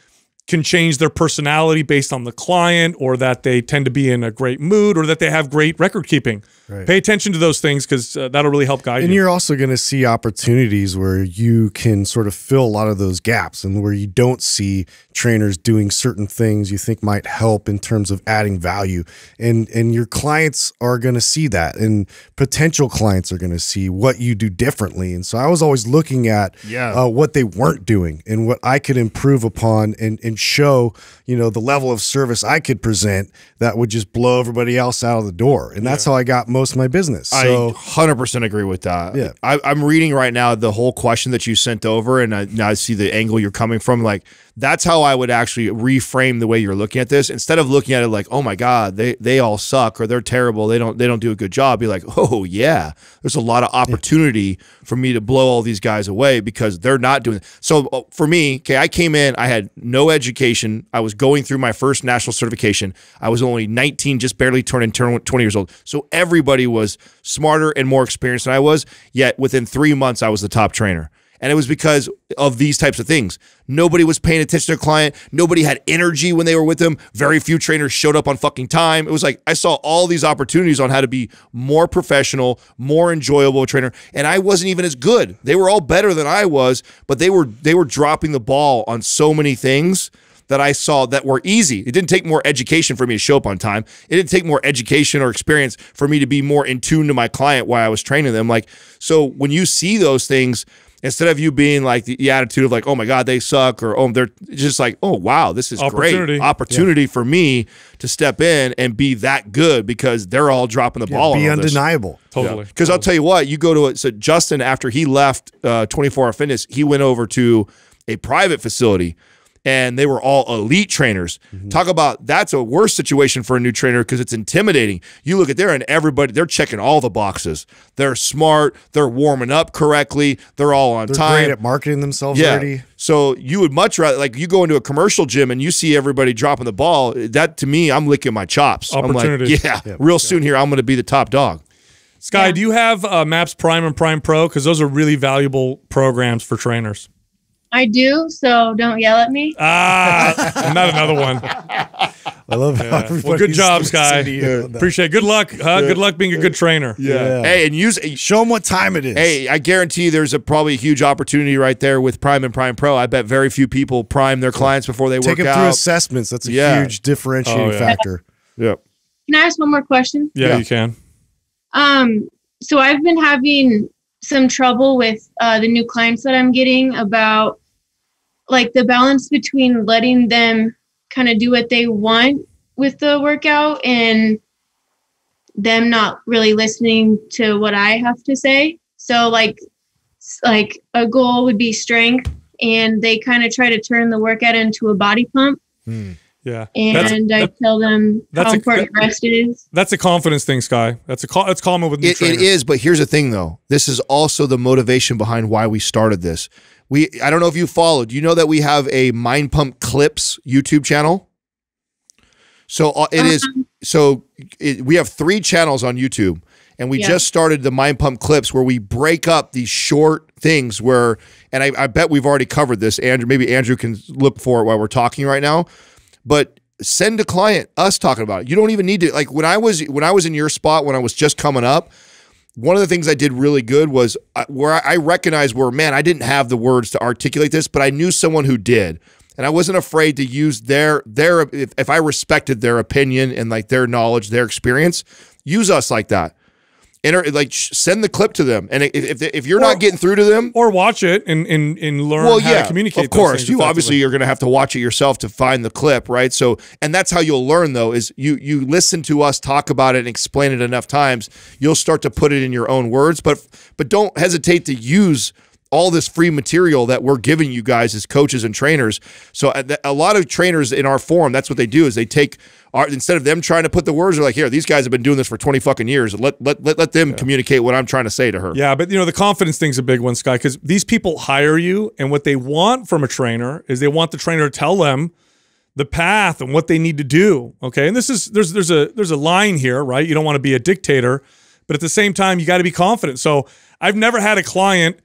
can change their personality based on the client, or that they tend to be in a great mood, or that they have great record keeping. Right. Pay attention to those things because uh, that'll really help guide you. And you. you're also going to see opportunities where you can sort of fill a lot of those gaps and where you don't see trainers doing certain things you think might help in terms of adding value. And and your clients are going to see that and potential clients are going to see what you do differently. And so I was always looking at Yeah. uh, what they weren't doing and what I could improve upon and and show, you know, the level of service I could present that would just blow everybody else out of the door. And that's how I got most of my business. So I 100% agree with that. Yeah. I, I'm reading right now the whole question that you sent over, and I, now I see the angle you're coming from. Like, that's how I would actually reframe the way you're looking at this. Instead of looking at it like, oh my God, they, they all suck or they're terrible, they don't they don't do a good job, be like, oh yeah, there's a lot of opportunity for me to blow all these guys away because they're not doing It. So uh, for me, okay, I came in, I had no education. I was going through my first national certification. I was only 19, just barely turning turn 20 years old. So everybody was smarter and more experienced than I was. Yet within three months, I was the top trainer. And it was because of these types of things. Nobody was paying attention to their client. Nobody had energy when they were with them. Very few trainers showed up on fucking time. It was like I saw all these opportunities on how to be more professional, more enjoyable trainer, and I wasn't even as good. They were all better than I was, but they were they were dropping the ball on so many things that I saw that were easy. It didn't take more education for me to show up on time. It didn't take more education or experience for me to be more in tune to my client while I was training them. Like, so when you see those things, instead of you being like the, the attitude of like, oh my God, they suck, or oh, they're just like, oh wow, this is Opportunity. great opportunity for me to step in and be that good because they're all dropping the ball. be on all this. undeniable. totally. Because I'll tell you what, you go to it. So Justin, after he left uh, 24 Hour Fitness, he went over to a private facility, and they were all elite trainers. Talk about that's a worse situation for a new trainer because it's intimidating. You look at there, and everybody they're checking all the boxes. They're smart. They're warming up correctly. They're all on They're time. great at marketing themselves Yeah. already. So you would much rather like you go into a commercial gym and you see everybody dropping the ball. That to me, I'm licking my chops. I'm like, Opportunity. yeah, real soon here, I'm going to be the top dog. Sky, Yeah. do you have uh, Maps Prime and Prime Pro? Because those are really valuable programs for trainers. I do, so don't yell at me. Ah, not another one. I love how Yeah. Well, good job, looks Sky. into you on that. Appreciate it. Good luck. Huh? Good luck being a good trainer. Yeah. Hey, and use Show them what time it is. Hey, I guarantee there's a probably a huge opportunity right there with Prime and Prime Pro. I bet very few people prime their clients before they take work them through assessments. That's a Yeah. huge differentiating Oh, yeah. factor. Yep. Can I ask one more question? Yeah, Yeah. you can. Um, so I've been having some trouble with uh, the new clients that I'm getting about like the balance between letting them kind of do what they want with the workout and them not really listening to what I have to say. So like like a goal would be strength and they kind of try to turn the workout into a body pump hmm. Yeah. That's, and I that- tell them that's how a- important rest is. that's a confidence thing, Sky. That's a. That's common with new It, it trainers. is, but here's the thing though. This is also the motivation behind why we started this. We I don't know if you followed. You know that we have a Mind Pump Clips YouTube channel. So uh, it is so it, we have three channels on YouTube and we Yeah. just started the Mind Pump Clips where we break up these short things where and I, I bet we've already covered this. Andrew maybe Andrew can look for it while we're talking right now. But send a client us talking about it. You don't even need to like when I was when I was in your spot when I was just coming up one of the things I did really good was uh, where I recognized where, man, I didn't have the words to articulate this, but I knew someone who did. And I wasn't afraid to use their, their if, if I respected their opinion and like their knowledge, their experience, use us like that. Enter, like send the clip to them. And if, if, if you're Or- not getting through to them, or watch it and and, and learn well, how yeah, to communicate. Of course, you obviously you're going to have to watch it yourself to find the clip, right? So, and that's how you'll learn though is you you listen to us talk about it and explain it enough times, you'll start to put it in your own words. But but don't hesitate to use all this free material that we're giving you guys as coaches and trainers. So uh, a, a lot of trainers in our forum, that's what they do is they take our instead of them trying to put the words, they're like, here, these guys have been doing this for 20 fucking years. Let let let, let them communicate what I'm trying to say to her. Yeah, but you know the confidence thing's a big one, Sky, because these people hire you, and what they want from a trainer is they want the trainer to tell them the path and what they need to do. Okay, and this is there's there's a there's a line here, right? You don't want to be a dictator, but at the same time, you got to be confident. So I've never had a client,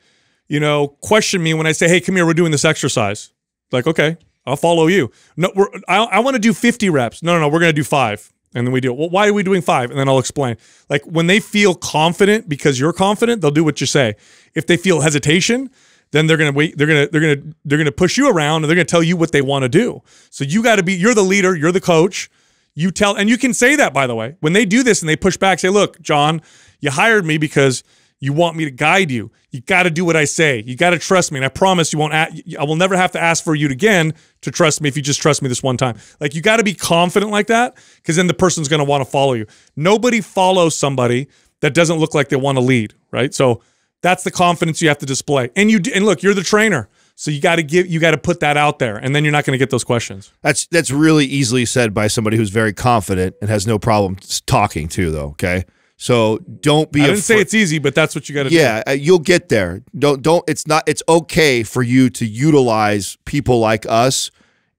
you know, question me when I say, "Hey, come here, we're doing this exercise." Like, okay, I'll follow you. No, we're I, I want to do 50 reps. No, no, no, we're gonna do five. And then we do it. Well, why are we doing five? And then I'll explain. Like when they feel confident because you're confident, they'll do what you say. If they feel hesitation, then they're gonna wait. They're gonna they're gonna they're gonna push you around and they're gonna tell you what they want to do. So you got to be. You're the leader. You're the coach. You tell, and you can say that by the way. When they do this and they push back, say, "Look, John, you hired me because you want me to guide you. You got to do what I say. You got to trust me, and I promise you won't. I will never have to ask for you again to trust me if you just trust me this one time. Like you got to be confident like that, because then the person's going to want to follow you. Nobody follows somebody that doesn't look like they want to lead, right? So that's the confidence you have to display. And you and look, you're the trainer. So you got to give you got to put that out there and then you're not going to get those questions. That's that's really easily said by somebody who's very confident and has no problem talking to though. Okay, so don't be. I didn't say it's easy, but that's what you got to Yeah, uh, you'll get there. Don't don't. It's not. It's okay for you to utilize people like us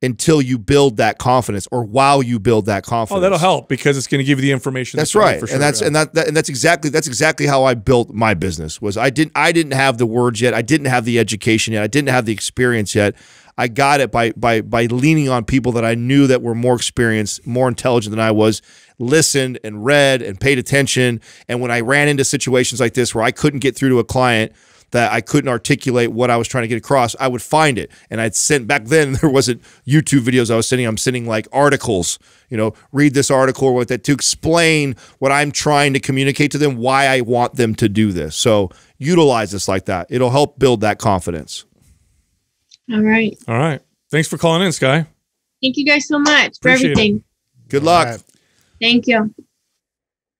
until you build that confidence, or while you build that confidence. Oh, that'll help because it's going to give you the information. That's that you need right, for sure, and that's yeah. and that, that and that's exactly that's exactly how I built my business. Was I didn't I didn't have the words yet. I didn't have the education yet. I didn't have the experience yet. I got it by by by leaning on people that I knew that were more experienced, more intelligent than I was, listened and read and paid attention. And when I ran into situations like this where I couldn't get through to a client that I couldn't articulate what I was trying to get across, I would find it. And I'd send back then there wasn't YouTube videos I was sending. I'm sending like articles, you know, read this article or what that to explain what I'm trying to communicate to them, why I want them to do this. So utilize this like that. It'll help build that confidence. All right. All right. Thanks for calling in, Sky. Thank you guys so much for Appreciate it. everything. Good luck. All right. Thank you.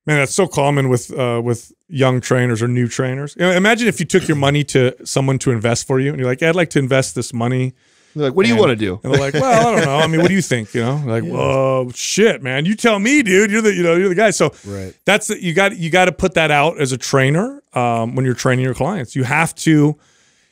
Man, that's so common with uh, with young trainers or new trainers. You know, imagine if you took your money to someone to invest for you, and you're like, "I'd like to invest this money." They're like, what do you want to do? And they're like, "Well, I don't know. I mean, what do you think?" You know, like, "Whoa, shit, man! You tell me, dude. You're the you know you're the guy." So Right. that's the, you got you got to put that out as a trainer um, when you're training your clients. You have to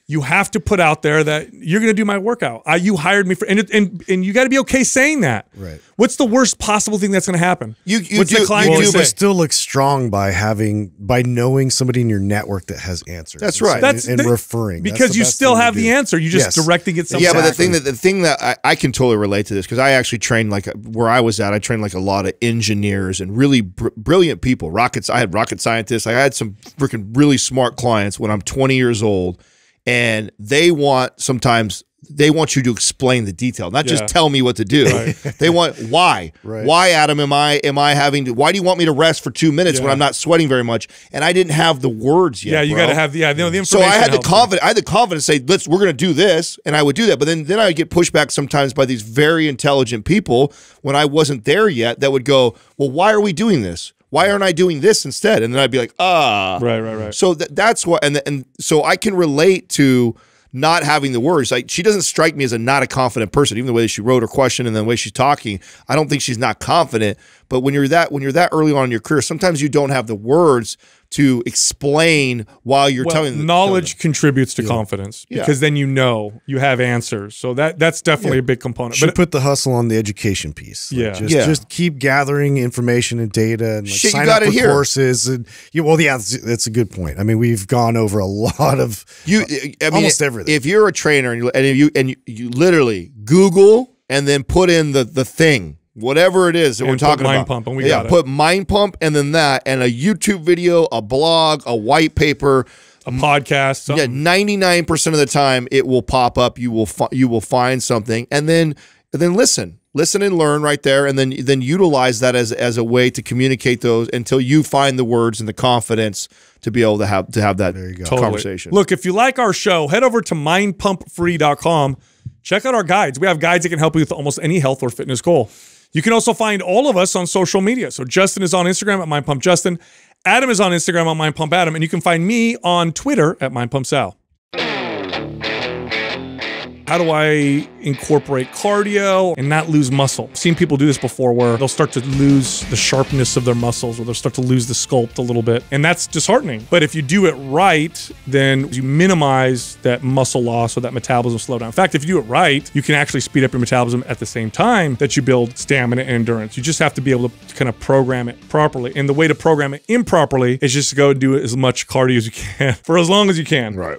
you have to put out there that you're going to do my workout. I, you hired me for, and it, and and you got to be okay saying that. Right. What's the worst possible thing that's going to happen? You you What's do, the client you Well, gonna do you say? still look strong by having by knowing somebody in your network that has answers. That's right. and, That's and the- referring because you still have the answer. You just Yes. directing it. Yeah, but the thing that the thing that I, I can totally relate to this because I actually trained like where I was at. I trained like a lot of engineers and really br- brilliant people. Rockets. I had rocket scientists. I had some freaking really smart clients when I'm 20 years old, and they want sometimes they want you to explain the detail, not Yeah. just tell me what to do. They want why. Right. Why, Adam? Am I am I having to? Why do you want me to rest for two minutes when I'm not sweating very much? And I didn't have the words yet. yeah, you got to have the yeah. No, the So. I had the confidence. I had the confidence to say, "Let's. We're going to do this," and I would do that. But then, then I would get pushback sometimes by these very intelligent people when I wasn't there yet. That would go, "Well, why are we doing this? Why aren't I doing this instead?" And then I'd be like, "Ah, Right, right, right. So th- that's what, and and so I can relate to not having the words. Like she doesn't strike me as a not a confident person, even the way she wrote her question and the way she's talking. I don't think she's not confident. But when you're that when you're that early on in your career, sometimes you don't have the words to explain while you're Well, telling the- knowledge contributes to confidence Yeah. because then you know you have answers. So that that's definitely a big component. Should But put the hustle on the education piece. Like, Yeah. just, Yeah. just keep gathering information and data and like Shit, you sign got up it for here. courses. And you, well, yeah, that's, that's a good point. I mean, we've gone over a lot of You, uh, I mean, Almost everything. If you're a trainer and you and if you and you, you literally Google and then put in the the thing, whatever it is that And we're put talking Mind about. Pump, and we yeah, got it. put mind pump and then that and a YouTube video, a blog, a white paper. a podcast, Yeah, ninety nine percent of the time it will pop up. You will fi- you will find something and then and then listen. Listen and learn right there, and then then utilize that as as a way to communicate those until you find the words and the confidence to be able to have to have that Totally. conversation. Look, if you like our show, head over to mindpumpfree.com. Check out our guides. We have guides that can help you with almost any health or fitness goal. You can also find all of us on social media. So Justin is on Instagram at mindpumpjustin. Adam is on Instagram on mindpumpAdam, and you can find me on Twitter at mindpumpsal. How do I incorporate cardio and not lose muscle? I've seen people do this before where they'll start to lose the sharpness of their muscles or they'll start to lose the sculpt a little bit. And that's disheartening. But if you do it right, then you minimize that muscle loss or that metabolism slowdown. In fact, if you do it right, you can actually speed up your metabolism at the same time that you build stamina and endurance. You just have to be able to kind of program it properly. And the way to program it improperly is just to go do as much cardio as you can for as long as you can. Right.